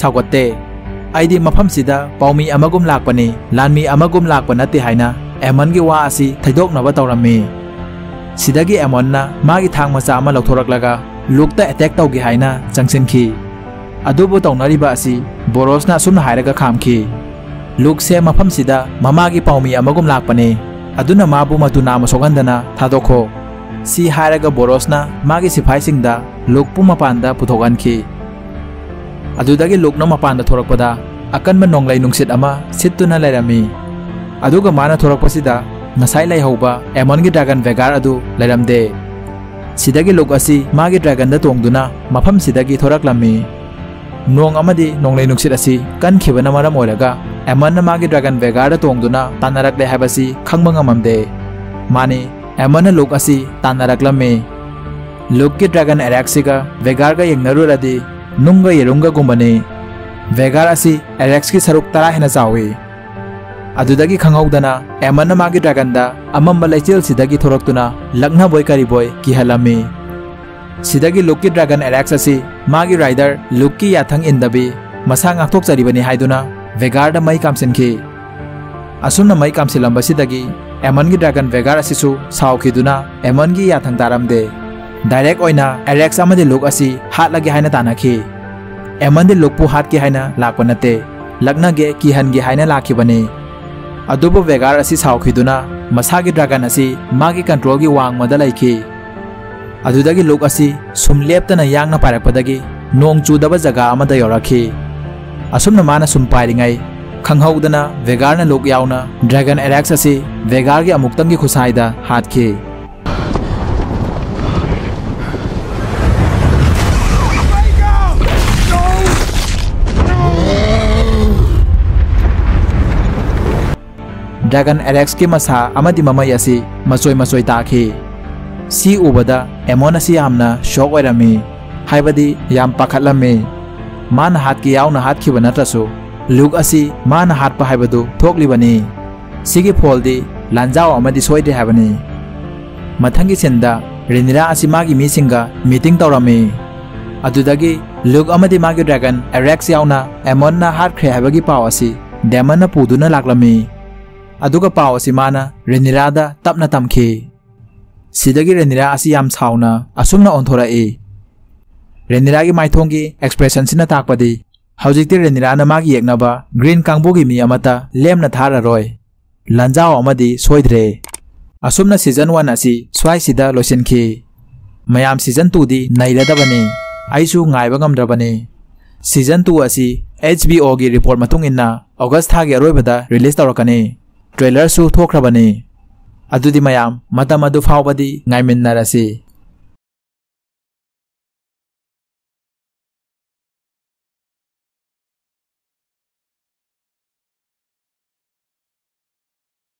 तौरम्मी सिदगी एमोनना मागी थांग मचा अमा लौथोरक्लगा लुकता अटैक तौगे हाइना चंगसिनखी अदुबु तौनरिबा असि बोरोसना सुमना हाइरगा खामखी लुक से मफम सिदा ममागी पाउमी अमगुम लाकपने अदुना माबु मतु नाम सोगंदना थादोखो सी हाइरगा बोरोसना मागी सिपाइसिंगदा लुक पु मपानदा पुथोगनखी अदुदगी लुकना मपानदा थोरकपदा अकनबा नोंगलाई नुंगसित अमा सित्तुना लेरमी अदुगा माना थोरकपसिदा ngasai lai hoba emon gi dragon vegar adu lairamde sidagi lok asi magi dragon da tongduna mafam sidagi thorak lami nong amadi nonglai nuksit asi kan khibana maram oiraga emon na magi dragon vegar da tongduna tanarak le habasi khangba ngamamde mani emon na lok asi tanarak lami lok ki dragon araxiga vegar yerunga gumbane vegar asi arax ki saruk tara hena chawi अदुदगी खंगौदना एमन मागी ड्रैगनदा अमम लेचेल सिदगी थोरक्तुना लग्ना बोय करी बोय की सिदगी लुकी dragon एरेक्स असि मागी rider लुकी याथंग इंदबी मसा haiduna vegar da mai kamsinki asumna mai kamsilambasiदगी एमन की ड्रैगन वेगार असिसु एमन की याथंग तारमदे डायरेक्ट ओइना एरेक्स अमदे लुक असि हात लगे हाइना तानाखि एमन दे लुकपु हात की हाइना लाकपनते लगना गे की हन गे हाइना लाखिबने अदुबो वेगार असी साउखिदुना मसागी ड्रैगन मागी कंट्रोल की वांग लोक सुम लेप्तना यांगना पारकपदगी नोंग चुदब जगा अमदा यौरखि असुमना माना सुम पाइरिङै खंगहौदना वेगारना लोक याउना ड्रैगन एरेक्स वेगार की एरेक्स की मसा अमदी ममई असि मसोय मसोय ताखि सी उबदा एमोन शॉक याम पाखलमे मान हात की याउना हात खिब नत्रसु लुक मान थोकलिबनी सिगी फोलदी लांजाव अमदी सोइदे हाबनी मथंगी रिनिरा मीटिंग तौरमी लुक ड्रैगन एरेक्स याउना एमोन ख्रे हाबगी पाव असि डेमन पुदुना असि माना रेनिरादा तपना तमखे सिदगी रेनिरा असि याम साउना असुमना ओंथोराए रेनिरागी माइथोंगी एक्सप्रेशन सिना ताकपदी मागी एकनबा ग्रीन मी लेमना थारा रोय लंजाव अमदी सोइद्रे असुमना सीज़न 1 असि स्वाइ सिदा लोसिनखि मयाम सीज़न 2 दी नैलदबने आइसु ngaइबा ngamdrabane सीज़न 2 असि HBO गी रिपोर्ट मतुंग इन्ना अगस्त ट्रेलर सु थोख्रबने अदुदि